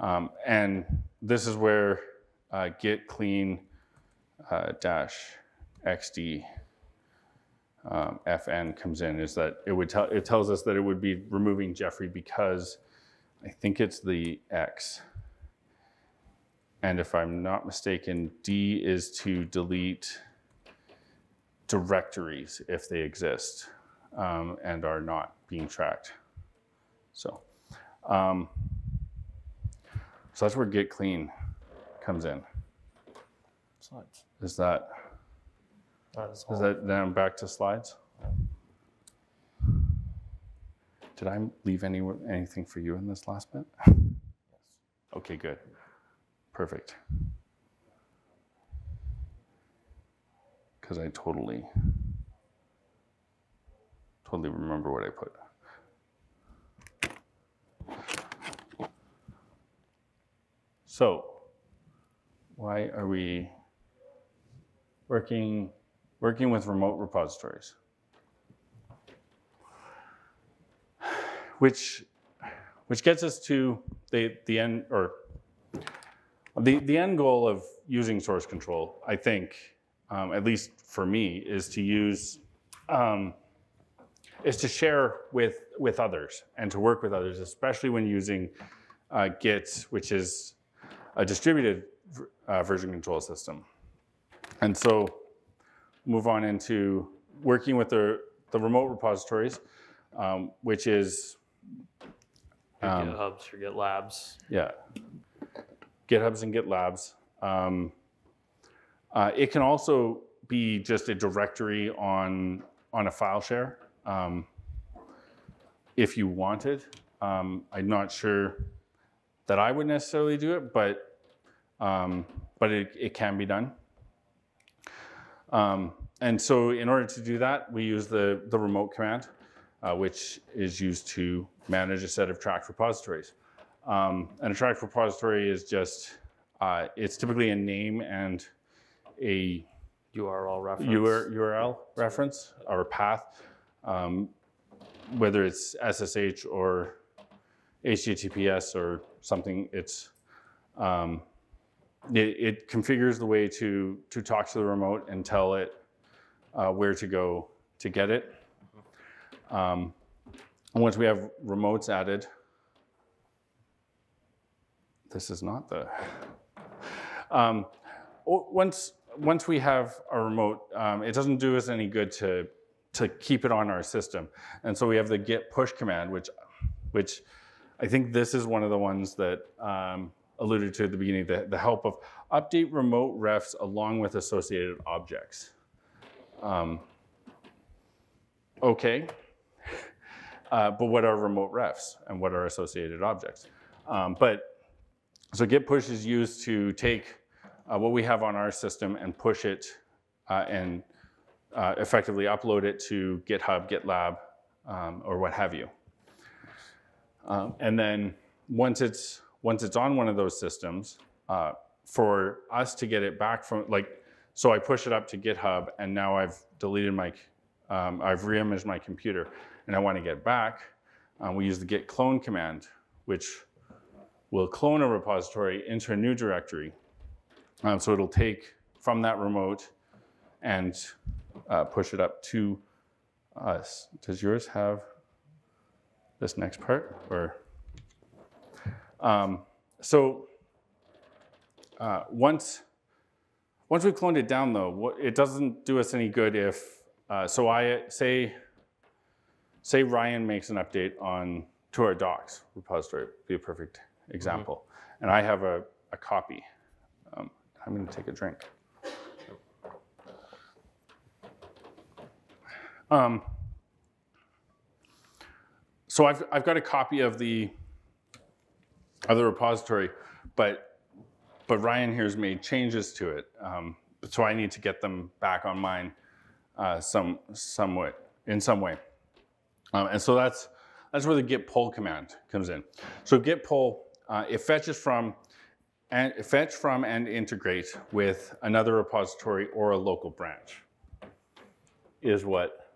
Um, and this is where uh, git clean uh, dash xd um, fn comes in is that it would tell it tells us that it would be removing Jeffrey because I think it's the X. And if I'm not mistaken, D is to delete directories if they exist um, and are not being tracked. So, um, so that's where git clean comes in. Slides. Is that That is is all. that then back to slides? Did I leave any anything for you in this last bit? Okay, good. Perfect. Because I totally, totally remember what I put. So, why are we working working with remote repositories? Which which gets us to the, the end or the, the end goal of using source control, I think, um, at least for me, is to use um, is to share with with others and to work with others, especially when using uh, Git, which is a distributed uh, version control system. And so, move on into working with the the remote repositories, um, which is Um, GitHubs, your GitLabs. yeah. GitHubs and GitLabs. Um, uh, it can also be just a directory on on a file share um, if you wanted. Um, I'm not sure that I would necessarily do it, but um, but it, it can be done. Um, and so in order to do that, we use the, the remote command, uh, which is used to manage a set of tracked repositories. Um, a attractive repository is just, uh, it's typically a name and a URL reference. UR, URL reference or a path, um, whether it's SSH or HTTPS or something. It's um, it, it configures the way to to talk to the remote and tell it uh, where to go to get it. Um, and once we have remotes added, this is not the. Um, once once we have a remote, um, it doesn't do us any good to to keep it on our system, and so we have the git push command, which which I think this is one of the ones that um, alluded to at the beginning, the, the help of update remote refs along with associated objects. Um, okay, *laughs* uh, but what are remote refs and what are associated objects? Um, but so git push is used to take uh, what we have on our system and push it uh, and uh, effectively upload it to GitHub, GitLab, um, or what have you. Um, and then once it's once it's on one of those systems, uh, for us to get it back from like, so I push it up to GitHub, and now I've deleted my, um, I've reimaged my computer, and I want to get back. Um, we use the git clone command, which will clone a repository into a new directory. Um, so it'll take from that remote and uh, push it up to us. Does yours have this next part or? Um, so uh, once once we've cloned it down though, what, it doesn't do us any good if, uh, so I say, say Ryan makes an update on to our docs repository, be a perfect example, and I have a, a copy. Um, I'm gonna take a drink. Um, so I've, I've got a copy of the of the repository, but but Ryan here's made changes to it. Um, so I need to get them back on mine uh, some somewhat in some way. Um, and so that's that's where the git pull command comes in. So git pull uh, it fetches from and fetch from and integrate with another repository or a local branch is what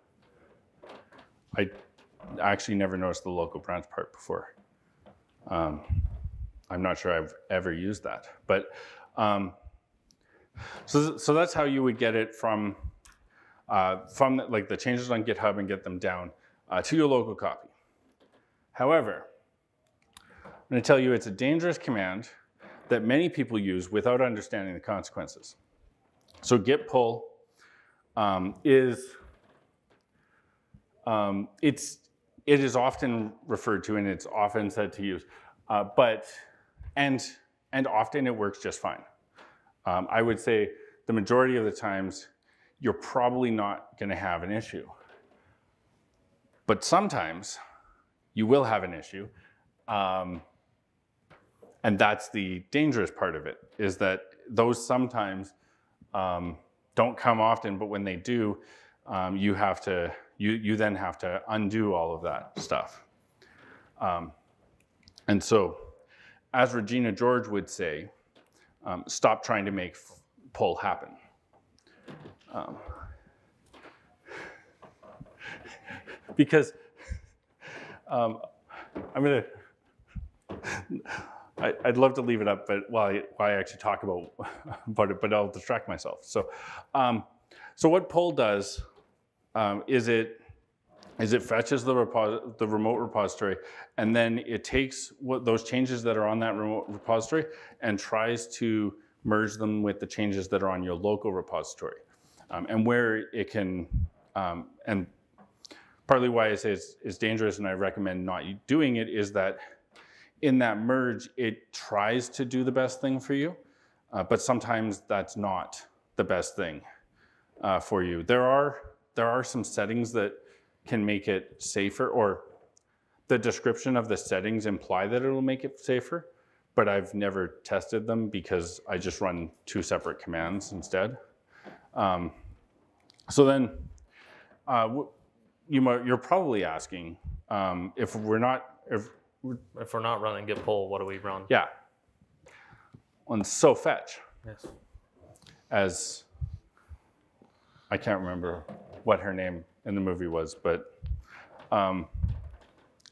I actually never noticed the local branch part before. Um, I'm not sure I've ever used that, but um, so so that's how you would get it from uh, from the, like the changes on GitHub and get them down uh, to your local copy. However, I'm going to tell you it's a dangerous command that many people use without understanding the consequences. So git pull um, is um, it's it is often referred to and it's often said to use, uh, but and and often it works just fine. Um, I would say the majority of the times you're probably not going to have an issue, but sometimes you will have an issue. Um, and that's the dangerous part of it is that those sometimes um, don't come often but when they do um, you have to you, you then have to undo all of that stuff um, and so as regina george would say um, stop trying to make pull happen Um, *laughs* because um, i'm to I, I'd love to leave it up, but while I, while I actually talk about, *laughs* about it, but I'll distract myself. So, um, so what pull does um, is it is it fetches the, repos- the remote repository, and then it takes what those changes that are on that remote repository and tries to merge them with the changes that are on your local repository, um, and where it can um, and partly why I say it's, it's dangerous and I recommend not doing it is that in that merge, it tries to do the best thing for you, uh, but sometimes that's not the best thing uh, for you. There are there are some settings that can make it safer, or the description of the settings imply that it'll make it safer, but I've never tested them because I just run two separate commands instead. Um, so then, uh, you might, you're probably asking um, if we're not if If we're not running git pull, what do we run? Yeah. On so fetch Yes. as I can't remember what her name in the movie was, but um,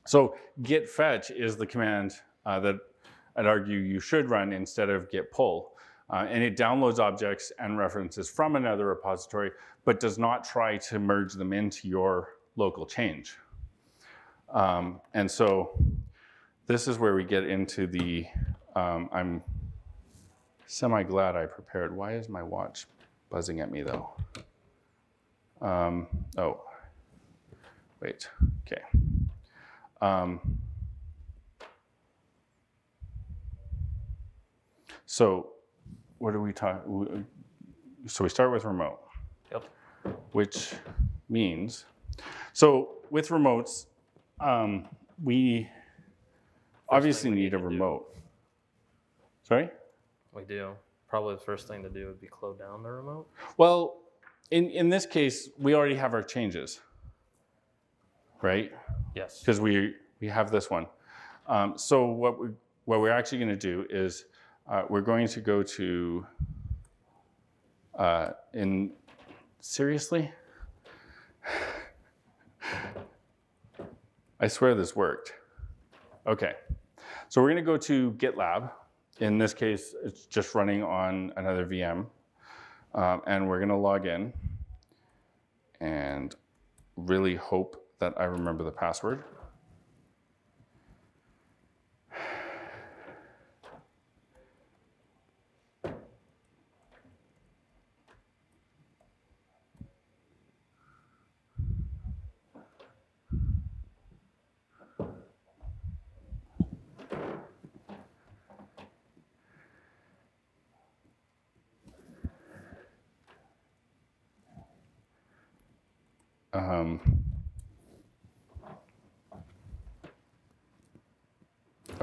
so git fetch is the command uh, that I'd argue you should run instead of git pull. Uh, and it downloads objects and references from another repository, but does not try to merge them into your local change. Um, and so this is where we get into the, um, I'm semi glad I prepared. Why is my watch buzzing at me though? Um, oh, wait, okay. Um, so, what do we talk? So we start with remote, Yep. which means, so with remotes, um, we obviously we need a need do. remote. Sorry. We do. Probably the first thing to do would be close down the remote. Well, in, in this case, we already have our changes, right? Yes. Because we, we have this one. Um, so what, we, what we're actually going to do is uh, we're going to go to, uh, in, seriously? *sighs* I swear this worked. Okay. So we're going to go to GitLab. In this case, it's just running on another VM. Um, and we're going to log in and really hope that I remember the password.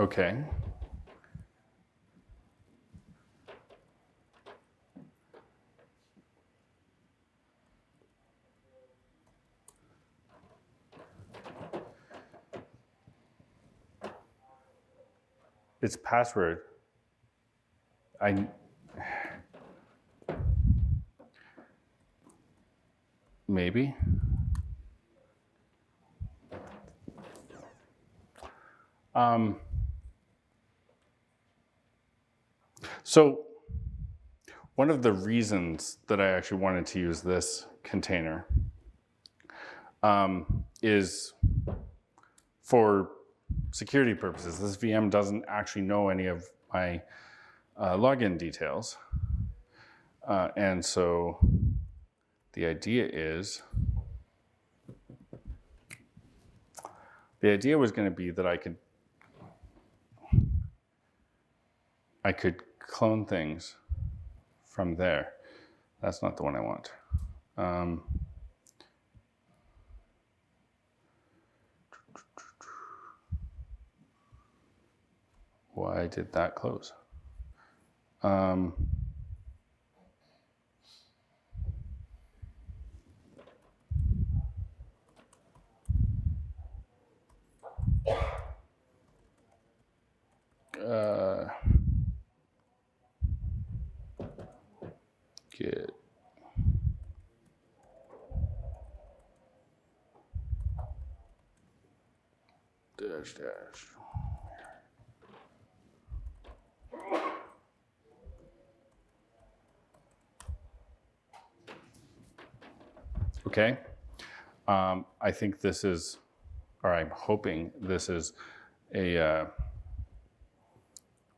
Okay. Its password. I maybe. Um, so one of the reasons that I actually wanted to use this container um, is for security purposes. This VM doesn't actually know any of my uh, login details. Uh, and so the idea is, the idea was going to be that I could I could clone things from there. That's not the one I want. Um, why did that close? Um, uh, get dash dash. Okay. Um, I think this is, or I'm hoping this is a uh,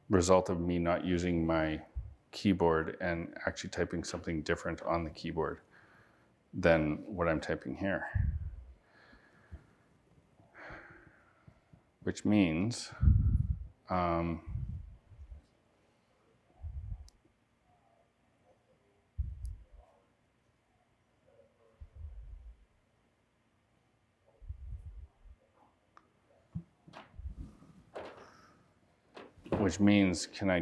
result of me not using my keyboard and actually typing something different on the keyboard than what I'm typing here. Which means um, which means can I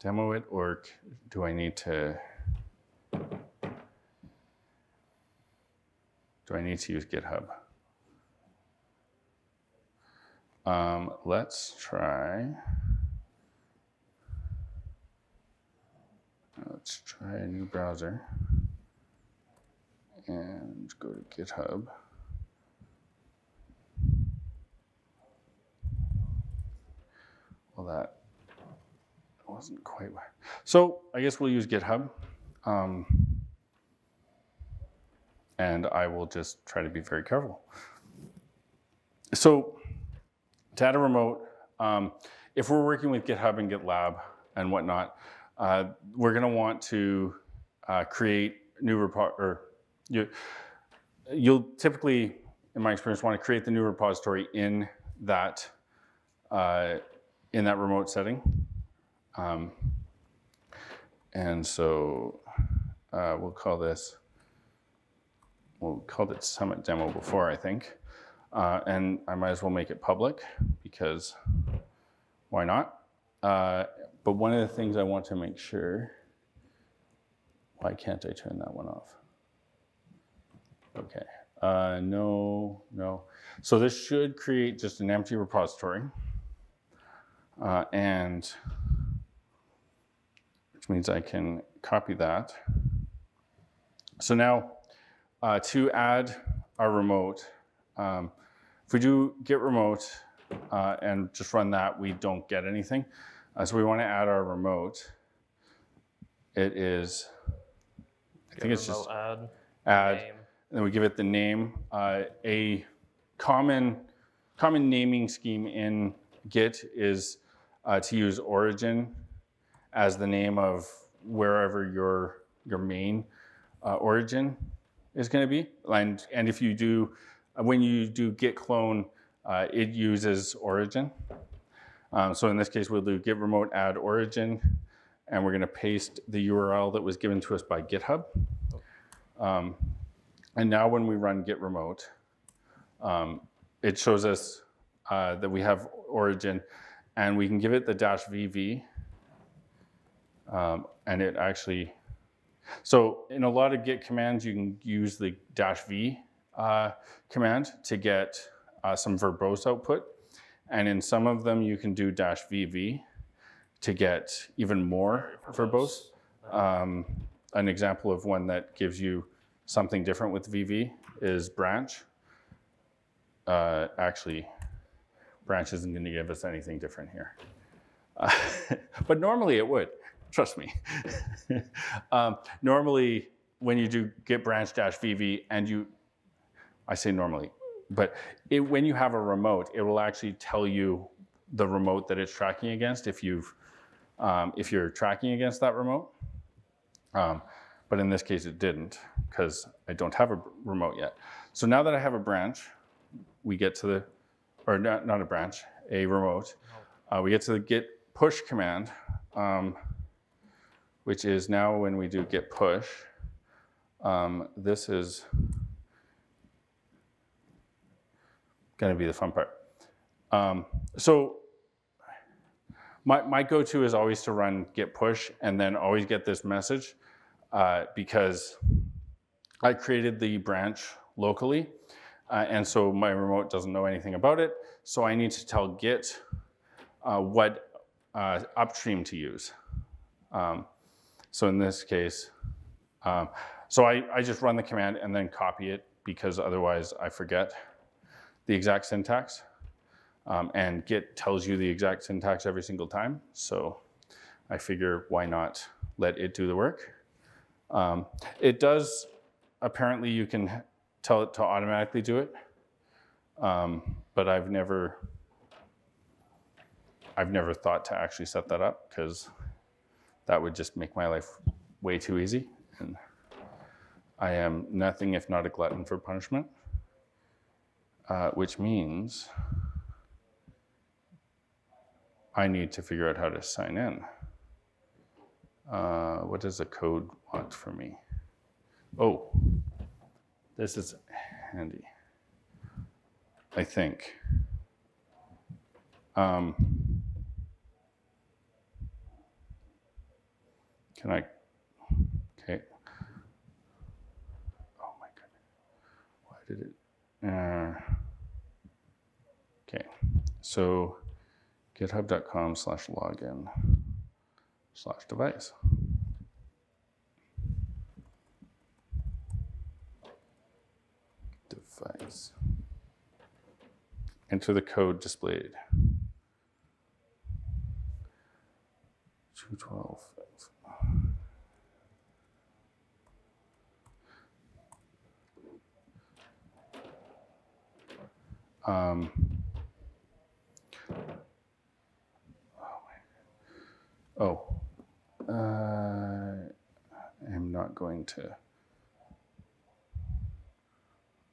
demo it or do I need to do I need to use GitHub? Um, let's try. Let's try a new browser and go to GitHub. Well, that wasn't quite. wha- So I guess we'll use GitHub. Um, and I will just try to be very careful. So to add a remote, um, if we're working with GitHub and GitLab and whatnot, uh, we're going to want to uh, create new repo- or you, you'll typically, in my experience, want to create the new repository in that uh, in that remote setting. Um, and so uh, we'll call this. Well, we called it Summit Demo before, I think. Uh, and I might as well make it public because why not? Uh, but one of the things I want to make sure, why can't I turn that one off? Okay, uh, no, no. So this should create just an empty repository. Uh, and which means I can copy that. So now uh, to add our remote, um, if we do git remote uh, and just run that, we don't get anything. Uh, so we want to add our remote. It is, I think it's just add. add, name. and then we give it the name. Uh, a common common naming scheme in Git is uh, to use origin as the name of wherever your your main uh, origin is going to be. And and if you do when you do git clone, uh, it uses origin. Um, so in this case, we'll do git remote add origin, and we're going to paste the URL that was given to us by GitHub. Um, and now when we run git remote, um, it shows us uh, that we have origin, and we can give it the dash VV, um, and it actually. So in a lot of Git commands, you can use the dash V uh, command to get uh, some verbose output, and in some of them you can do dash VV to get even more verbose. Um, an example of one that gives you something different with VV is branch. Uh, actually, branch isn't going to give us anything different here. Uh, *laughs* but normally it would, trust me. *laughs* um, normally, when you do git branch dash VV and you, I say normally, but it, when you have a remote, it will actually tell you the remote that it's tracking against if you've um, if you're tracking against that remote. Um, but in this case, it didn't because I don't have a remote yet. So now that I have a branch, we get to the, or not, not a branch, a remote. Uh, we get to the git push command, um, which is now when we do git push. Um, this is going to be the fun part. Um, so my, my go-to is always to run git push and then always get this message uh, because I created the branch locally, uh, and so my remote doesn't know anything about it. So I need to tell Git uh, what uh, upstream to use. Um, so in this case, um, so I, I just run the command and then copy it because otherwise I forget the exact syntax. Um, and Git tells you the exact syntax every single time. So I figure why not let it do the work. Um, it does, apparently you can tell it to automatically do it. Um, but I've never, I've never thought to actually set that up because that would just make my life way too easy. And I am nothing if not a glutton for punishment, uh, which means I need to figure out how to sign in. Uh, what does the code want for me? Oh, this is handy. I think. Um, can I? Okay. Oh my goodness. Why did it? Uh, okay. so github.com slash login slash device. Device. Enter the code displayed. 212. Um, oh, uh, I'm not going to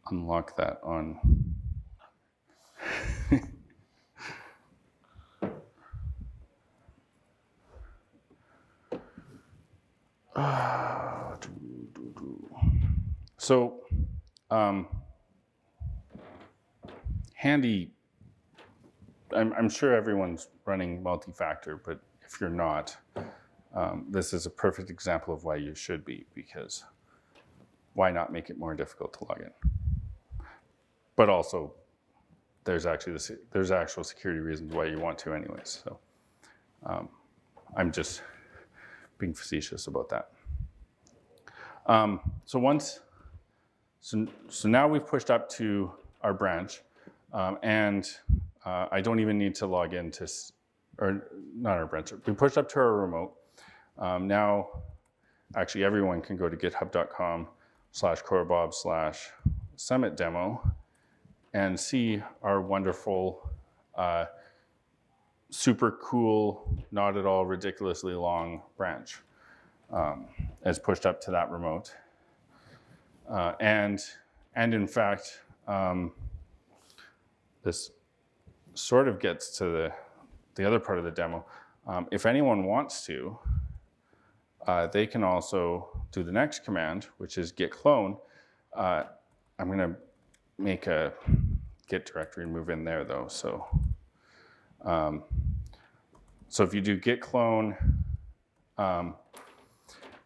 unlock that on. *laughs* Ah. So, um, Handy, I'm, I'm sure everyone's running multi-factor, but if you're not, um, this is a perfect example of why you should be, because why not make it more difficult to log in? But also, there's actually the, se- there's actual security reasons why you want to anyways. So um, I'm just being facetious about that. Um, so once, so, so now we've pushed up to our branch, um, and uh, I don't even need to log in to, or not our branch. We pushed up to our remote. Um, now, actually, everyone can go to github.com slash corbob slash summit demo and see our wonderful, uh, super cool, not at all ridiculously long branch um, as pushed up to that remote. Uh, and, and in fact, um, this sort of gets to the, the other part of the demo. Um, if anyone wants to, uh, they can also do the next command, which is git clone. Uh, I'm going to make a git directory and move in there though. So, um, so if you do git clone, um,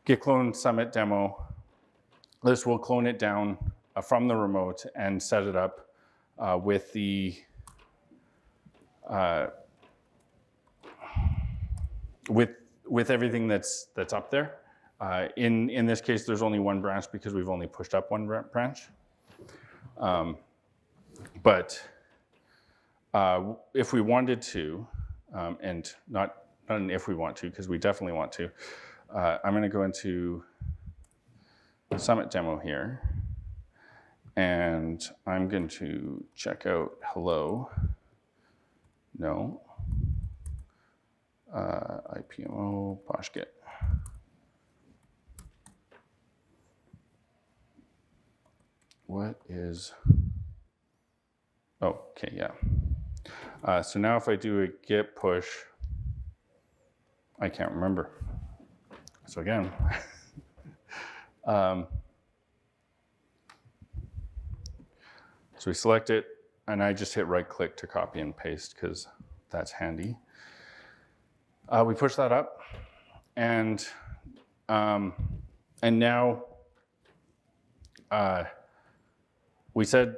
git clone summit demo, this will clone it down uh, from the remote and set it up uh, with the uh, with with everything that's that's up there. Uh, in in this case, there's only one branch because we've only pushed up one branch. Um, but uh, if we wanted to, um, and not not an if we want to, because we definitely want to, uh, I'm going to go into Summit demo here, and I'm going to check out hello. No. Uh, IPMO Posh Git. What is? Oh, okay, yeah. Uh, so now if I do a git push, I can't remember. So again, *laughs* um, so we select it, and I just hit right click to copy and paste because that's handy. Uh, we push that up, and um, and now uh, we said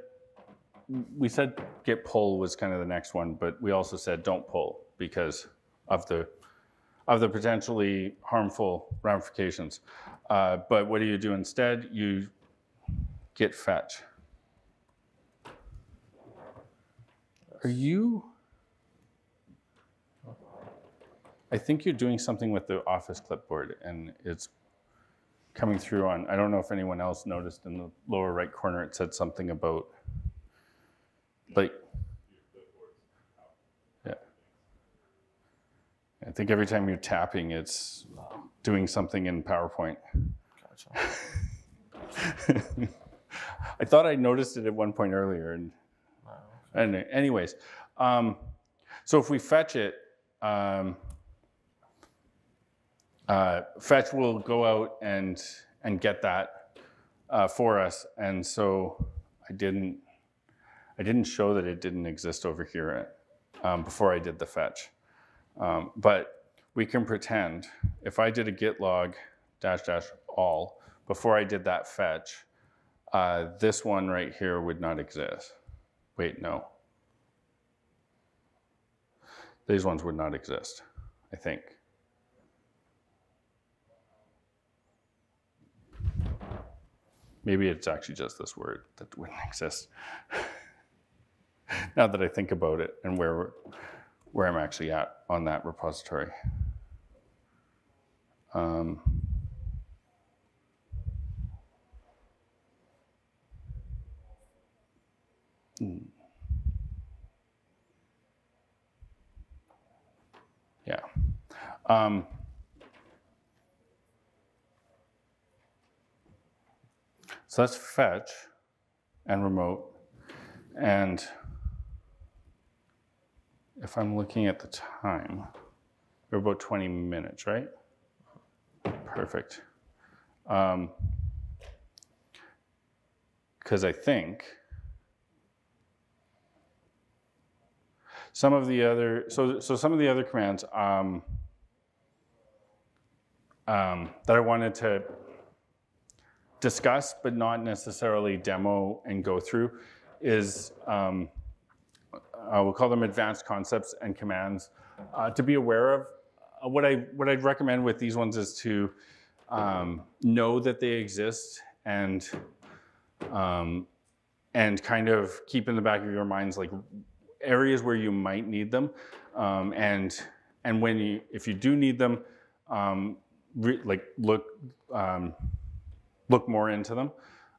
we said git pull was kind of the next one, but we also said don't pull because of the of the potentially harmful ramifications. Uh, but what do you do instead? You git fetch. Are you? I think you're doing something with the Office clipboard, and it's coming through on. I don't know if anyone else noticed in the lower right corner. It said something about like. Yeah. I think every time you're tapping, it's doing something in PowerPoint. Gotcha. *laughs* I thought I noticed it at one point earlier, and Wow. And anyways, um, so if we fetch it, um, uh, fetch will go out and and get that uh, for us. And so I didn't I didn't show that it didn't exist over here um, before I did the fetch. Um, but we can pretend if I did a git log dash dash all before I did that fetch, uh, this one right here would not exist. Wait, no. these ones would not exist, I think. Maybe it's actually just this word that wouldn't *laughs* exist. now that I think about it and where where I'm actually at on that repository. Um, Yeah. Um, so that's fetch and remote. And if I'm looking at the time, we're about 20 minutes, right? Perfect. Because I think some of the other, so, so some of the other commands um, um, that I wanted to discuss, but not necessarily demo and go through, is um, uh, we'll call them advanced concepts and commands uh, to be aware of. Uh, what I what I'd recommend with these ones is to um, know that they exist and um, and kind of keep in the back of your minds like areas where you might need them, um, and and when you if you do need them, um, re- like look um, look more into them,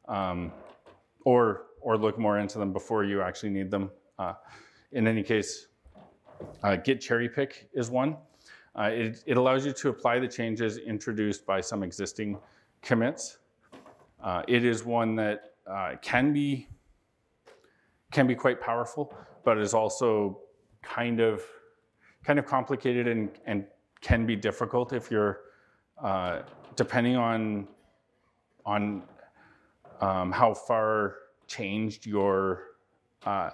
um, or or look more into them before you actually need them. Uh, in any case, uh, Git cherry pick is one. Uh, it, it allows you to apply the changes introduced by some existing commits. Uh, it is one that uh, can be can be quite powerful, but is also kind of kind of complicated and, and can be difficult if you're uh, depending on on um, how far changed your uh,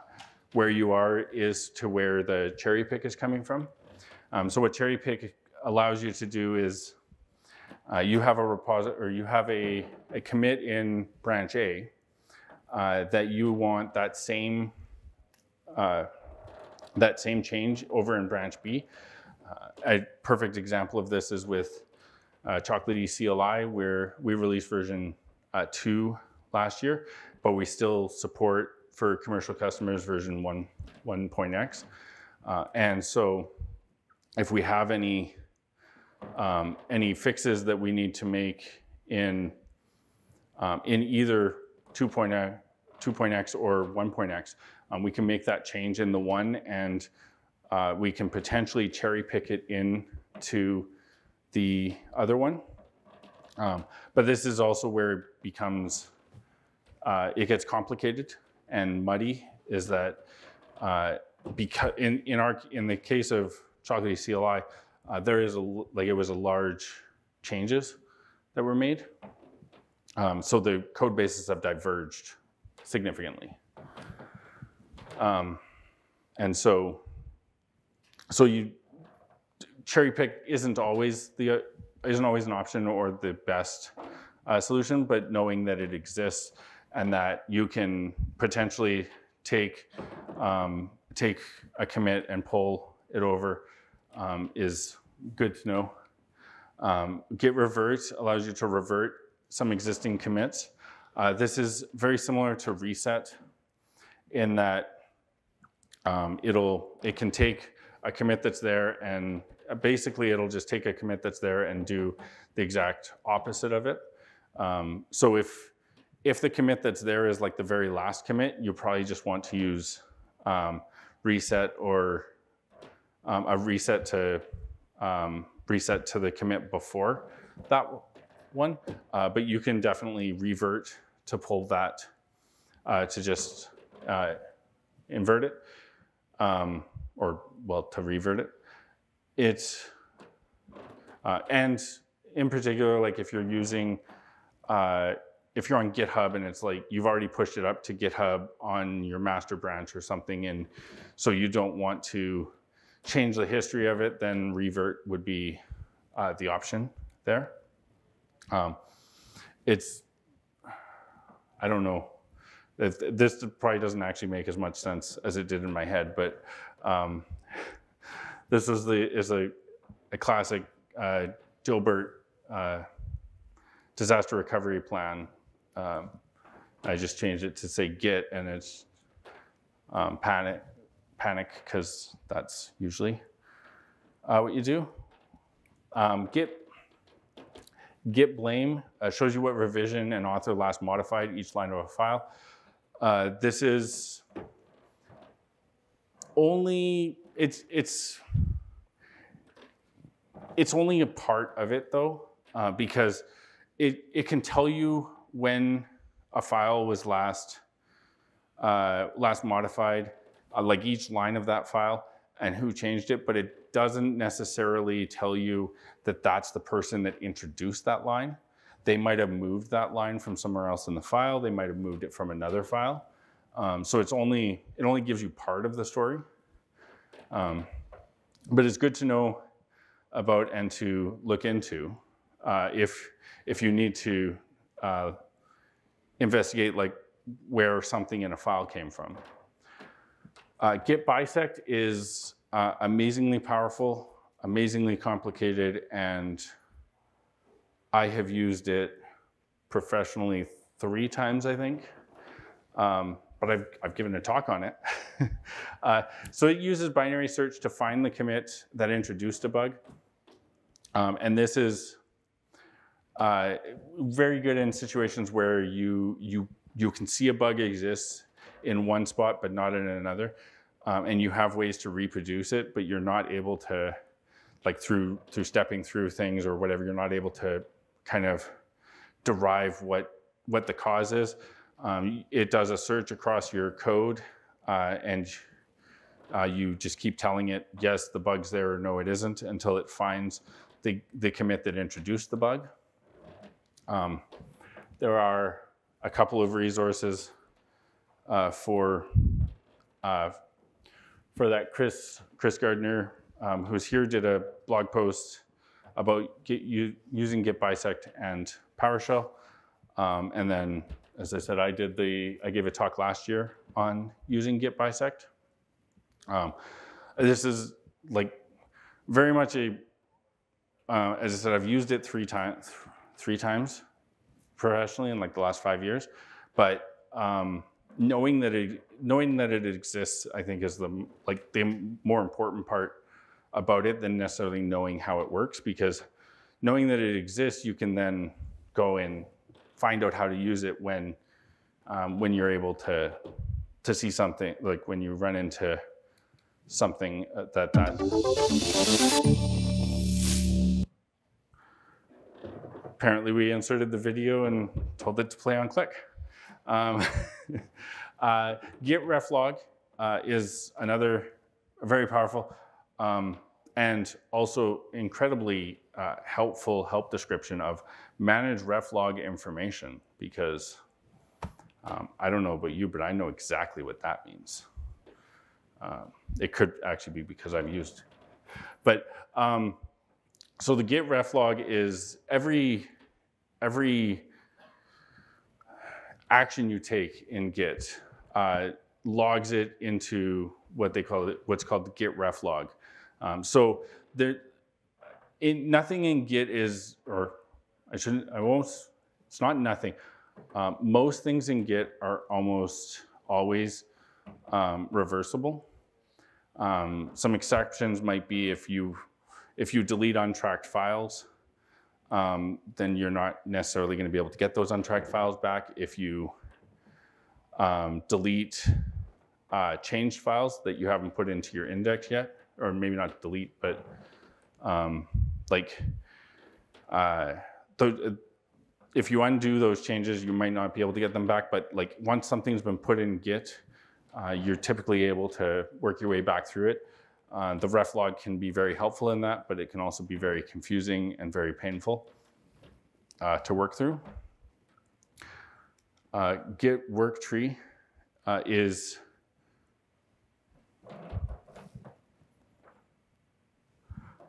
where you are is to where the cherry pick is coming from. Um, so what cherry pick allows you to do is uh, you have a repository or you have a, a commit in branch A uh, that you want that same uh, that same change over in branch B. Uh, a perfect example of this is with uh, Chocolatey CLI, where we released version uh, two last year, but we still support for commercial customers version 1, 1.x. Uh, and so if we have any, um, any fixes that we need to make in, um, in either 2.x 2.x or 1.x, um, we can make that change in the one and uh, we can potentially cherry pick it in to the other one. Um, but this is also where it becomes, uh, it gets complicated and muddy is that uh, because in, in our in the case of Chocolatey CLI, uh, there is a like it was a large changes that were made. Um, so the code bases have diverged significantly. Um, and so, so you cherry pick isn't always the isn't always an option or the best uh, solution, but knowing that it exists and that you can potentially take um, take a commit and pull it over um, is good to know. Um, Git revert allows you to revert some existing commits. Uh, this is very similar to reset in that um, it'll it can take a commit that's there and basically it'll just take a commit that's there and do the exact opposite of it. Um, so if if the commit that's there is like the very last commit, you probably just want to use um, reset or um, a reset to um, reset to the commit before that one. Uh, but you can definitely revert to pull that uh, to just uh, invert it um, or well to revert it. It's uh, and in particular, like if you're using uh, if you're on GitHub and it's like you've already pushed it up to GitHub on your master branch or something, and so you don't want to change the history of it, then revert would be uh, the option there. Um, it's, I don't know, this probably doesn't actually make as much sense as it did in my head, but um, *laughs* this is the is a, a classic uh, Dilbert uh, disaster recovery plan. Um, I just changed it to say Git, and it's um, panic panic because that's usually uh, what you do. Um, Git Git blame uh, shows you what revision and author last modified each line of a file. Uh, this is only it's it's it's only a part of it though, uh, because it it can tell you when a file was last uh, last modified, uh, like each line of that file and who changed it, but it doesn't necessarily tell you that that's the person that introduced that line. They might have moved that line from somewhere else in the file. They might have moved it from another file. Um, so it's only it only gives you part of the story. Um, but it's good to know about and to look into uh, if if you need to uh, investigate like where something in a file came from. Uh, Git bisect is uh, amazingly powerful, amazingly complicated, and I have used it professionally three times, I think. Um, but I've, I've given a talk on it. *laughs* uh, so it uses binary search to find the commit that introduced a bug. Um, and this is uh, very good in situations where you, you, you can see a bug exists in one spot but not in another. Um, and you have ways to reproduce it, but you're not able to, like through, through stepping through things or whatever, you're not able to kind of derive what, what the cause is. Um, it does a search across your code uh, and uh, you just keep telling it, yes, the bug's there or no, it isn't until it finds the, the commit that introduced the bug. Um, there are a couple of resources uh, for, uh, for that. Chris, Chris Gardner, um, who's here, did a blog post about get, using Git bisect and PowerShell. Um, and then as I said, I did the, I gave a talk last year on using Git bisect. Um, this is like very much a, uh, as I said, I've used it three times, three times professionally in like the last five years, but um, knowing that it, knowing that it exists, I think is the like the more important part about it than necessarily knowing how it works because knowing that it exists, you can then go and find out how to use it when um, when you're able to to see something like when you run into something uh, that that. Apparently we inserted the video and told it to play on click. Um, *laughs* uh, git reflog uh, is another very powerful um, and also incredibly uh, helpful help description of manage reflog information because um, I don't know about you, but I know exactly what that means. Uh, it could actually be because I've used. But um, so the git reflog is every every action you take in Git uh, logs it into what they call it, what's called the Git reflog. Um, so there, in, nothing in Git is, or I shouldn't, I won't, it's not nothing. Um, most things in Git are almost always um, reversible. Um, some exceptions might be if you, if you delete untracked files, um, then you're not necessarily going to be able to get those untracked files back. If you um, delete uh, changed files that you haven't put into your index yet, or maybe not delete, but um, like uh, if you undo those changes, you might not be able to get them back. But like once something's been put in Git, uh, you're typically able to work your way back through it. Uh, the reflog can be very helpful in that, but it can also be very confusing and very painful uh, to work through. Uh, Git work tree uh, is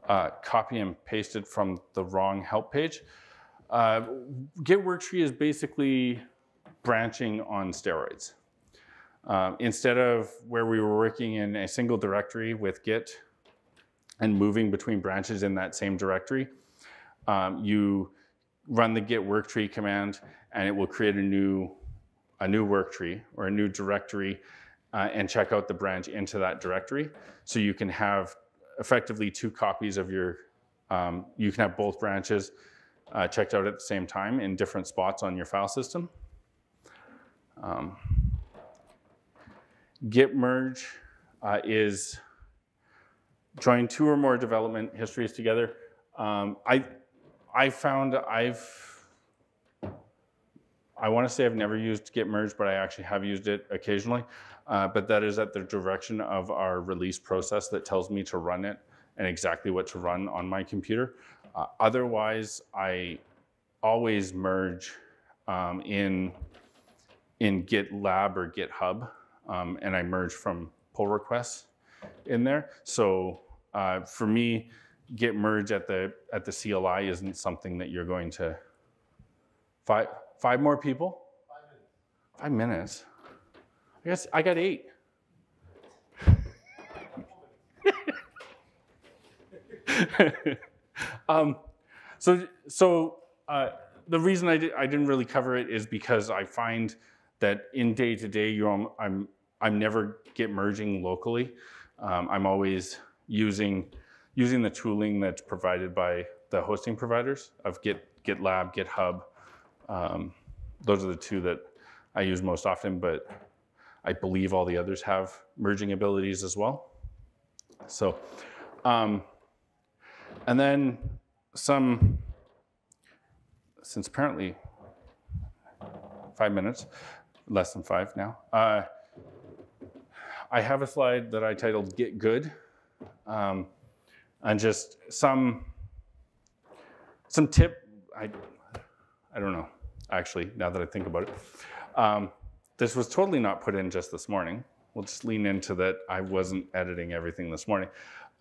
uh, copy and pasted from the wrong help page. Uh, Git worktree is basically branching on steroids. Um, instead of where we were working in a single directory with Git, and moving between branches in that same directory, um, you run the git work tree command and it will create a new a new work tree or a new directory uh, and check out the branch into that directory. So you can have effectively two copies of your, um, you can have both branches uh, checked out at the same time in different spots on your file system. Um, git merge uh, is join two or more development histories together. Um, I, I found I've I want to say I've never used git merge, but I actually have used it occasionally. Uh, but that is at the direction of our release process that tells me to run it and exactly what to run on my computer. Uh, otherwise, I always merge um, in in GitLab or GitHub, um, and I merge from pull requests in there. So uh, for me, git merge at the at the CLI isn't something that you're going to five five more people. Five minutes. I guess I got eight. *laughs* um, so so uh, the reason I, did, I didn't really cover it is because I find that in day to day, you I'm I'm never git merging locally. Um, I'm always using using the tooling that's provided by the hosting providers of Git GitLab, GitHub. Um, those are the two that I use most often, but I believe all the others have merging abilities as well. So, um, and then some, since apparently five minutes, less than five now, uh, I have a slide that I titled Get Good. Um, and just some, some tip, I, I don't know, actually, now that I think about it. Um, this was totally not put in just this morning. We'll just lean into that. I wasn't editing everything this morning.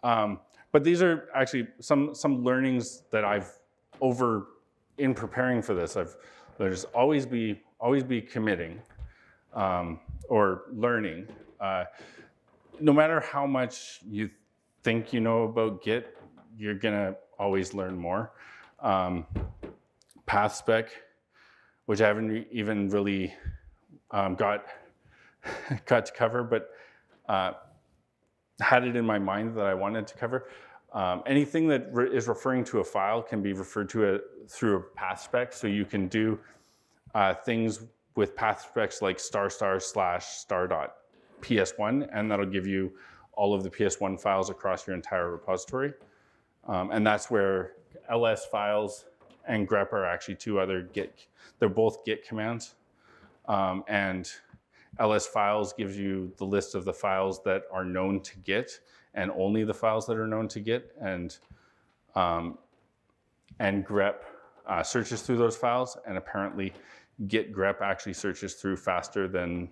Um, but these are actually some, some learnings that I've over in preparing for this. I've there's always be always be committing um, or learning. Uh, no matter how much you think you know about Git, you're gonna always learn more. Um, path spec, which I haven't even really um, got *laughs* got to cover, but uh, had it in my mind that I wanted to cover. Um, anything that re is referring to a file can be referred to a, through a path spec. So you can do uh, things with path specs like star star slash star dot ps1, and that'll give you all of the ps1 files across your entire repository. Um, and that's where ls files and grep are actually two other git, they're both git commands. Um, and ls files gives you the list of the files that are known to git and only the files that are known to git. And, um, and grep uh, searches through those files. And apparently git grep actually searches through faster than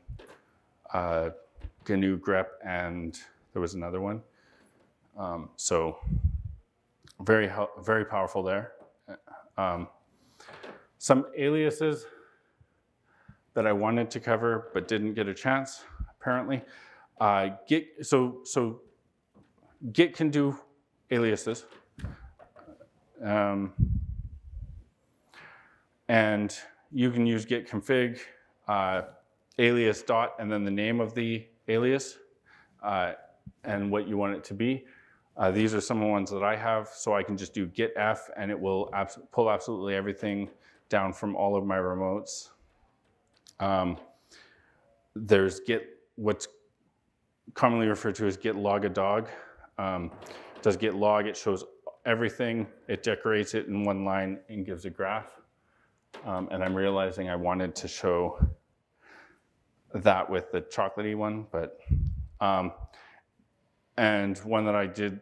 uh, GNU grep and there was another one. Um, so very, very powerful there. Um, some aliases that I wanted to cover but didn't get a chance, apparently. Uh, Git, so, so Git can do aliases. Um, and you can use git config uh, alias dot and then the name of the alias uh, and what you want it to be. Uh, these are some of the ones that I have, so I can just do git f and it will abs pull absolutely everything down from all of my remotes um, there's git, what's commonly referred to as git log a dog. Um, does git log, it shows everything, it decorates it in one line and gives a graph. Um, and I'm realizing I wanted to show that with the chocolatey one, but, um, and one that I did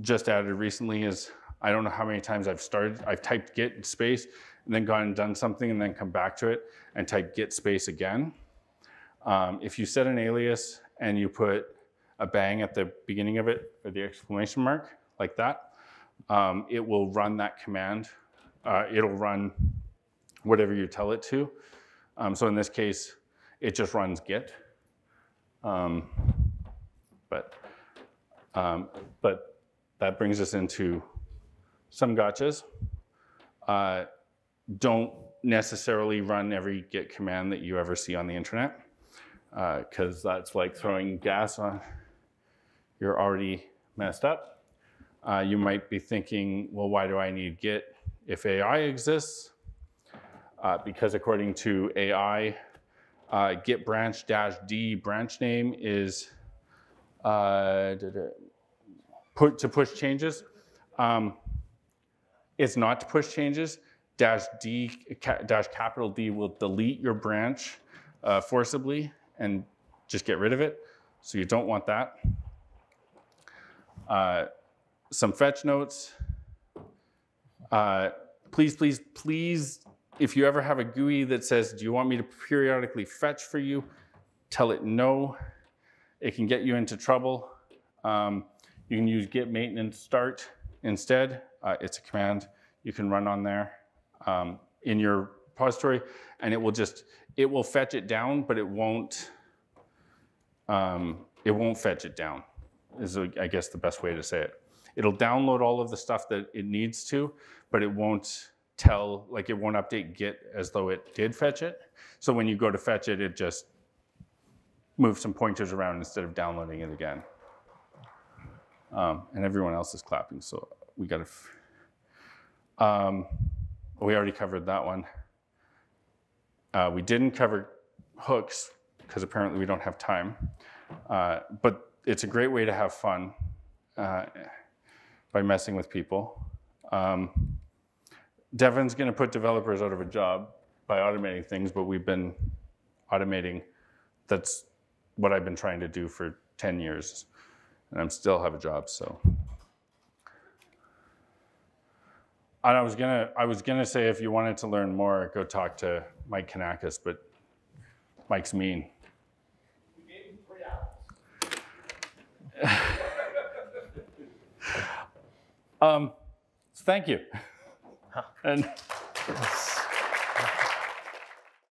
just added recently is, I don't know how many times I've started, I've typed git space and then gone and done something and then come back to it and type git space again. Um, if you set an alias and you put a bang at the beginning of it or the exclamation mark like that, um, it will run that command. Uh, it'll run whatever you tell it to. Um, so in this case, it just runs git. Um, but, um, but that brings us into some gotchas. Uh, don't necessarily run every git command that you ever see on the internet because that's like throwing gas on. You're already messed up. Uh, you might be thinking, well, why do I need git if AI exists? Uh, because according to AI, uh, git branch dash d branch name is uh, put to push changes. Um, it's not to push changes. Dash D dash capital D will delete your branch uh, forcibly and just get rid of it. So you don't want that. Uh, some fetch notes. Uh, please, please, please, if you ever have a GUI that says, do you want me to periodically fetch for you? Tell it no. It can get you into trouble. Um, you can use git maintenance start instead. Uh, it's a command you can run on there um, in your repository, and it will just it will fetch it down, but it won't um, it won't fetch it down. Is I guess the best way to say it. It'll download all of the stuff that it needs to, but it won't tell like it won't update Git as though it did fetch it. So when you go to fetch it, it just moves some pointers around instead of downloading it again. Um, and everyone else is clapping, so we got to. Um, we already covered that one. Uh, we didn't cover hooks because apparently we don't have time. Uh, but it's a great way to have fun uh, by messing with people. Um, Devin's going to put developers out of a job by automating things, but we've been automating. That's what I've been trying to do for 10 years, and I'm still have a job. So, and I was gonna, I was gonna say if you wanted to learn more, go talk to Mike Kanakos, but Mike's mean. *laughs* um, thank you. And